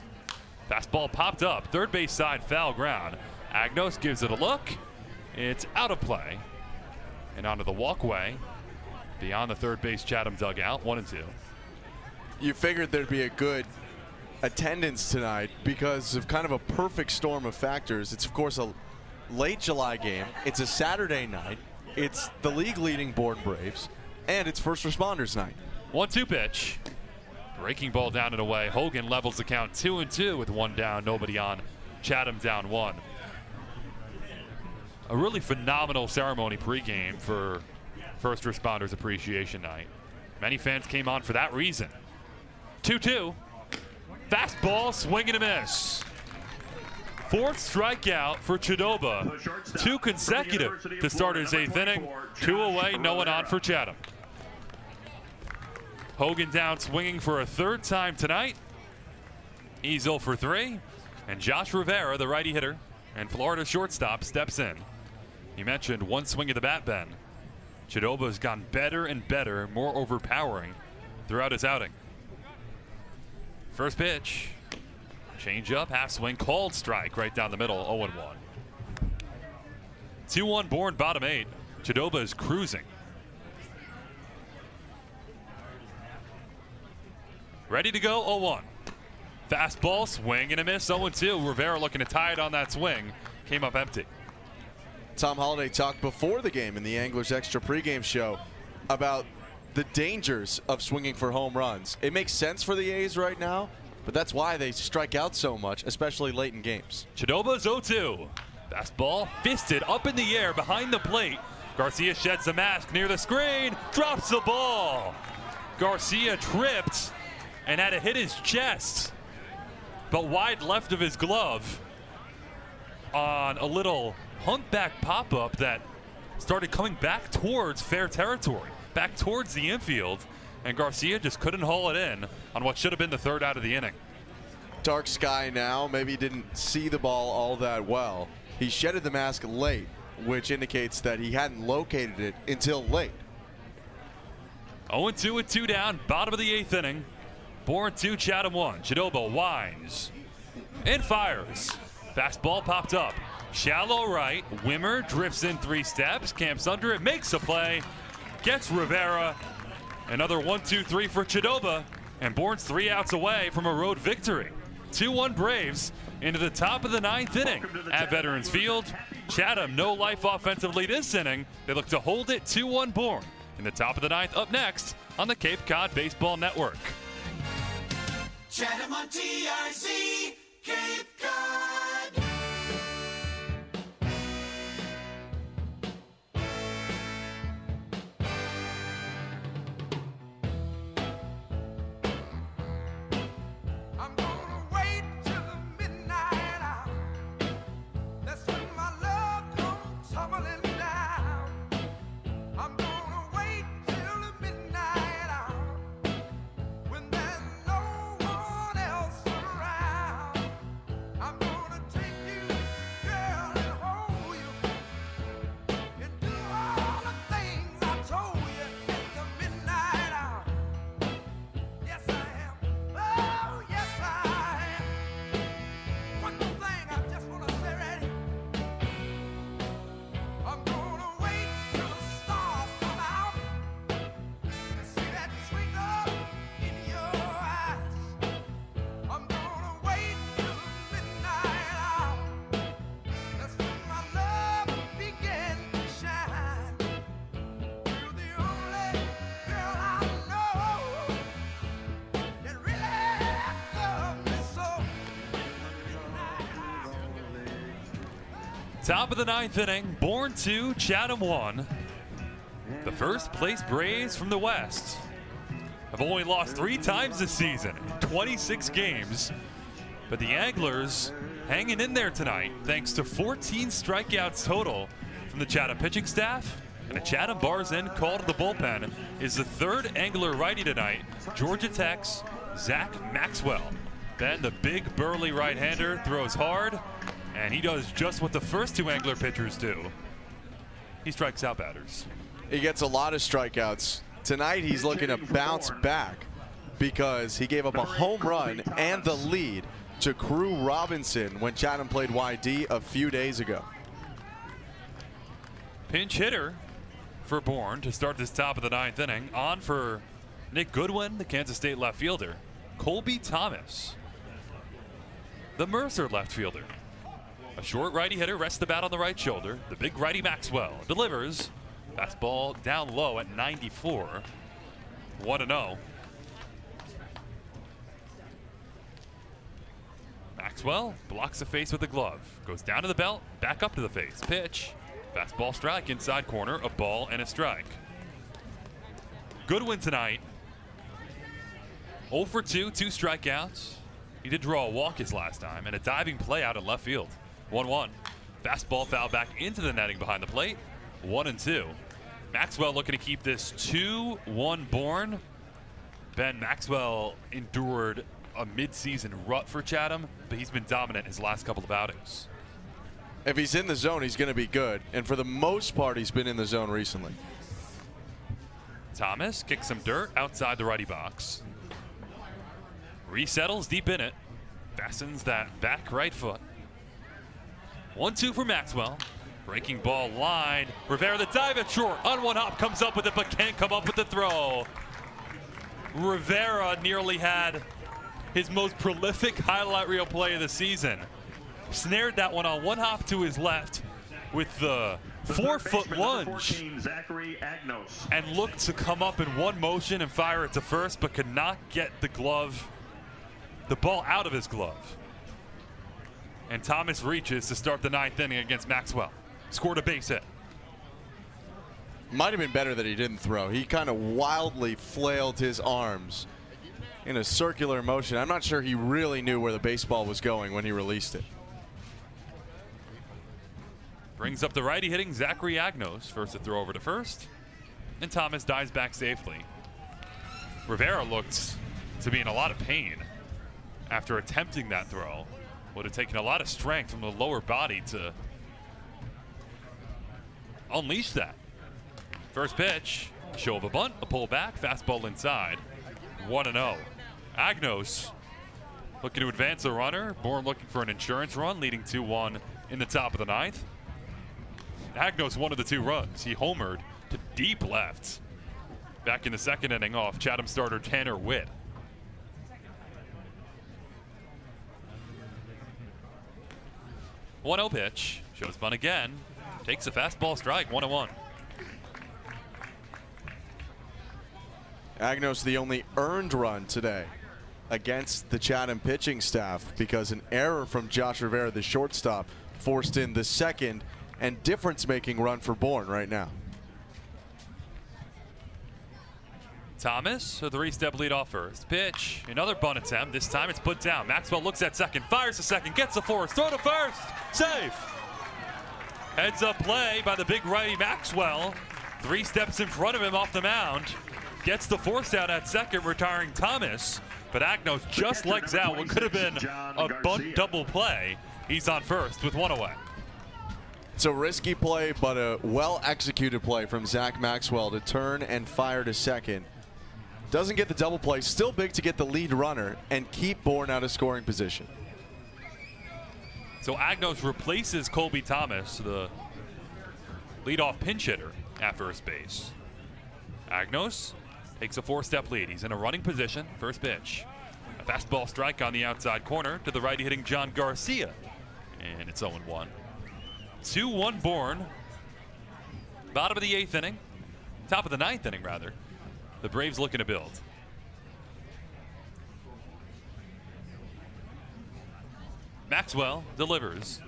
Fastball popped up. Third base side foul ground. Agnos gives it a look. It's out of play. And onto the walkway beyond the third base Chatham dugout. One and two. You figured there'd be a good attendance tonight because of kind of a perfect storm of factors. It's, of course, a late July game, it's a Saturday night, it's the league leading Bourne Braves, and it's first responders night. One two pitch. Breaking ball down and away. Hogan levels the count two and two with one down, nobody on. Chatham down one. A really phenomenal ceremony pregame for First Responders Appreciation Night. Many fans came on for that reason. 2 2. Fastball, swing and a miss. Fourth strikeout for Chidoba. Two consecutive to start his eighth inning. Two away, no one on for Chatham. Hogan down swinging for a third time tonight. 0 for 3. And Josh Rivera, the righty hitter and Florida shortstop, steps in. You mentioned one swing of the bat, Ben. Chidoba has gotten better and better, more overpowering throughout his outing. First pitch. Change up, half swing, called strike right down the middle, 0 1. 2 1 Bourne, bottom eight. Chidoba is cruising. Ready to go, 0 1. Fastball, swing and a miss, 0 2. Rivera looking to tie it on that swing. Came up empty. Tom Holliday talked before the game in the Anglers Extra pregame show about the dangers of swinging for home runs. It makes sense for the A's right now, but that's why they strike out so much, especially late in games. Chidoba's 0-2. Fastball fisted up in the air behind the plate. Garcia sheds the mask near the screen, drops the ball. Garcia tripped and had to hit his chest, but wide left of his glove on a little humpback pop-up that started coming back towards fair territory, back towards the infield, and Garcia just couldn't haul it in on what should have been the third out of the inning. Dark sky now, maybe didn't see the ball all that well. He shedded the mask late, which indicates that he hadn't located it until late. 0-2 with two down, bottom of the eighth inning. Bourne 2, Chatham 1. Chidoba winds and fires. Fastball popped up. Shallow right. Wimmer drifts in three steps, camps under it, makes a play, gets Rivera. Another 1 2 3 for Chidoba, and Bourne's three outs away from a road victory. 2 1 Braves into the top of the ninth inning at Veterans Field. Chatham, no life offensively this inning. They look to hold it 2 1 Bourne in the top of the ninth up next on the Cape Cod Baseball Network. Chatham on TRC, Cape Cod. Top of the ninth inning, Bourne 2, Chatham 1. The first place Braves from the West have only lost three times this season, 26 games. But the Anglers hanging in there tonight thanks to 14 strikeouts total from the Chatham pitching staff. And a Chatham Bars Inn call to the bullpen is the third Angler righty tonight, Georgia Tech's Zach Maxwell. Then the big burly right-hander throws hard, and he does just what the first two Angler pitchers do. He strikes out batters. He gets a lot of strikeouts. Tonight he's looking to bounce back because he gave up a home run and the lead to Crew Robinson when Chatham played YD a few days ago. Pinch hitter for Bourne to start this top of the ninth inning. On for Nick Goodwin, the Kansas State left fielder. Colby Thomas, the Mercer left fielder. A short righty hitter rests the bat on the right shoulder. The big righty Maxwell delivers. Fastball down low at 94. 1 0. Maxwell blocks the face with a glove. Goes down to the belt, back up to the face. Pitch. Fastball strike inside corner, a ball and a strike. Goodwin tonight. 0 for 2, two strikeouts. He did draw a walk his last time and a diving play out in left field. 1 1. Fastball foul back into the netting behind the plate. 1 and 2. Maxwell looking to keep this 2 1 Bourne. Ben Maxwell endured a midseason rut for Chatham, but he's been dominant his last couple of outings. If he's in the zone, he's going to be good. And for the most part, he's been in the zone recently. Thomas kicks some dirt outside the righty box. Resettles deep in it. Fastens that back right foot. 1 2 for Maxwell. Breaking ball line. Rivera the dive at short. On one hop comes up with it, but can't come up with the throw. Rivera nearly had his most prolific highlight reel play of the season. Snared that one on one hop to his left with the four foot lunge and looked to come up in one motion and fire it to first, but could not get the glove, the ball out of his glove. And Thomas reaches to start the ninth inning against Maxwell. Scored a base hit. Might have been better that he didn't throw. He kind of wildly flailed his arms in a circular motion. I'm not sure he really knew where the baseball was going when he released it. Brings up the righty hitting Zachary Agnos. First to throw over to first. And Thomas dives back safely. Rivera looked to be in a lot of pain after attempting that throw. Would have taken a lot of strength from the lower body to unleash that. First pitch, show of a bunt, a pull back, fastball inside. 1 0. Agnos looking to advance a runner. Bourne looking for an insurance run, leading 2 1 in the top of the ninth. Agnos one of the two runs. He homered to deep left. Back in the second inning off Chatham starter Tanner Witt. One 0 pitch. Shows bunt again. Takes a fastball strike. One 1. Agnos the only earned run today against the Chatham pitching staff because an error from Josh Rivera, the shortstop, forced in the second and difference-making run for Bourne right now. Thomas, a three-step lead off first. Pitch, another bunt attempt. This time it's put down. Maxwell looks at second, fires to second, gets the fourth, throw to first, safe. Heads up play by the big righty Maxwell. Three steps in front of him off the mound. Gets the force out at second, retiring Thomas. But Agnos just legs out what could have been a bunt double play. He's on first with one away. It's a risky play, but a well-executed play from Zach Maxwell to turn and fire to second. Doesn't get the double play, still big to get the lead runner and keep Bourne out of scoring position. So Agnos replaces Colby Thomas, the leadoff pinch hitter at first base. Agnos takes a four-step lead. He's in a running position. First pitch. A fastball strike on the outside corner to the righty hitting John Garcia. And it's 0-1. 2-1 Bourne. Bottom of the eighth inning. Top of the ninth inning, rather. The Braves looking to build. Maxwell delivers.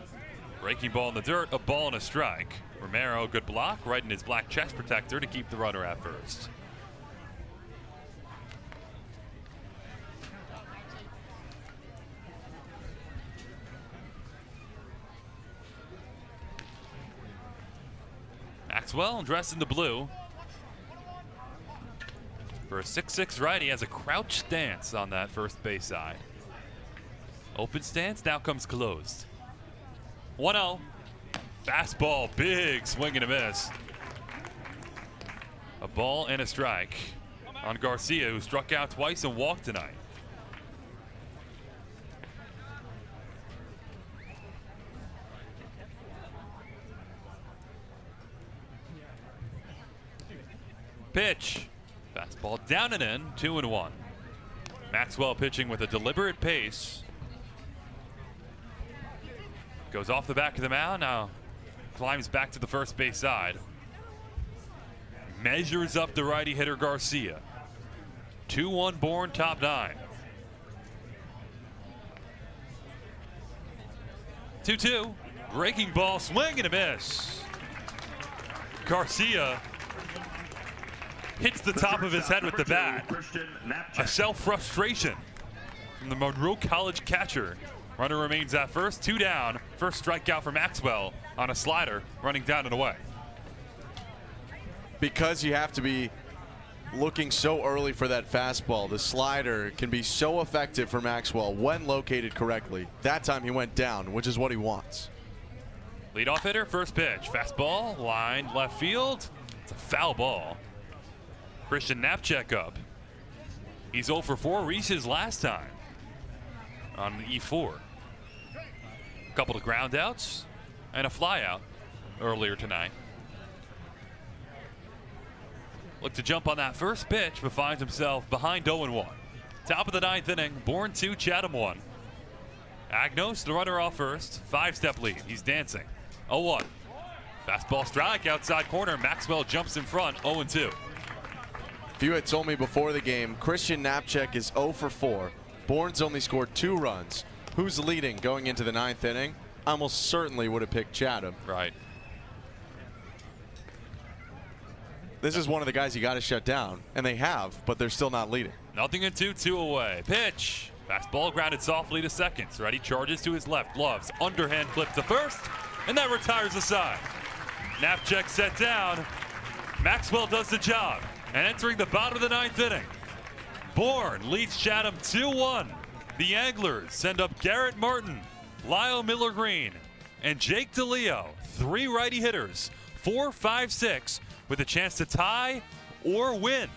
Breaking ball in the dirt, a ball and a strike. Romero, good block, right in his black chest protector to keep the runner at first. Maxwell dressed in the blue. For a 6'6 righty, has a crouch stance on that first base side. Open stance now comes closed. 1 0. Fastball, big swing and a miss. A ball and a strike on Garcia, who struck out twice and walked tonight. Pitch. Fastball down and in, two and one. Maxwell pitching with a deliberate pace. Goes off the back of the mound, now climbs back to the first base side. Measures up the righty hitter Garcia. 2 1 Bourne, top nine. 2 2. Breaking ball, swing and a miss. Garcia hits the top of his head with the bat. A self frustration from the Monroe College catcher. Runner remains at first, two down. First strikeout for Maxwell on a slider, running down and away. Because you have to be looking so early for that fastball, the slider can be so effective for Maxwell when located correctly. That time he went down, which is what he wants. Leadoff hitter, first pitch. Fastball, line left field. It's a foul ball. Christian Knapczyk up. He's 0 for 4, reached his last time on the E4. A couple of ground outs and a flyout earlier tonight. Look to jump on that first pitch, but finds himself behind 0 1. Top of the ninth inning, Bourne 2, Chatham 1. Agnos, the runner off first, five step lead. He's dancing. 0 1. Fastball strike outside corner. Maxwell jumps in front, 0 2. If you had told me before the game, Christian Knapczyk is 0 for 4. Bourne's only scored two runs. Who's leading going into the ninth inning? I almost certainly would have picked Chatham. Right. This is one of the guys you got to shut down, and they have, but they're still not leading. Nothing in 2 2 away. Pitch. Fastball grounded softly to seconds. Ready charges to his left. Gloves. Underhand flip to first. And that retires the side. Knapczyk set down. Maxwell does the job. And entering the bottom of the ninth inning. Bourne leads Chatham 2 1. The Anglers send up Garrett Martin, Lyle Miller Green, and Jake DeLeo. Three righty hitters. Four, five, six, with a chance to tie or win.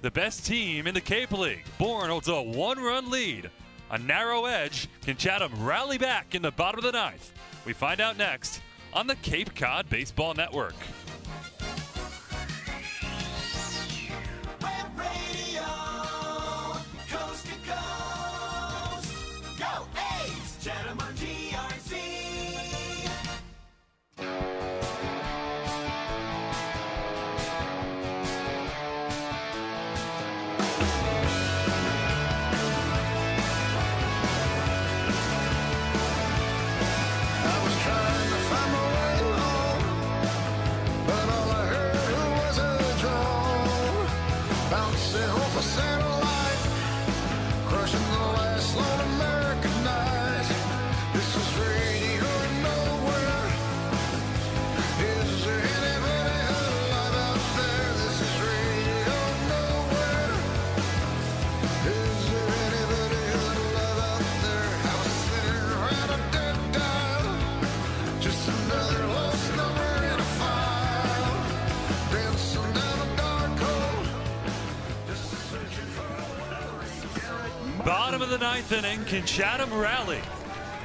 The best team in the Cape League. Bourne holds a one run lead. A narrow edge. Can Chatham rally back in the bottom of the ninth? We find out next on the Cape Cod Baseball Network. The ninth inning, can Chatham rally?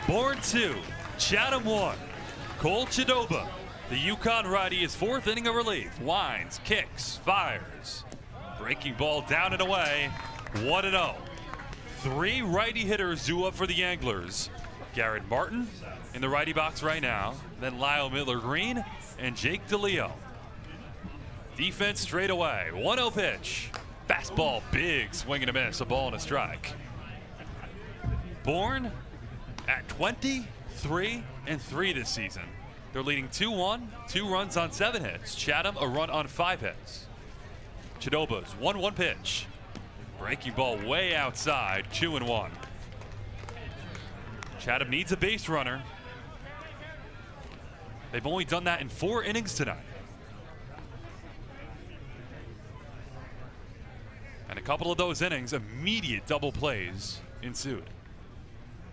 Bourne 2, Chatham 1. Cole Chidoba, the UConn righty, is fourth inning of relief. Winds, kicks, fires. Breaking ball down and away. 1 0. Three righty hitters due up for the Anglers. Garrett Martin in the righty box right now. Then Lyle Miller Green and Jake DeLeo. Defense straight away. 1 0 pitch. Fastball, big swing and a miss, a ball and a strike. Bourne at 23 and three this season. They're leading 2-1, two runs on seven hits. Chatham a run on five hits. Chidoba's 1-1 pitch. Breaking ball way outside, two and one. Chatham needs a base runner. They've only done that in four innings tonight. And a couple of those innings, immediate double plays ensued.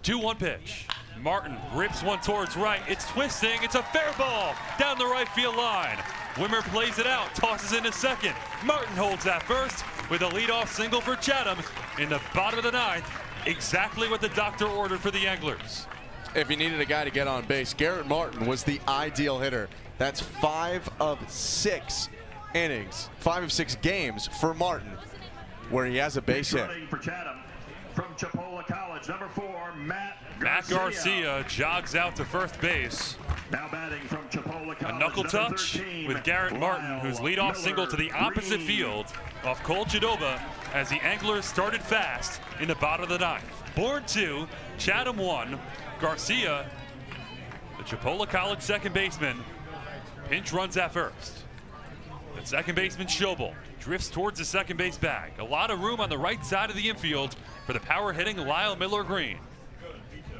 2 1 pitch. Martin rips one towards right. It's twisting. It's a fair ball down the right field line. Wimmer plays it out, tosses into second. Martin holds that first with a leadoff single for Chatham in the bottom of the ninth. Exactly what the doctor ordered for the Anglers. If you needed a guy to get on base, Garrett Martin was the ideal hitter. That's five of six innings, five of six games for Martin where he has a base hit. Running for Chatham from Chipola College, number four, Matt Matt Garcia jogs out to first base. Now batting from Chipola College, A knuckle touch 13, with Garrett Martin, Lyle whose leadoff single to the opposite Green. field off Cole Chidoba as the Anglers started fast in the bottom of the ninth. Bourne two, Chatham one. Garcia, the Chipola College second baseman, pinch runs at first. The second baseman Schobel drifts towards the second base bag. A lot of room on the right side of the infield for the power hitting Lyle Miller Green.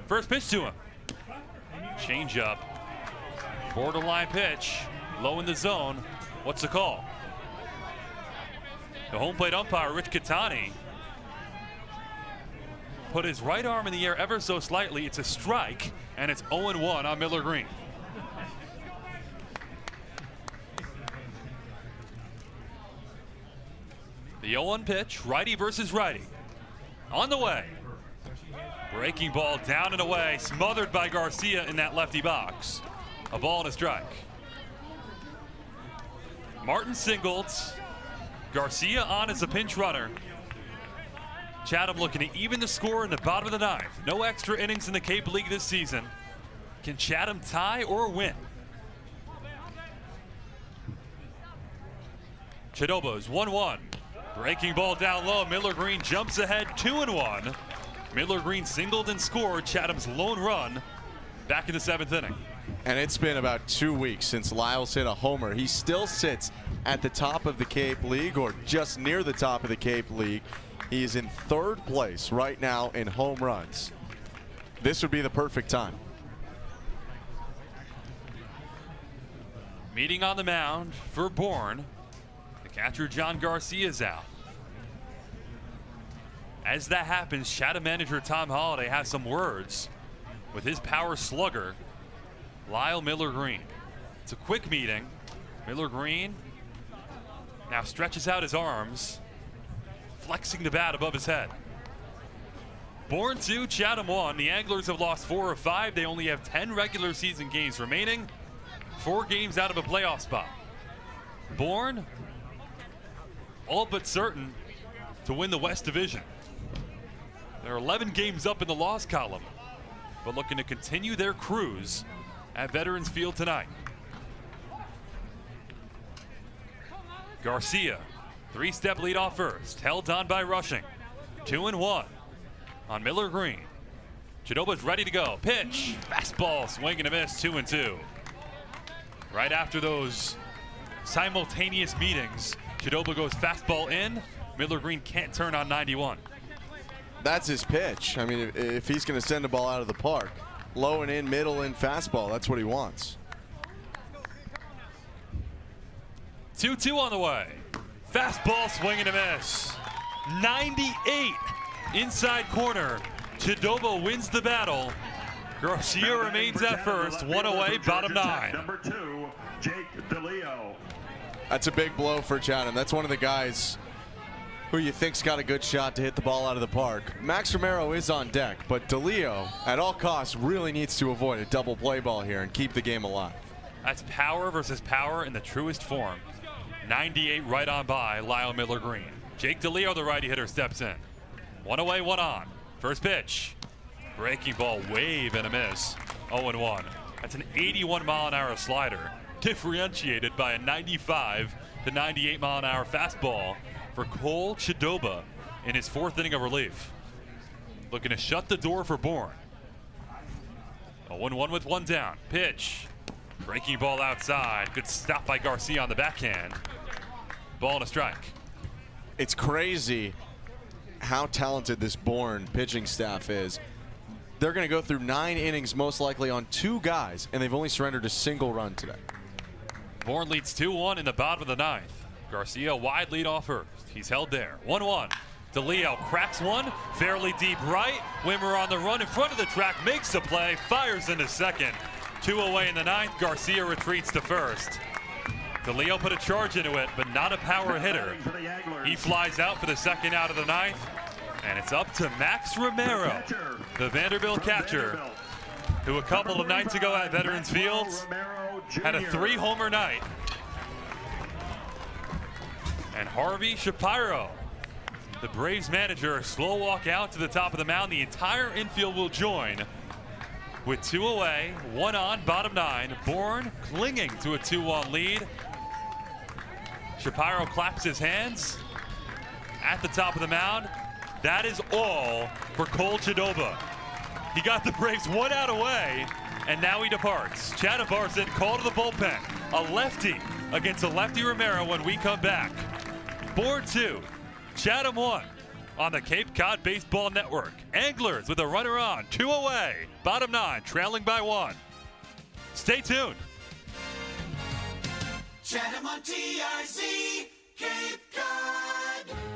First pitch to him. Change up. Borderline pitch. Low in the zone. What's the call? The home plate umpire, Rich Catani, put his right arm in the air ever so slightly. It's a strike, and it's 0 1 on Miller Green. The 0 1 pitch, righty versus righty. On the way. Breaking ball down and away, smothered by Garcia in that lefty box. A ball and a strike. Martin singled. Garcia on as a pinch runner. Chatham looking to even the score in the bottom of the ninth. No extra innings in the Cape League this season. Can Chatham tie or win? Chidoba's 1 1. Breaking ball down low. Miller Green jumps ahead 2 and 1. Miller Green singled and scored Chatham's lone run back in the seventh inning. And it's been about two weeks since Lyles hit a homer. He still sits at the top of the Cape League or just near the top of the Cape League. He is in third place right now in home runs. This would be the perfect time. Meeting on the mound for Bourne. Catcher John Garcia's out. As that happens, Chatham manager Tom Holliday has some words with his power slugger, Lyle Miller Green. It's a quick meeting. Miller Green now stretches out his arms, flexing the bat above his head. Bourne 2, Chatham 1. The Anglers have lost four or five. They only have 10 regular season games remaining. Four games out of a playoff spot. Bourne, all but certain to win the West Division. They're 11 games up in the loss column, but looking to continue their cruise at Veterans Field tonight. Garcia, three step lead off first, held on by Rushing. Two and one on Miller Green. Chidoba's ready to go. Pitch, fastball, swing and a miss, two and two. Right after those simultaneous meetings, Chidoba goes fastball in. Miller Green can't turn on 91. That's his pitch. I mean, if, if he's going to send the ball out of the park, low and in, middle and fastball, that's what he wants. 2 2 on the way. Fastball swing and a miss. 98 inside corner. Chidoba wins the battle. Garcia remains at first, one away, bottom nine. Number two, Jake DeLeo. That's a big blow for Chatham. That's one of the guys who you think's got a good shot to hit the ball out of the park. Max Romero is on deck, but DeLeo, at all costs, really needs to avoid a double play ball here and keep the game alive. That's power versus power in the truest form. 98 right on by Lyle Miller Green. Jake DeLeo, the righty hitter, steps in. One away, one on. First pitch. Breaking ball, wave and a miss. 0 1. That's an 81 mile an hour slider, differentiated by a 95 to 98 mile an hour fastball for Cole Chidoba in his fourth inning of relief. Looking to shut the door for Bourne. 1-1 with one down. Pitch. Breaking ball outside. Good stop by Garcia on the backhand. Ball and a strike. It's crazy how talented this Bourne pitching staff is. They're going to go through nine innings, most likely on two guys, and they've only surrendered a single run today. Bourne leads 2-1 in the bottom of the ninth. Garcia wide lead off first. He's held there. 1-1. DeLeo cracks one, fairly deep right. Wimmer on the run in front of the track, makes the play, fires into second. Two away in the ninth. Garcia retreats to first. DeLeo put a charge into it, but not a power hitter. He flies out for the second out of the ninth, and it's up to Max Romero, the Vanderbilt catcher, who a couple of nights ago at Veterans Fields had a three-homer night. And Harvey Shapiro, the Braves manager, slow walk out to the top of the mound. The entire infield will join with two away, one on, bottom nine. Bourne clinging to a 2-1 lead. Shapiro claps his hands at the top of the mound. That is all for Cole Chidoba. He got the Braves one out away, and now he departs. Chad Barson called to the bullpen. A lefty against a lefty Romero when we come back. Bourne 2, Chatham 1 on the Cape Cod Baseball Network. Anglers with a runner on, two away, bottom nine, trailing by one. Stay tuned. Chatham on TRZ, Cape Cod.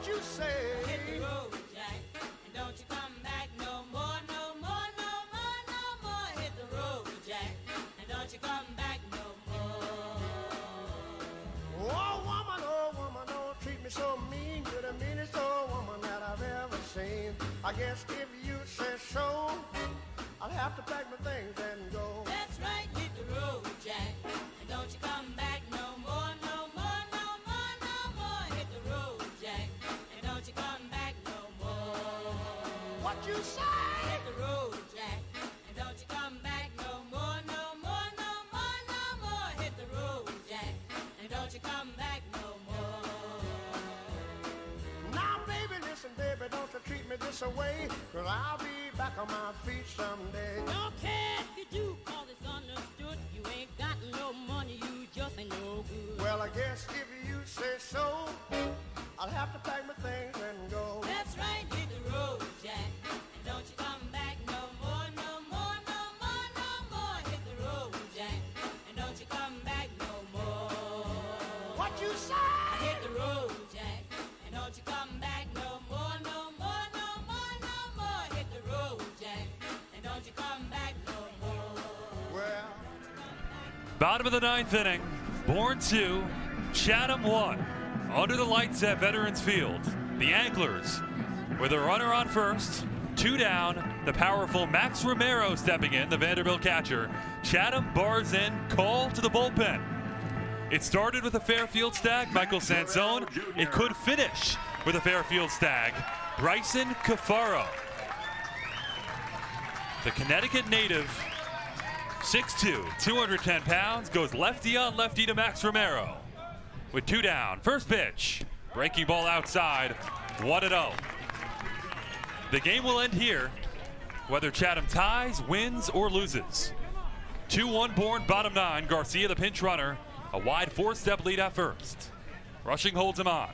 What you say? Hit the road, Jack. And don't you come back no more, no more, no more, no more. Hit the road, Jack. And don't you come back no more. Oh, woman, oh, woman, don't treat me so mean. You're the meanest old woman that I've ever seen. I guess if you say so, I'll have to pack my things and go. That's right, hit the road, Jack. And don't you come back no more, no this way. Cause I'll be back on my feet someday. Don't care if you do, cause it's understood. You ain't got no money, you just ain't no good. Well, I guess if you say so, I'll have to pack my things and go. That's right, hit the road, Jack. And don't you come back no more, no more, no more, no more. Hit the road, Jack. And don't you come back no more. What you say? Hit the road, Jack. And don't you come back no more, no more, no more, no more. Hit the road, Jack. And don't you come back no more. Well, Bottom of the ninth inning, Bourne 2, Chatham 1. Under the lights at Veterans Field, the Anglers with a runner on first, two down, the powerful Max Romero stepping in, the Vanderbilt catcher. Chatham Bars Inn, call to the bullpen. It started with a Fairfield stag, Michael Sansone. It could finish with a Fairfield stag, Bryson Cafaro. The Connecticut native 6'2", 210 pounds, goes lefty on lefty to Max Romero. With two down, first pitch, breaking ball outside, 1 0. The game will end here, whether Chatham ties, wins, or loses. 2 1 Bourne, bottom nine. Garcia, the pinch runner, a wide four step lead at first. Rushing holds him on.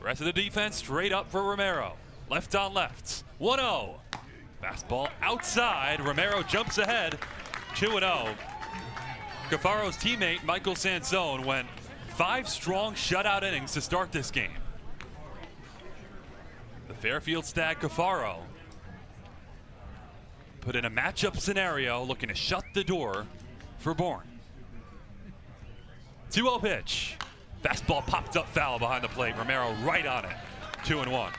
Rest of the defense straight up for Romero. Left on left. 1 0. Fastball outside. Romero jumps ahead. 2 0. Cafaro's teammate, Michael Sansone, went five strong shutout innings to start this game. The Fairfield Stag Cafaro put in a matchup scenario looking to shut the door for Bourne. 2 0 pitch. Fastball popped up foul behind the plate. Romero right on it. 2 and 1.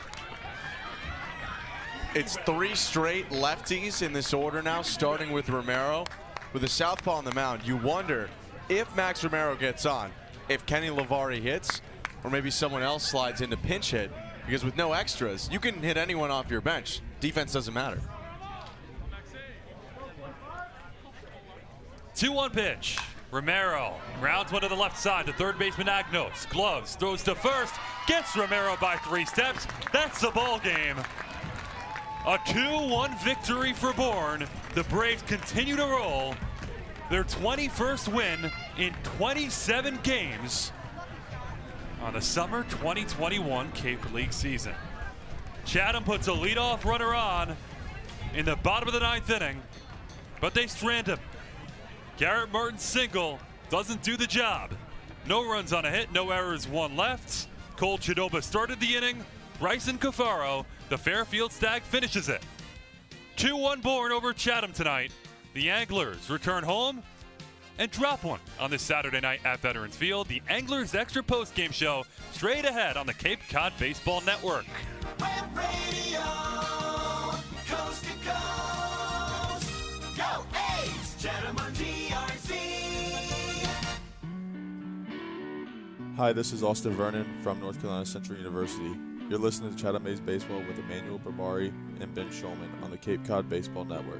It's three straight lefties in this order now, starting with Romero. With a southpaw on the mound, you wonder if Max Romero gets on, if Kenny Levari hits, or maybe someone else slides into pinch hit. Because with no extras, you can hit anyone off your bench. Defense doesn't matter. 2 1 pitch. Romero rounds one to the left side to third baseman Agnos. Gloves, throws to first, gets Romero by three steps. That's the ball game. A 2 1 victory for Bourne. The Braves continue to roll. Their 21st win in 27 games on the summer 2021 Cape League season. Chatham puts a leadoff runner on in the bottom of the ninth inning, but they strand him. Garrett Martin's single doesn't do the job. No runs on a hit, no errors, one left. Cole Chidoba started the inning. Bryson Cafaro, the Fairfield Stag, finishes it. 2 1 Bourne over Chatham tonight. The Anglers return home and drop one on this Saturday night at Veterans Field. The Anglers Extra Post Game Show straight ahead on the Cape Cod Baseball Network. Radio, coast to coast. Go A's, Chatham on DRC. Hi, this is Austin Vernon from North Carolina Central University. You're listening to Chatham A's Baseball with Emmanuel Berbari and Ben Shulman on the Cape Cod Baseball Network.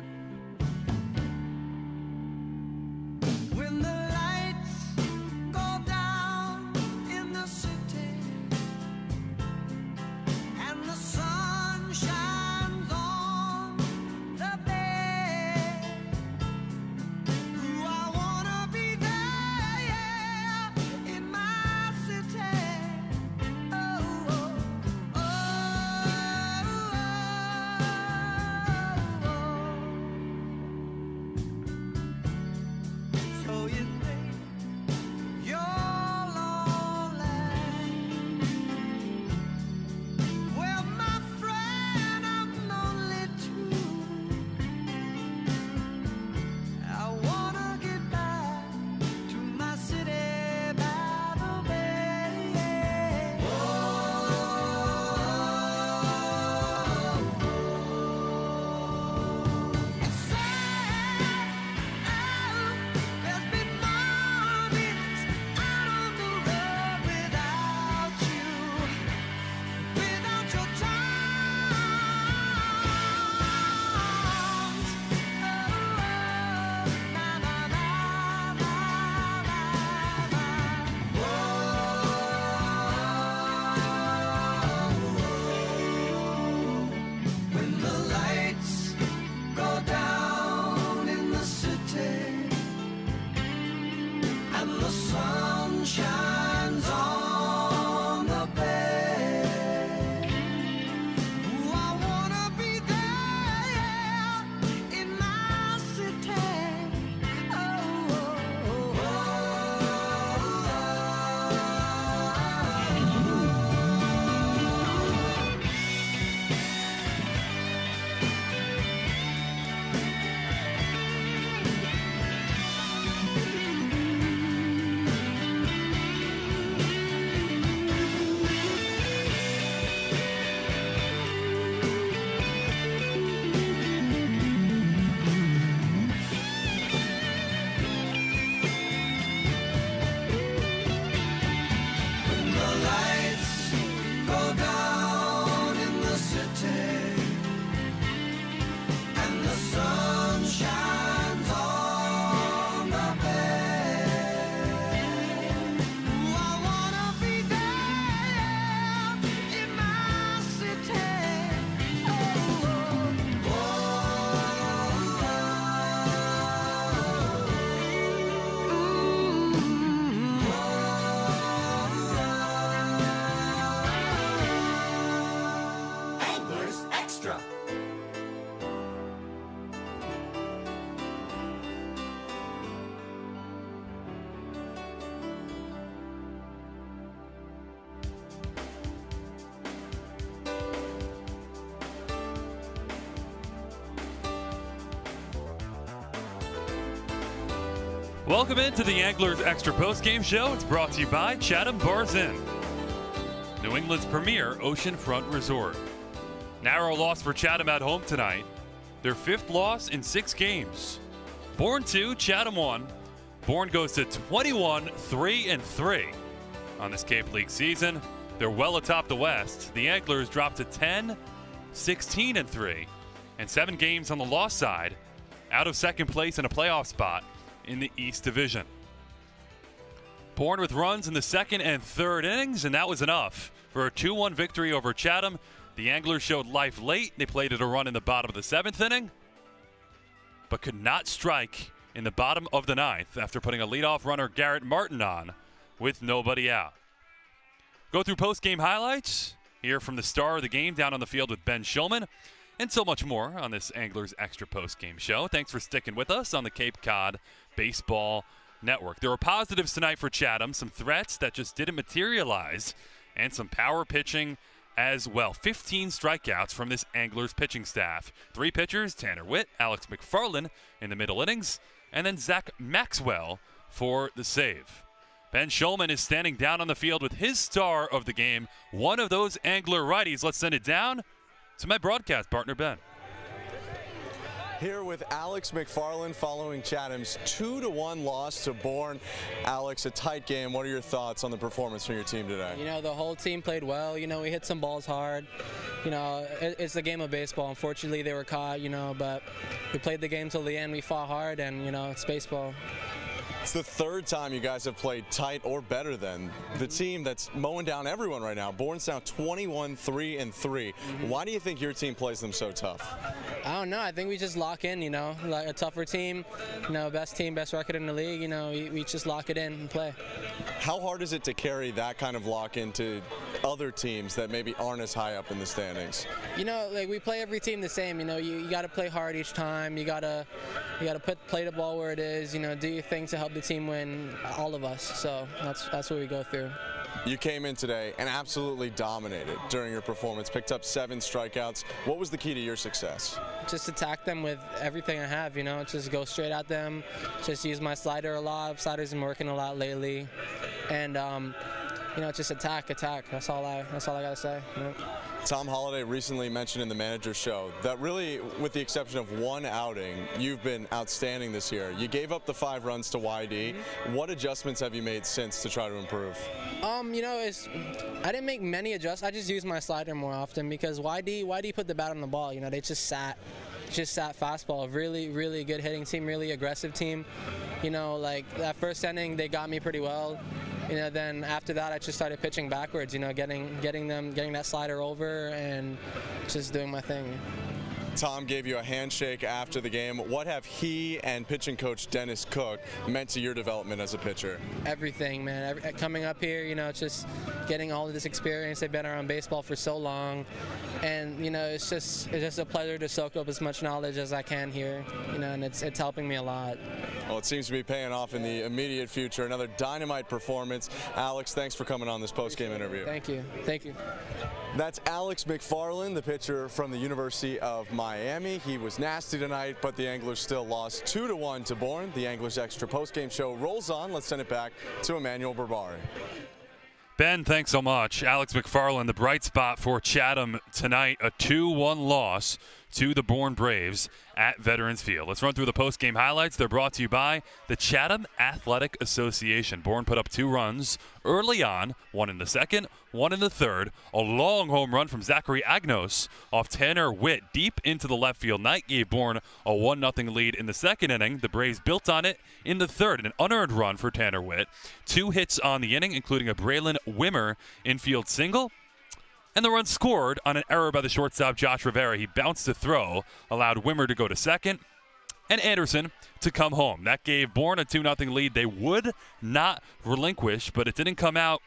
Welcome into the Anglers Extra Post Game Show. It's brought to you by Chatham Bars Inn, New England's premier oceanfront resort. Narrow loss for Chatham at home tonight. Their fifth loss in six games. Bourne 2, Chatham 1. Bourne goes to 21 3 and 3 on this Cape League season. They're well atop the West. The Anglers dropped to 10 16 and 3 and seven games on the loss side out of second place in a playoff spot in the East Division. Bourne with runs in the second and third innings, and that was enough for a 2 1 victory over Chatham. The Anglers showed life late. They played it a run in the bottom of the seventh inning, but could not strike in the bottom of the ninth after putting a leadoff runner Garrett Martin on with nobody out. Go through post game highlights, hear from the star of the game down on the field with Ben Shulman, and so much more on this Anglers Extra Post Game Show. Thanks for sticking with us on the Cape Cod Baseball Network. There were positives tonight for Chatham, some threats that just didn't materialize, and some power pitching as well. 15 strikeouts from this Anglers pitching staff. Three pitchers Tanner Witt, Alex McFarland in the middle innings, and then Zach Maxwell for the save. Ben Shulman is standing down on the field with his star of the game, one of those Angler righties. Let's send it down to my broadcast partner, Ben. Here with Alex McFarland following Chatham's 2 to 1 loss to Bourne. Alex, a tight game. What are your thoughts on the performance from your team today? You know, the whole team played well. You know, we hit some balls hard. You know, it's a game of baseball. Unfortunately, they were caught, you know, but we played the game till the end. We fought hard, and, you know, it's baseball. It's the third time you guys have played tight or better than the team that's mowing down everyone right now. Bourne's now 21 3 and 3. Why do you think your team plays them so tough? I don't know. I think we just lock in, you know, like a tougher team, you know, best team, best record in the league. You know, we, we just lock it in and play. How hard is it to carry that kind of lock into other teams that maybe aren't as high up in the standings? You know, like we play every team the same. You know, you, you got to play hard each time. You gotta you gotta put play the ball where it is. You know, do your thing to help the team win. All of us. So that's that's what we go through. You came in today and absolutely dominated during your performance, picked up seven strikeouts. What was the key to your success? Just attack them with everything I have. You know, just go straight at them. Just use my slider a lot. Slider's been working a lot lately, and um, you know, it's just attack, attack. That's all I. That's all I gotta say. you know. Tom Holliday recently mentioned in the manager show that really, with the exception of one outing, you've been outstanding this year. You gave up the five runs to YD. What adjustments have you made since to try to improve? Um, you know, it's I didn't make many adjustments. I just used my slider more often because YD YD put the bat on the ball. You know, they just sat, just that fastball. Really, really good hitting team. Really aggressive team. You know, like that first inning, they got me pretty well. You know, then after that, I just started pitching backwards. You know, getting getting them getting that slider over and just doing my thing. Tom gave you a handshake after the game. What have he and pitching coach Dennis Cook meant to your development as a pitcher? everything, man. Every, coming up here, you know, it's just getting all of this experience. They've been around baseball for so long, and you know, it's just it's just a pleasure to soak up as much knowledge as I can here. You know, and it's it's helping me a lot. Well, it seems to be paying off in the immediate future. Another dynamite performance. Alex, thanks for coming on this post-game interview. Thank you, thank you. That's Alex McFarland, the pitcher from the University of Miami. He was nasty tonight, but the Anglers still lost 2 to 1 to Bourne. The Anglers Extra postgame show rolls on. Let's send it back to Emmanuel Berbari. Ben, thanks so much. Alex McFarland, the bright spot for Chatham tonight, a 2 1 loss to the Bourne Braves at Veterans Field. Let's run through the post game highlights. They're brought to you by the Chatham Athletic Association. Bourne put up two runs early on, one in the second, one in the third. A long home run from Zachary Agnos off Tanner Witt deep into the left field. Night gave Bourne a 1 0 lead in the second inning. The Braves built on it in the third, an unearned run for Tanner Witt. Two hits on the inning, including a Braylen Wimmer infield single. And the run scored on an error by the shortstop Josh Rivera. He bounced to throw, allowed Wimmer to go to second, and Anderson to come home. That gave Bourne a 2 0 lead. They would not relinquish, but it didn't come out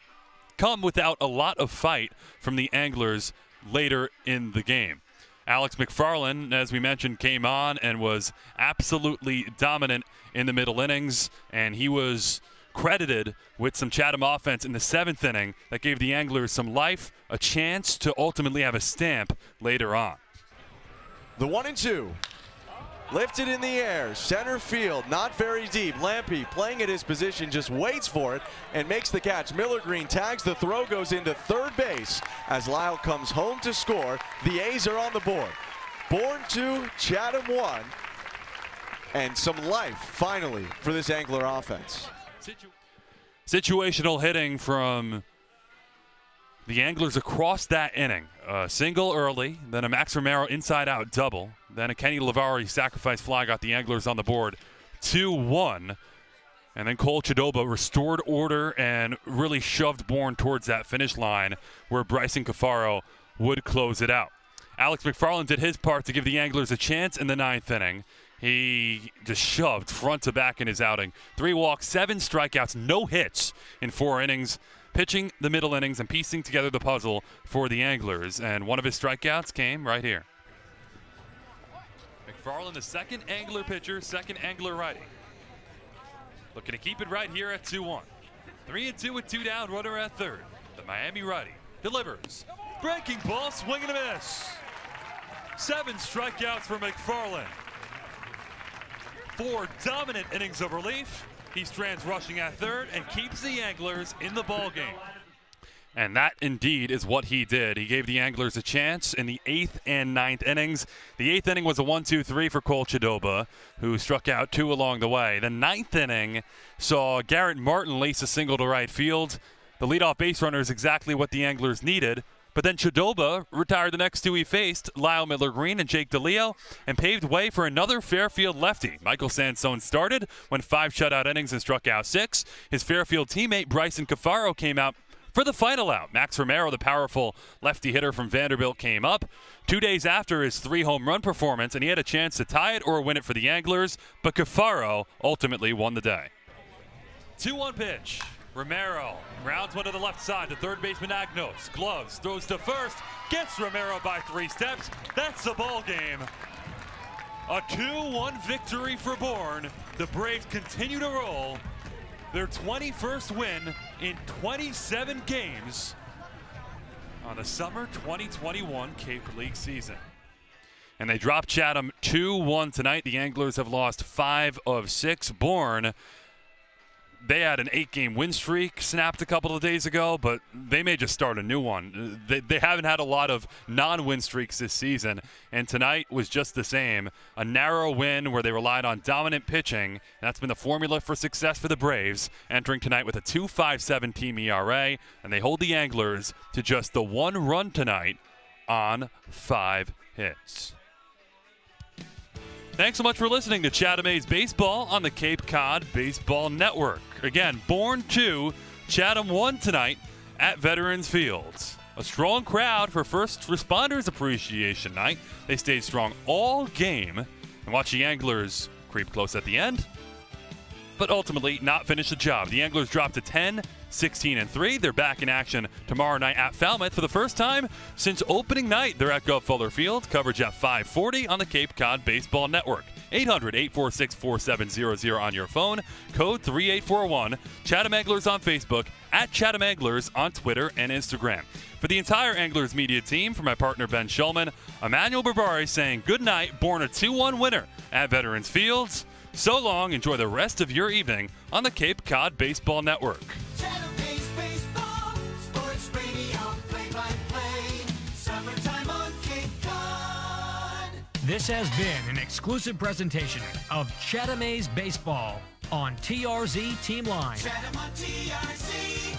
come without a lot of fight from the Anglers later in the game. Alex McFarland, as we mentioned, came on and was absolutely dominant in the middle innings, and he was credited with some Chatham offense in the seventh inning that gave the Anglers some life, a chance to ultimately have a stamp later on. The one and two. Lifted in the air, center field, not very deep. Lampe playing at his position, just waits for it and makes the catch. Miller Green tags the throw, goes into third base as Lyle comes home to score. The A's are on the board. Bourne 2, Chatham 1. And some life, finally, for this Angler offense. Situational hitting from the Anglers across that inning. A single early, then a Max Romero inside out double, then a Kenny Levari sacrifice fly got the Anglers on the board 2 1 And then Cole Chidoba restored order and really shoved Bourne towards that finish line where Bryson Cafaro would close it out. Alex McFarland did his part to give the Anglers a chance in the ninth inning. He just shoved front to back in his outing. Three walks, seven strikeouts, no hits in four innings, pitching the middle innings and piecing together the puzzle for the Anglers. And one of his strikeouts came right here. McFarland, the second Angler pitcher, second Angler righty. Looking to keep it right here at 2 1. 3 and 2 with two down, runner at third. The Miami righty delivers. Breaking ball, swing and a miss. Seven strikeouts for McFarland. Four dominant innings of relief. He strands Rushing at third and keeps the Anglers in the ball game. And that indeed is what he did. He gave the Anglers a chance in the eighth and ninth innings. The eighth inning was a 1 2 3 for Cole Chidoba, who struck out two along the way. The ninth inning saw Garrett Martin lace a single to right field. The leadoff base runner is exactly what the Anglers needed. But then Chidoba retired the next two he faced, Lyle Miller Green and Jake DeLeo, and paved way for another Fairfield lefty. Michael Sansone started, went five shutout innings and struck out six. His Fairfield teammate Bryson Cafaro came out for the final out. Max Romero, the powerful lefty hitter from Vanderbilt, came up. Two days after his three home run performance, and he had a chance to tie it or win it for the Anglers, but Cafaro ultimately won the day. 2 1 pitch. Romero rounds one to the left side to third baseman Agnos. Gloves, throws to first, gets Romero by three steps. That's the ball game. A 2 1 victory for Bourne. The Braves continue to roll. Their 21st win in 27 games on the summer 2021 Cape League season. And they dropped Chatham 2 1 tonight. The Anglers have lost five of six. Bourne they had an eight game win streak snapped a couple of days ago, but they may just start a new one. They, they haven't had a lot of non win streaks this season, and tonight was just the same. A narrow win where they relied on dominant pitching. That's been the formula for success for the Braves, entering tonight with a 2.57 team ERA, and they hold the Anglers to just the one run tonight on five hits. Thanks so much for listening to Chatham A's Baseball on the Cape Cod Baseball Network. Again, Bourne 2, Chatham 1 tonight at Veterans Fields. A strong crowd for First Responders Appreciation Night. They stayed strong all game and watch the Anglers creep close at the end, but ultimately not finish the job. The Anglers dropped to 10, 16, and 3. They're back in action tomorrow night at Falmouth for the first time since opening night. They're at Guv Fuller Field. Coverage at 540 on the Cape Cod Baseball Network. 800 846 4700 on your phone. Code 3841. Chatham Anglers on Facebook, at Chatham Anglers on Twitter and Instagram. For the entire Anglers media team, for my partner Ben Shulman, Emmanuel Berbari saying good night, Bourne a 2 1 winner at Veterans Fields. So long, enjoy the rest of your evening on the Cape Cod Baseball Network. This has been an exclusive presentation of Chatham A's Baseball on TRZ Team Line. Chatham on TRZ,